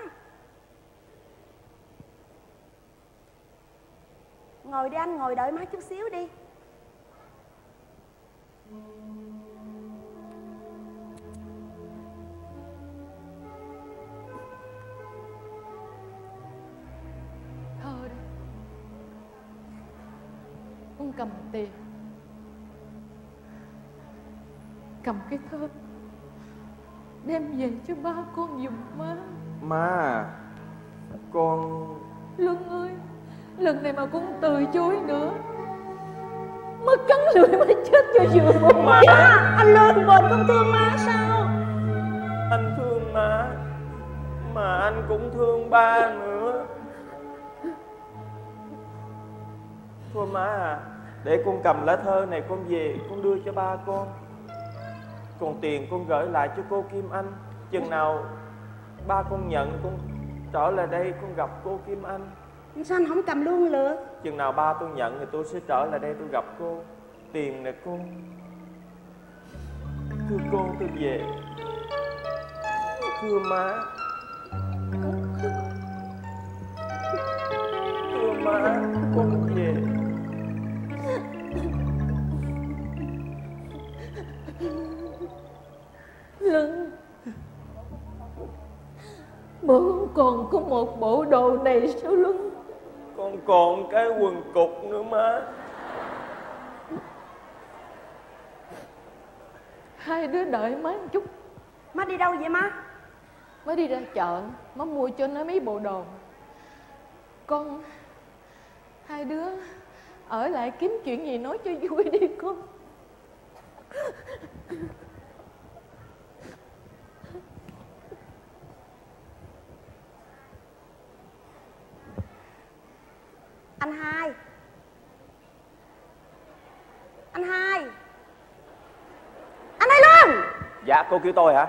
Ngồi đi anh ngồi đợi má chút xíu đi. Thơ đó. Con cầm tiền cầm cái thơ đem về cho ba con giùm má. Má Con Luân ơi Lần này mà con từ chối nữa Má cắn lưỡi má chết cho vừa một má! Anh Luân bồn không thương má sao? Anh thương má Mà anh cũng thương ba nữa. Thôi má à Để con cầm lá thơ này con về Con đưa cho ba con Còn tiền con gửi lại cho cô Kim Anh. Chừng nào ba con nhận con trở lại đây con gặp cô Kim Anh. Sao anh không cầm luôn được Chừng nào ba tôi nhận thì tôi sẽ trở lại đây tôi gặp cô. Tiền này con Thưa cô tôi về. Thưa má. Thưa má Bộ con còn có một bộ đồ này sao Luân Con còn cái quần cục nữa má. Hai đứa đợi má một chút. Má đi đâu vậy má? Má đi ra chợ Má mua cho nó mấy bộ đồ. Con Hai đứa Ở lại kiếm chuyện gì nói cho vui đi con Anh hai. Anh hai. Anh hai Luân Dạ cô kêu tôi hả?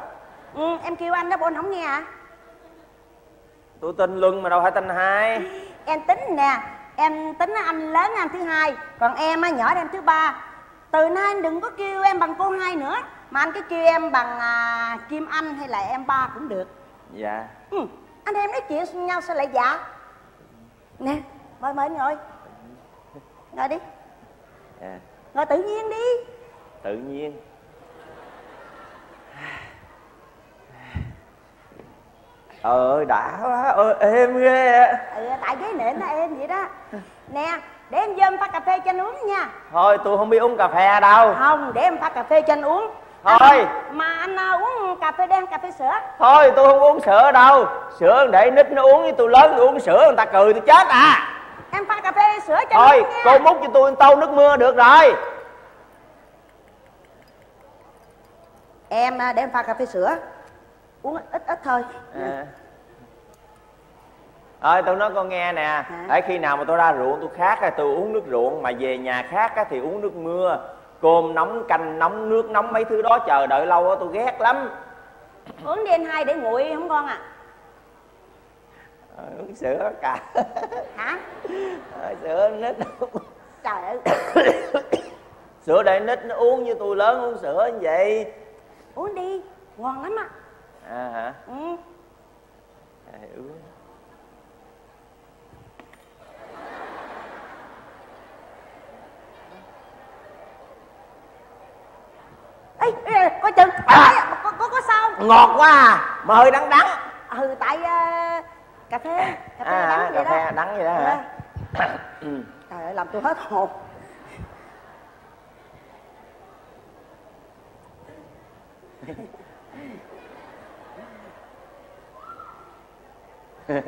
Ừ, Em kêu anh đó bộ anh không nghe hả? Tôi tên Luân mà đâu phải tên hai. Em tính nè Em tính anh lớn anh thứ hai. Còn em á, nhỏ em thứ ba. Từ nay anh đừng có kêu em bằng cô hai nữa. Mà anh cứ kêu em bằng à, Kim Anh hay là em ba cũng được. Dạ. Ừ, Anh em nói chuyện nhau sao lại dạ? Nè mời mời anh ngồi. Ngồi đi. Dạ Ngồi tự nhiên đi. Tự nhiên. Ờ đã quá. Ơi êm ghê ừ, Tại ghế nệm nó em vậy đó. Nè để em vô em pha cà phê cho anh uống nha. Thôi tôi không biết uống cà phê đâu. Không để em pha cà phê cho anh uống. Thôi. à, Mà anh à, uống cà phê đen cà phê sữa. Thôi tôi không uống sữa đâu. Sữa để nít nó uống với tôi lớn tôi uống sữa người ta cười tôi chết à Em pha cà phê sữa cho Thôi cô múc cho tôi tô nước mưa được rồi. Em à, để em pha cà phê sữa. Uống ít ít thôi. À. Ơi tôi nói con nghe nè. Để khi nào mà tôi ra ruộng tôi khát á, tôi uống nước ruộng Mà về nhà khát á, thì uống nước mưa. Cơm nóng, canh nóng, nước nóng mấy thứ đó chờ đợi lâu á tôi ghét lắm. Uống đi anh hai để nguội không con à Uống sữa cả. Hả? Ờ, Sữa nít Trời ơi. *coughs* Sữa để nít nó uống như tôi lớn uống sữa như vậy. Uống đi Ngon lắm á À hả? Ừ. à, uống. Ê, ê coi chừng. À. có, có, có sao không? Ngọt quá à Mà hơi đắng đắng. Ừ tại uh, cà phê Cà phê à, đắng cà vậy đó. phê đắng vậy đó hả? Ừ. Trời ơi làm tôi hết hồn. *laughs*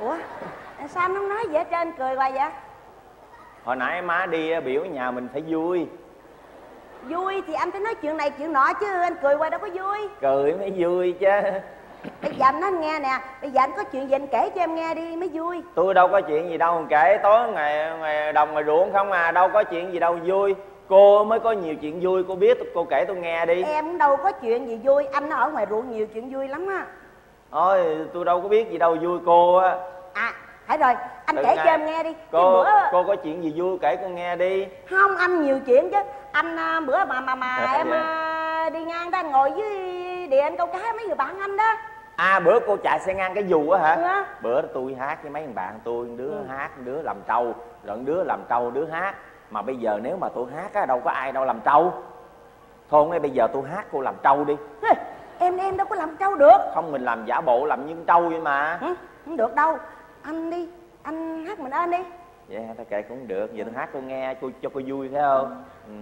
Ủa sao anh không nói gì hết trơn cười hoài vậy? Hồi nãy má đi biểu nhà mình phải vui Vui thì anh phải nói chuyện này chuyện nọ chứ anh cười hoài đâu có vui. Cười mới vui chứ. Bây giờ anh nói anh nghe nè Bây giờ anh có chuyện gì anh kể cho em nghe đi mới vui. Tôi đâu có chuyện gì đâu kể Tối ngày ngày đồng ngoài ruộng không à Đâu có chuyện gì đâu vui. Cô mới có nhiều chuyện vui Cô biết cô kể tôi nghe đi. Em đâu có chuyện gì vui Anh ở ngoài ruộng nhiều chuyện vui lắm á. Thôi tôi đâu có biết gì đâu vui cô á. À phải rồi Anh Từ kể cho em nghe đi cô, bữa cô có chuyện gì vui kể con nghe đi. Không anh nhiều chuyện chứ. Anh à, bữa mà mà mà Dạ, em dạ. à, đi ngang anh ngồi dưới địa anh câu cá mấy người bạn anh đó. À bữa cô chạy xe ngang cái dù á hả? Ừ. Bữa tôi hát với mấy thằng bạn tôi Đứa Ừ. hát, đứa làm trâu Rồi đứa làm trâu, đứa hát. Mà bây giờ nếu mà tôi hát á Đâu có ai đâu làm trâu. Thôi ngay bây giờ tôi hát cô làm trâu đi. Em em đâu có làm trâu được. Không mình làm giả bộ làm như con trâu vậy mà. Hử? Không được đâu Anh đi Anh hát mình ơn đi vậy hả ta kệ cũng được vậy tôi hát cô nghe cô cho cô vui phải không ừ.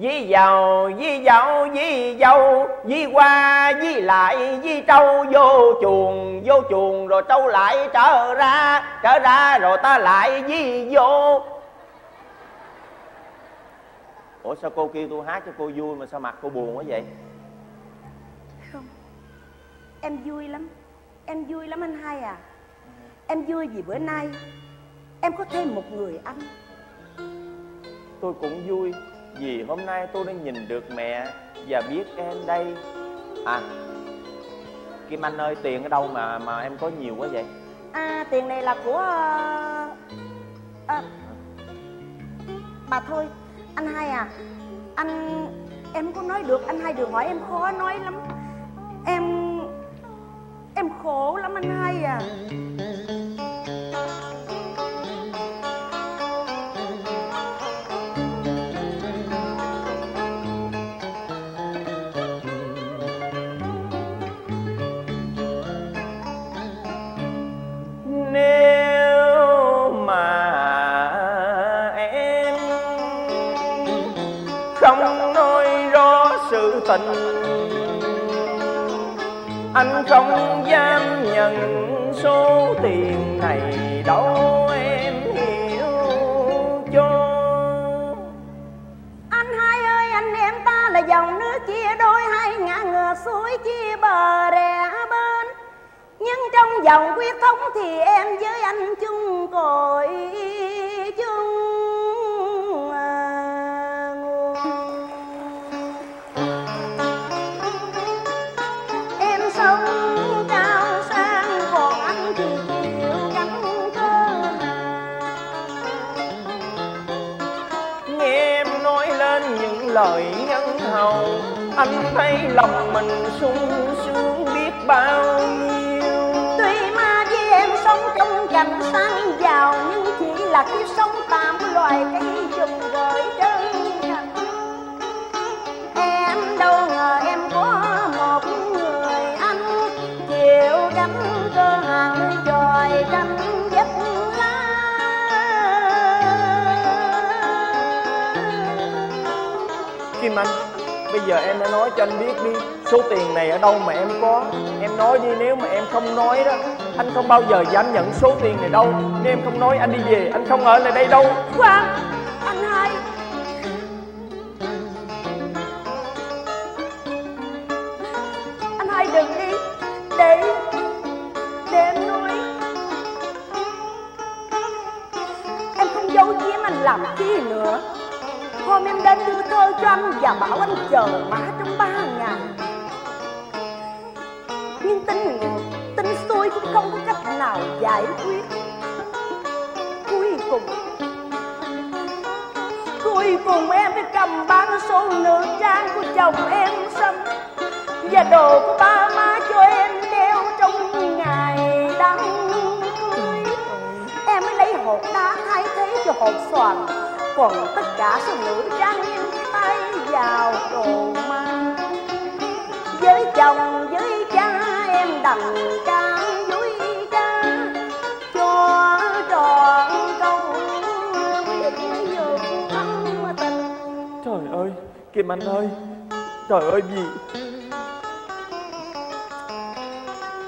Dí dầu, dí dậu, dí dâu, dí qua, dí lại, dí trâu vô chuồng, vô chuồng rồi trâu lại trở ra, trở ra rồi ta lại dí vô. Ủa sao cô kêu tôi hát cho cô vui mà sao mặt cô buồn quá vậy? Không Em vui lắm Em vui lắm anh hai à Em vui vì bữa nay Em có thêm một người anh Tôi cũng vui vì hôm nay tôi đã nhìn được mẹ và biết em đây. À, Kim Anh ơi, tiền ở đâu mà mà em có nhiều quá vậy? À tiền này là của à, Bà thôi Anh hai à Anh Em có nói được Anh hai đừng hỏi em khó nói lắm Em Em khổ lắm anh hai à tình Anh không dám nhận số tiền này, đâu em hiểu cho. Anh hai ơi, anh em ta là dòng nước chia đôi, hai ngã ngừa suối chia bờ rẽ bên. Nhưng trong dòng quyết thống thì em với anh chung cội. Lòng mình sung sướng biết bao nhiêu. Tuy ma với em sống trong cảnh sáng giàu, Nhưng chỉ là kiếp sống tạm loài cây giờ em đã nói cho anh biết đi, Số tiền này ở đâu mà em có. Em nói đi, nếu mà em không nói đó, Anh không bao giờ dám nhận số tiền này đâu. Nếu em không nói, anh đi về, Anh không ở lại đây đâu. Khoan lòng em xâm. Và đồ của ba má cho em đeo trong ngày đắng. Em mới lấy hột đá thay thế cho hột xoàn. Còn tất cả số nữ trang em tay vào đồ ma Với chồng, với cha, em đằng ca vui cha, Cho tròn công. Quyết tình. Trời ơi, Kim Anh ơi. Trời ơi, gì?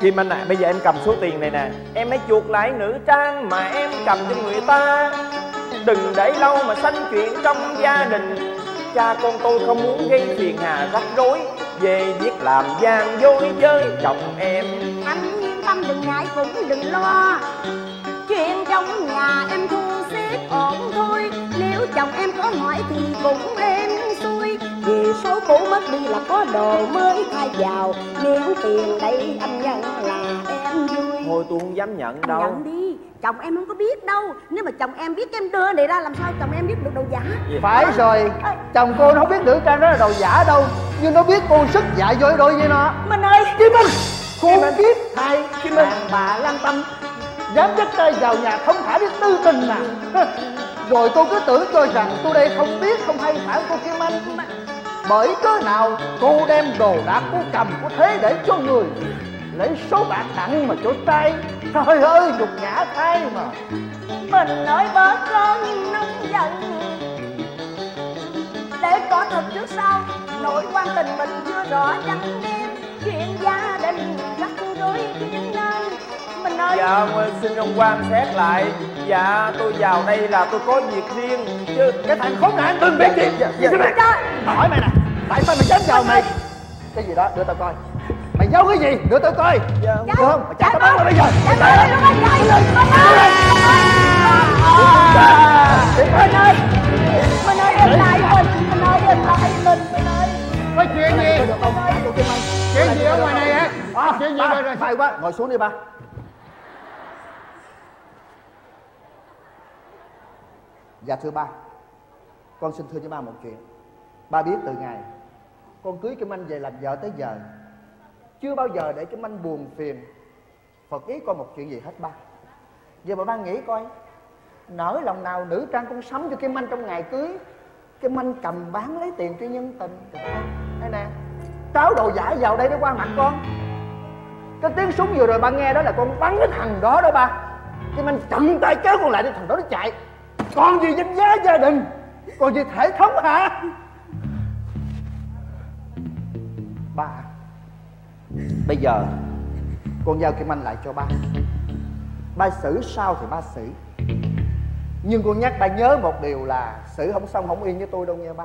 Kim Anh à bây giờ em cầm số tiền này nè, Em hãy chuộc lại nữ trang mà em cầm cho người ta. Đừng để lâu mà sanh chuyện trong gia đình. Cha con tôi không muốn gây phiền hà rắc rối, Về việc làm gian dối với chồng em. Anh yên tâm, đừng ngại cũng đừng lo. Chuyện trong nhà em thu xếp ổn thôi. Nếu chồng em có hỏi thì cũng em số cũ mất đi là có đồ mới thay vào. Nếu tiền đây anh nhận là em vui. Thôi tôi không dám nhận Anh đâu. Nhận đi. Chồng em không có biết đâu. Nếu mà chồng em biết em đưa này ra làm sao chồng em biết được đồ giả? Phải rồi. Chồng cô nó không biết nữ trang đó là đồ giả đâu. Nhưng nó biết cô sức dạy dối đôi với nó. Minh ơi! Kim Minh Cô biết. Thầy Kim Minh bà lan tâm. Dám dắt tay vào nhà không thả biết tư tình à. Rồi tôi cứ tưởng cho rằng tôi đây không biết không hay phải cô Kim Anh Bởi cớ nào cô đem đồ đạc cô cầm cô thế để cho người? Lấy số bạc tặng mà chỗ tay. Trời ơi nhục nhã thay mà. Mình nói bớt cơn nóng giận. Để có thật trước sau Nội quan tình mình chưa rõ chẳng đêm. Chuyện gia đình rắc rối khiến nên Mình ơi Dạ xin ông quan xét lại. Dạ tôi vào đây là tôi có việc riêng. Chứ cái thằng khốn nạn đừng biết gì dạ, dạ. tao hỏi mày nè tại sao mày dám vào mày? cái gì đó đưa tao coi. Mày giấu cái gì? Đưa tao coi. Dạ. Được không? Mày trả tao bán bây giờ. Dạ dạ. Ơi, Mình ơi Mình ơi em lại mình Mình ơi, em lại mình Mình ơi có chuyện gì? Anh chuyện gì ở ngoài này hả? À, chuyện gì rồi rồi? phải quá. Ngồi xuống đi ba. Dạ thưa ba. Con xin thưa với ba một chuyện. Ba biết từ ngày con cưới kim anh về làm vợ tới giờ. Chưa bao giờ để kim anh buồn phiền. Phật ý con một chuyện gì hết ba. Giờ mà ba nghĩ coi, nỡ lòng nào nữ trang con sắm cho kim anh trong ngày cưới kim anh cầm bán lấy tiền cho nhân tình. Đây nè tráo đồ giả vào đây để qua mặt con. Cái tiếng súng vừa rồi ba nghe đó là con bắn cái thằng đó đó ba. Kim anh chậm tay kéo con lại để thằng đó nó chạy. Còn gì danh giá gia đình? Còn gì thể thống hả? Bây giờ, con giao kim anh lại cho ba. Ba xử sao thì ba xử. Nhưng con nhắc ba nhớ một điều là xử không xong không yên với tôi đâu nha ba.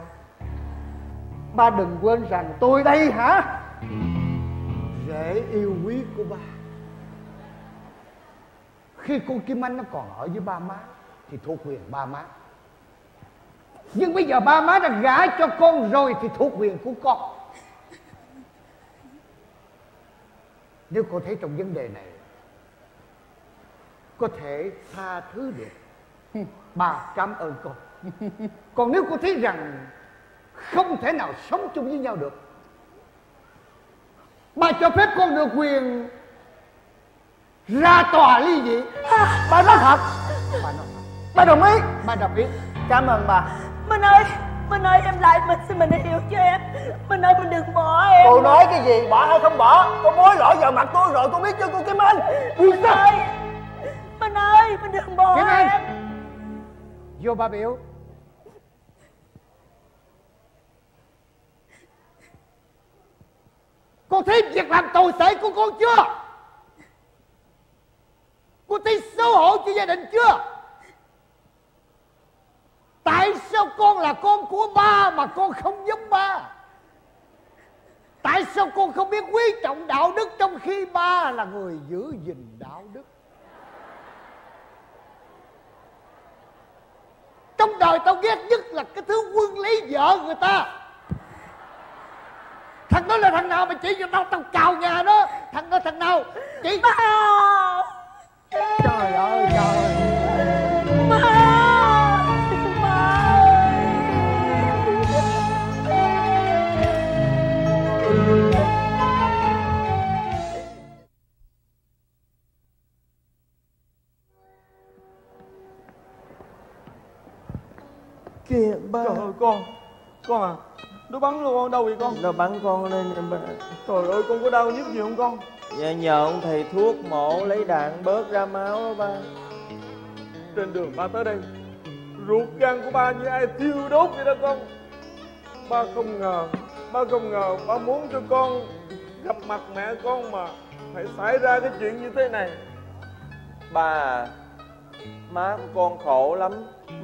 Ba đừng quên rằng tôi đây hả? Rể yêu quý của ba. Khi cô Kim Anh nó còn ở với ba má, thì thuộc quyền ba má. Nhưng bây giờ ba má đã gả cho con rồi thì thuộc quyền của con. Nếu cô thấy trong vấn đề này có thể tha thứ được. Bà cảm ơn con còn nếu cô thấy rằng không thể nào sống chung với nhau được bà cho phép con được quyền ra tòa ly dị. Ba nói thật. Bà nói thật. Ba đồng ý. Bà đồng ý. Cảm ơn bà. Mình ơi Mình ơi, em lại mình Xin mình hiểu cho em. Mình ơi, mình đừng bỏ em. Cô nói cái gì? Bỏ hay không bỏ? Cô mối lỗi vào mặt tôi rồi cô biết cho cô kim anh? Mình ơi Mình ơi, mình đừng bỏ Kim em. Anh Vô bà biểu. Cô thấy việc làm tồi tệ của con chưa? Cô thấy xấu hổ cho gia đình chưa Tại sao con là con của ba mà con không giống ba? Tại sao con không biết quý trọng đạo đức Trong khi ba là người giữ gìn đạo đức? Trong đời tao ghét nhất là cái thứ quân lấy vợ người ta. Thằng đó là thằng nào mà chỉ cho tao tao cào nhà đó Thằng đó thằng nào? Chỉ Trời ơi trời Ba Kìa ba. Trời ơi con Con à Nó bắn luôn con đâu vậy con? Nó bắn con lên em ba. Trời ơi con có đau nhức gì không con? Dạ nhờ ông thầy thuốc mổ lấy đạn bớt ra máu đó ba. Trên đường ba tới đây Ruột gan của ba như ai thiêu đốt vậy đó con. Ba không ngờ Ba không ngờ ba muốn cho con Gặp mặt mẹ con mà Phải xảy ra cái chuyện như thế này. Ba à Má của con khổ lắm.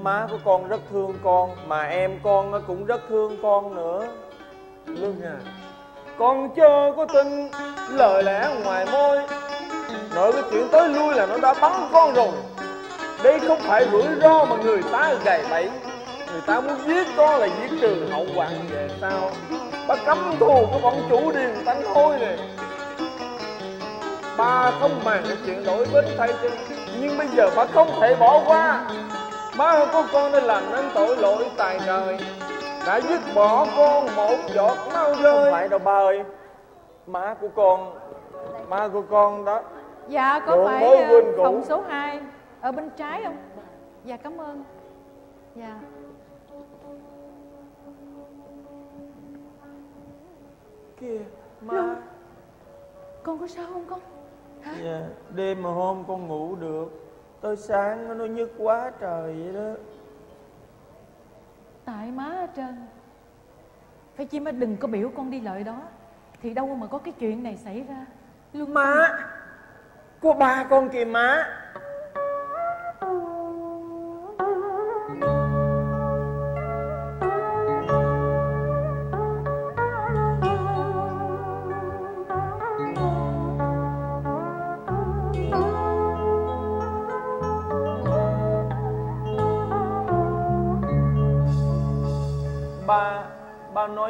Má của con rất thương con, Mà em con nó cũng rất thương con nữa. Lương à Con chưa có tin lời lẽ ngoài môi. Nội cái chuyện tới lui là nó đã bắn con rồi. Đây không phải rủi ro mà người ta gầy bẫy. Người ta muốn giết con là giết trừ hậu quả về sau. Ba cấm thù của bọn chủ điền tánh thôi này Ba không màng cái chuyện đổi bến thay chân nhưng bây giờ ba không thể bỏ qua Má của con đã làm nên tội lỗi tài trời Đã dứt bỏ con một giọt máu Không rơi. phải đâu ba ơi. Má của con Má của con đó. Dạ có Bộ phải cũ. phòng số 2 Ở bên trái không? Dạ cảm ơn. Dạ. Kìa má Con có sao không con Dạ, đêm mà hôm con ngủ được Tới sáng nó nhức quá trời vậy đó. Tại má hết trơn Phải chi má đừng có biểu con đi lợi đó. Thì đâu mà có cái chuyện này xảy ra? Lương Má Của ba con kìa má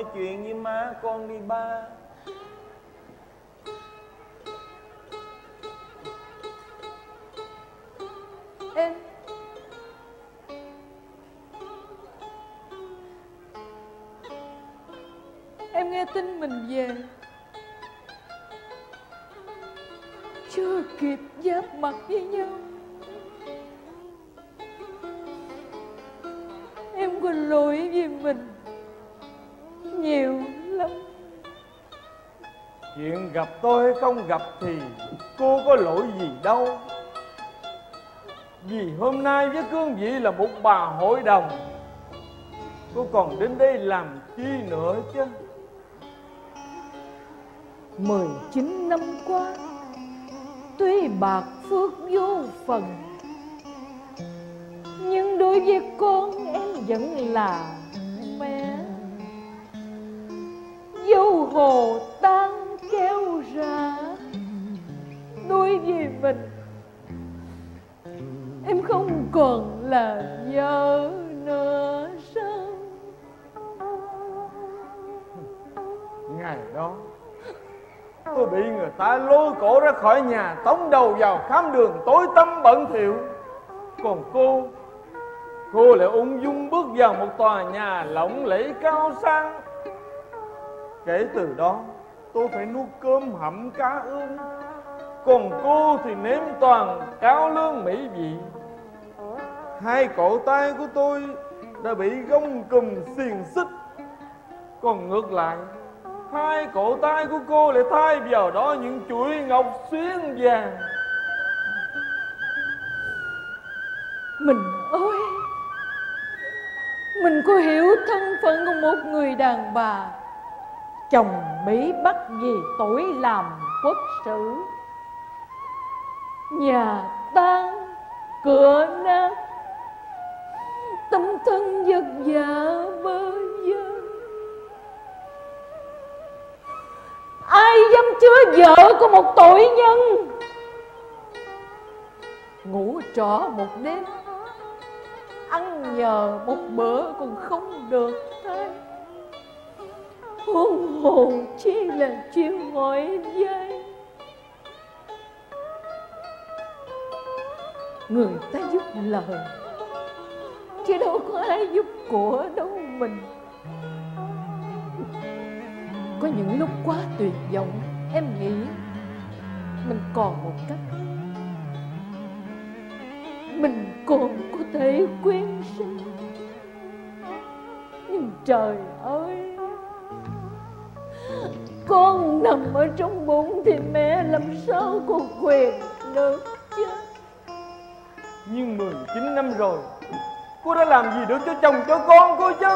nói chuyện với má con đi, ba. Em. Em nghe tin mình về. Chưa kịp giáp mặt với nhau. Em quên lỗi vì mình. Nhiều lắm. Chuyện gặp tôi hay không gặp thì cô có lỗi gì đâu. Vì hôm nay với cương vị là một bà hội đồng Cô còn đến đây làm chi nữa chứ? 19 năm qua Tuy bạc phước vô phần Nhưng đối với con em vẫn là hồ tan kéo ra. Nuôi gì mình, Em không còn là vợ nữa sao Ngày đó, Tôi bị người ta lôi cổ ra khỏi nhà, Tống đầu vào khám đường tối tăm bận thiệu Còn cô Cô lại ung dung bước vào một tòa nhà lộng lẫy cao sang. Kể từ đó, tôi phải nuốt cơm hầm cá ương. Còn cô thì nếm toàn cáo lương mỹ vị. Hai cổ tay của tôi đã bị gông cùm xiềng xích. Còn ngược lại, Hai cổ tay của cô lại thay vào đó những chuỗi ngọc xuyến vàng. Mình ơi, Mình có hiểu thân phận của một người đàn bà Chồng mỹ bắt vì tội làm quốc sử. Nhà tan cửa nát, Tâm thân vật vả bơ vơ Ai dám chứa vợ của một tội nhân? Ngủ trọ một đêm, Ăn nhờ một bữa còn không được thôi. Huống hồ chi là chiêu hỏi dây. Người ta giúp lời, Chứ đâu có ai giúp của đâu mình. Có những lúc quá tuyệt vọng, Em nghĩ Mình còn một cách. Mình còn có thể quyến sinh Nhưng trời ơi con nằm ở trong bụng Thì mẹ làm sao có quyền được chứ? Nhưng 19 năm rồi, Cô đã làm gì được cho chồng cho con cô chứ?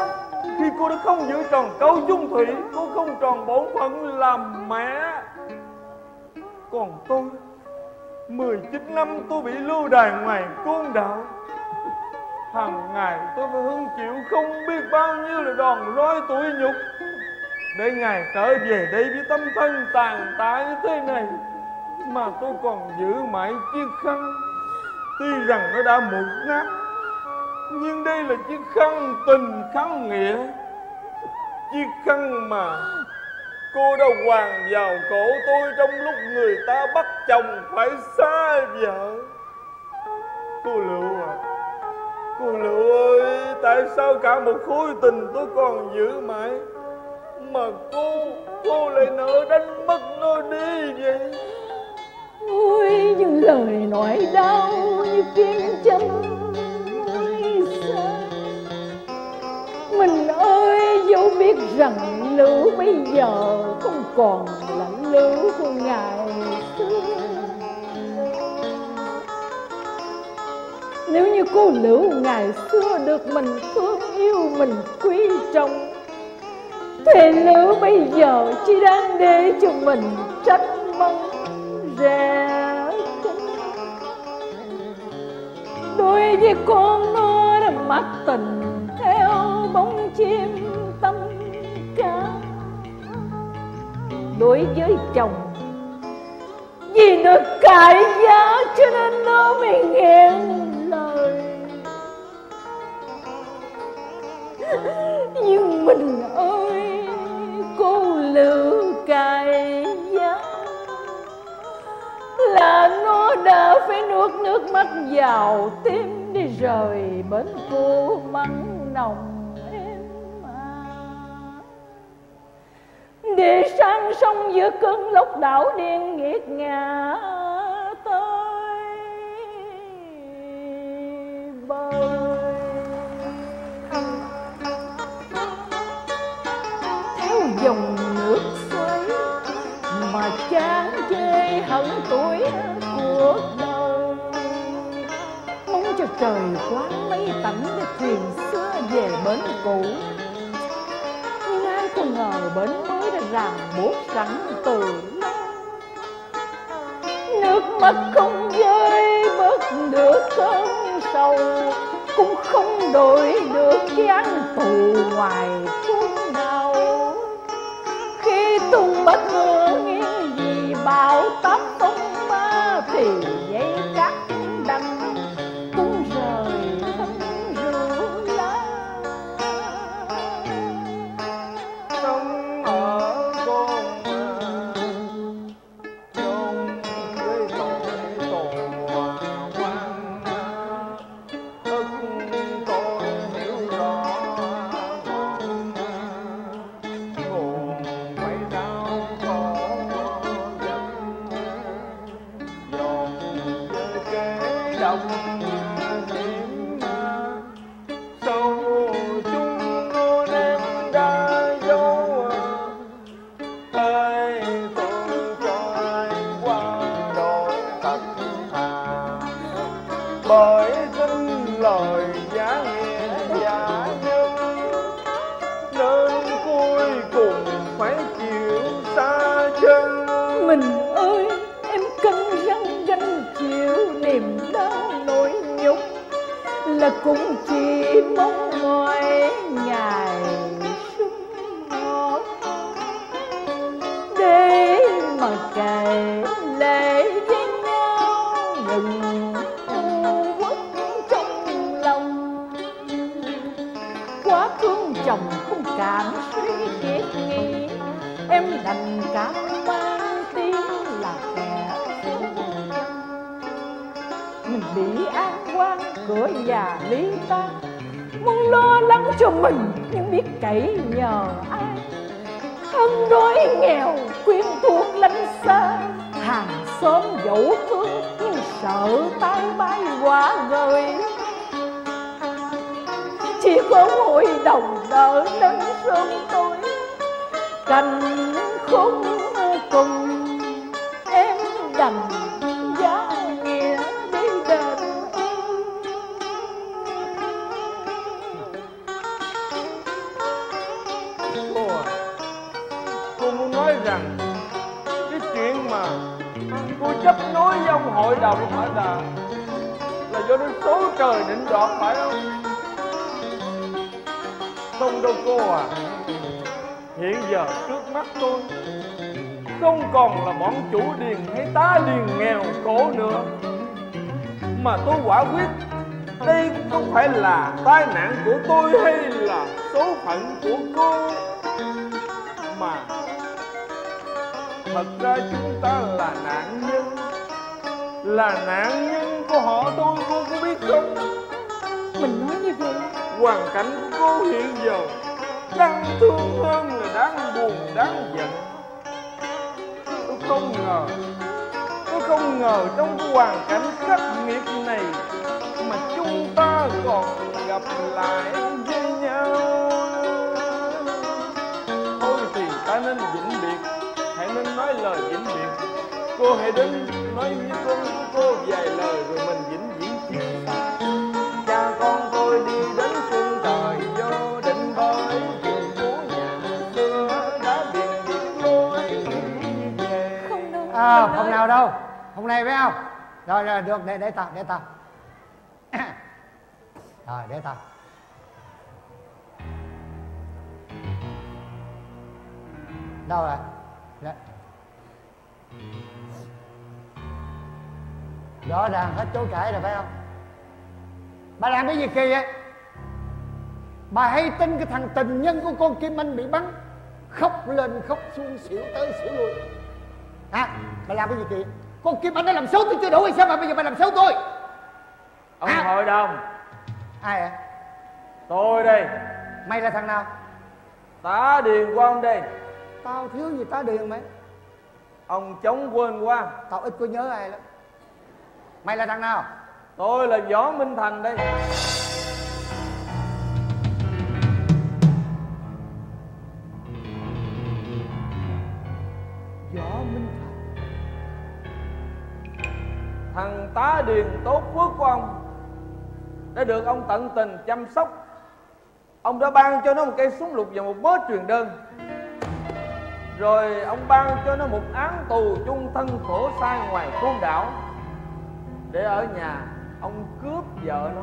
Khi cô đã không giữ tròn câu dung thủy, Cô không tròn bổn phận làm mẹ. Còn tôi 19 năm tôi bị lưu đày ngoài côn đảo. Hàng ngày tôi phải hứng chịu không biết bao nhiêu là đòn roi tủi nhục. Để ngày trở về đây với tâm thân tàn tạ như thế này, Mà tôi còn giữ mãi chiếc khăn. Tuy rằng nó đã mục nát, Nhưng đây là chiếc khăn tình khăn nghĩa. Chiếc khăn mà Cô đã hoàng vào cổ tôi trong lúc người ta bắt chồng phải xa vợ. Cô Lựu à Cô Lựu ơi, Tại sao cả một khối tình tôi còn giữ mãi? mà cô cô lại nỡ đánh mất nó đi vậy? Ôi những lời nói đau như kim châm mình ơi dẫu biết rằng lũ bây giờ không còn là lũ của ngày xưa. Nếu như cô Lữ ngày xưa được mình thương yêu, mình quý trọng Thế nếu bây giờ chỉ đang để cho mình trách mong ra Đối với con nó đã mắt tình theo bóng chim tâm ca. Đối với chồng, vì nó cãi giá cho nên nó mới nghẹn lời. *laughs* nhưng mình ơi, cô lừa cài giá. Là nó đã phải nuốt nước mắt vào tim đi rời bên cô mắng nồng em à. Để sang sông giữa cơn lốc đảo điên nghiệt ngã. Trời quán mấy tánh để thuyền xưa về bến cũ. Nhưng ai có ngờ bến mới đã ràng buốt sẵn từ lâu. Nước mắt không rơi, bớt được cơn sầu. Cũng không đổi được cái tù ngoài phút nào khi tung bất ngờ nghe gì, bão táp phong ma thì cậy nhờ ai thân đói nghèo quyên thuộc lánh xa hàng xóm dẫu thương nhưng sợ tay bay quá rồi chỉ có hội đồng đợi. Trời đến đó, phải không? Không đâu cô à. Hiện giờ trước mắt tôi không còn là bọn chủ điền hay tá điền nghèo khổ nữa. Mà tôi quả quyết, đây cũng không phải là tai nạn của tôi hay là số phận của cô. Mà thật ra chúng ta là nạn nhân là nạn nhân của họ tôi cô có biết không? Mình nói như vậy. Hoàn cảnh của cô hiện giờ đáng thương hơn là đáng buồn đáng giận. Tôi không ngờ tôi không ngờ trong hoàn cảnh khắc nghiệt này mà chúng ta còn gặp lại với nhau. Thôi thì ta nên vĩnh biệt hãy nên nói lời vĩnh biệt. Cô hãy đến nói với con này phải không? Rồi rồi được để để tao để tao. *coughs* Rồi để tao. Đâu rồi? Dạ. rõ ràng hết chối cãi rồi phải không? Bà làm cái gì kỳ vậy? Bà hay tin cái thằng tình nhân của con kim anh bị bắn khóc lên khóc xuống xỉu tới xỉu lui. Hả bà làm cái gì kỳ con kim anh đã làm xấu tôi chưa đủ hay sao mà bây giờ bà làm xấu tôi? Ông À. hội đồng ai vậy tôi đây. Mày là thằng nào? Tá điền của ông đây. Tao thiếu gì tá điền mày? Ông chống quên quá. Tao ít có nhớ ai lắm. Mày là thằng nào? Tôi là võ minh thành đây điền tốt phước của ông, đã được ông tận tình chăm sóc. Ông đã ban cho nó một cây súng lục và một bó truyền đơn. Rồi ông ban cho nó một án tù chung thân khổ sai ngoài côn đảo, để ở nhà ông cướp vợ nó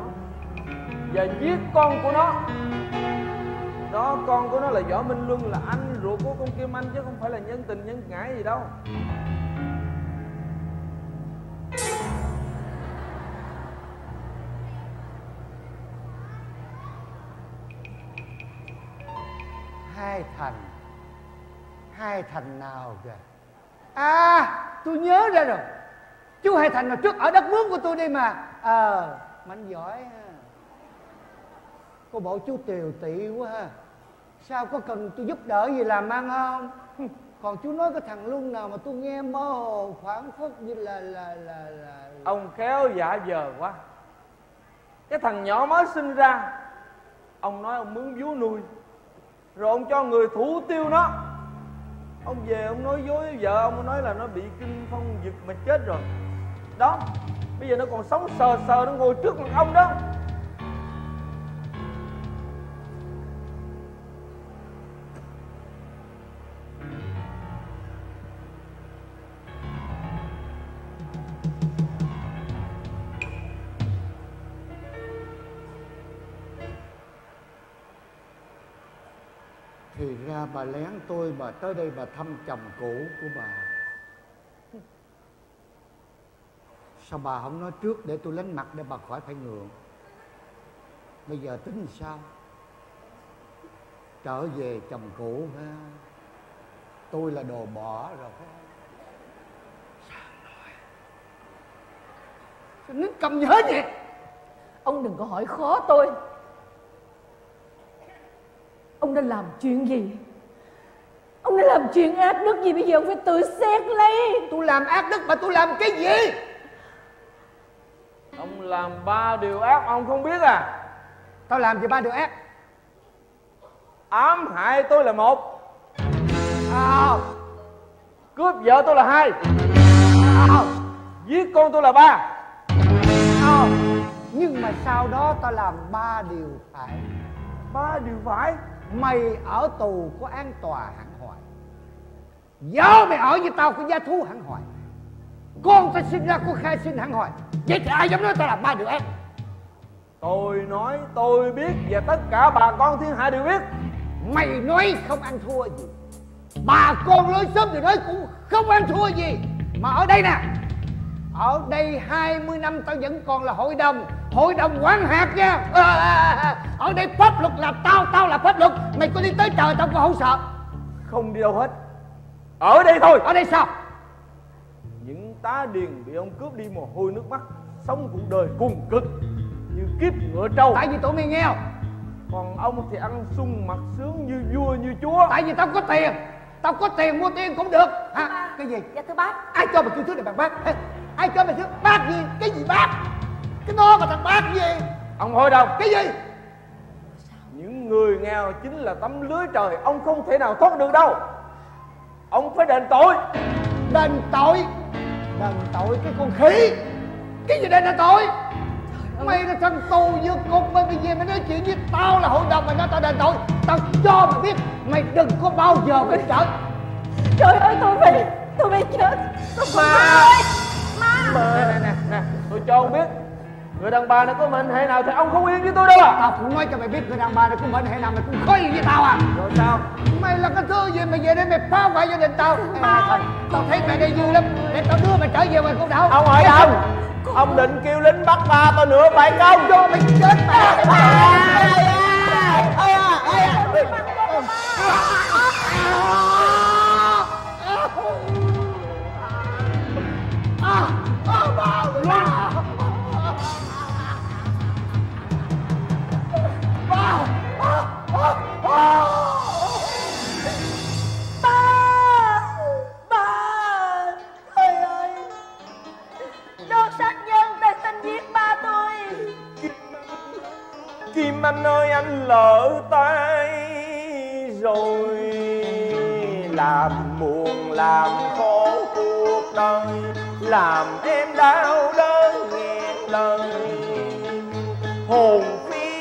và giết con của nó. Đó, con của nó là võ minh luân, là anh ruột của con kim anh, chứ không phải là nhân tình, nhân ngãi gì đâu. Hai thành. Hai thành nào kìa? À tôi nhớ ra rồi. Chú hai thành là trước? Ở đất nước của tôi đây mà. Ờ mạnh giỏi ha. Cô bộ chú tiều tị quá ha. Sao có cần tôi giúp đỡ gì làm ăn không? *laughs* Còn chú nói cái thằng luôn nào mà tôi nghe mơ hồ khoảng phất như là là là là ông khéo giả dờ quá. Cái thằng nhỏ mới sinh ra, ông nói ông mướn vú nuôi rồi ông cho người thủ tiêu nó. Ông về ông nói dối với vợ ông nói là nó bị kinh phong giật mà chết rồi. Đó, bây giờ nó còn sống sờ sờ nó ngồi trước mặt ông đó. Ra bà lén tôi bà tới đây bà thăm chồng cũ của bà. Sao bà không nói trước để tôi lánh mặt để bà khỏi phải ngượng? Bây giờ tính sao? Trở về chồng cũ ha. Tôi là đồ bỏ rồi. Phải sao nín cầm nhớ vậy Ông đừng có hỏi khó tôi. Ông đã làm chuyện gì? Ông đã làm chuyện ác đức gì Bây giờ? Ông phải tự xét lấy. Tôi làm ác đức mà tôi làm cái gì? Ông làm ba điều ác ông không biết à? Tao làm gì ba điều ác. Ám hại tôi là một. À, cướp vợ tôi là hai. À, giết con tôi là ba. À. nhưng mà sau đó tao làm ba điều phải. Ba điều phải? Mày ở tù có an tòa hẳn hoài vợ mày ở với tao có giá thú hẳn hoài con tao sinh ra có khai sinh hẳn hoài vậy thì ai dám nói tao làm ba điều ác tôi nói tôi biết và tất cả bà con thiên hạ đều biết. Mày nói không ăn thua gì. Bà con lối sớm thì nói cũng không ăn thua gì. Mà ở đây nè ở đây 20 năm tao vẫn còn là hội đồng hội đồng quản hạt nha. À, *laughs* ở đây pháp luật là tao tao là pháp luật. Mày có đi tới trời tao cũng không sợ. Không đi đâu hết ở đây thôi. Ở đây sao? Những tá điền bị ông cướp đi mồ hôi nước mắt sống cuộc đời cùng cực như kiếp ngựa trâu. Tại vì tụi mày nghèo. Còn ông thì ăn sung mặc sướng như vua như chúa. Tại vì tao có tiền. Tao có tiền mua tiền cũng được. Hả? Cái gì? Dạ thưa bác. Ai cho mày kêu thứ này bằng bác? Hả? ai cho mày thứ bác gì? Cái gì bác? Cái nó mà thằng bác gì? Ông hội đồng cái gì? Những người nghèo chính là tấm lưới trời. Ông không thể nào thoát được đâu ông phải đền tội. Đền tội? Đền tội cái con khỉ. Cái gì đền là tội? Mày là thằng tù vượt ngục mày bây giờ mày nói chuyện với tao là hội đồng mày nói tao đền tội. Tao cho mày biết mày đừng có bao giờ mày trở. Trời ơi tôi phải Tôi phải chết. Tôi má ơi má cho ông biết người đàn bà này có mệnh hệ nào thì ông không yên với tôi đâu à tao cũng nói cho mày biết người đàn bà này cũng mệnh hệ nào mày cũng khó yên với tao à rồi sao mày là cái thứ gì mày về đây mày phá hoại gia đình tao à, thôi tao thấy mày đây vui lắm để tao đưa mày trở về ngoài con đảo ông hỏi ông ông định kêu lính bắt ba tôi nữa phải không cho mày chết mày ba Anh ơi, anh lỡ tay rồi. Làm buồn làm khổ cuộc đời. Làm em đau đớn nghẹn lời. Hồn phi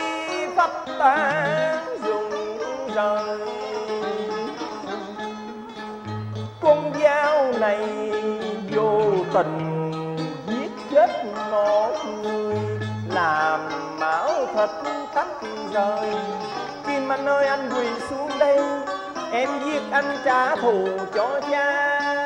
phách tán trời Con dao này vô tình giết chết một người, làm máu thịt tách rời. Kim Anh ơi anh quỳ xuống đây, Em giết anh trả thù cho cha.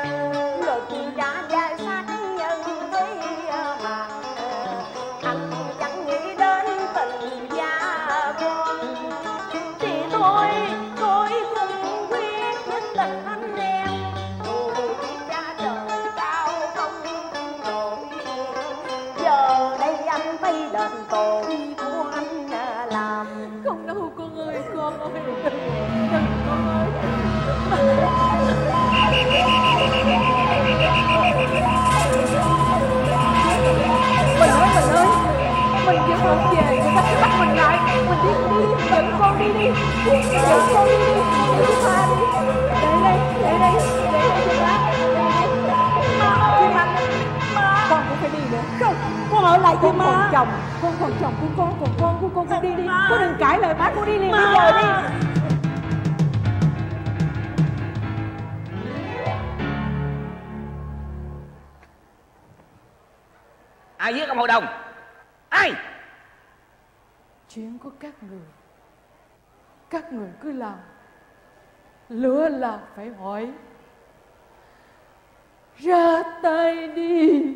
Không về Người ta sẽ bắt mình lại. Mình đi đi đi Dẫn con đi đi. Dẫn con đi đi. Dẫn pha đi Để đây Để đây Để đây Anh Con cũng phải đi nữa. Không con ở lại với con má. còn chồng. Con còn chồng của con còn con của con con đi. Đi con đừng cãi lời má con đi liền bây giờ đi. Ai giết ông hội đồng? Ai chuyện của các người. Các người cứ làm. Lửa là phải hỏi. Ra tay đi.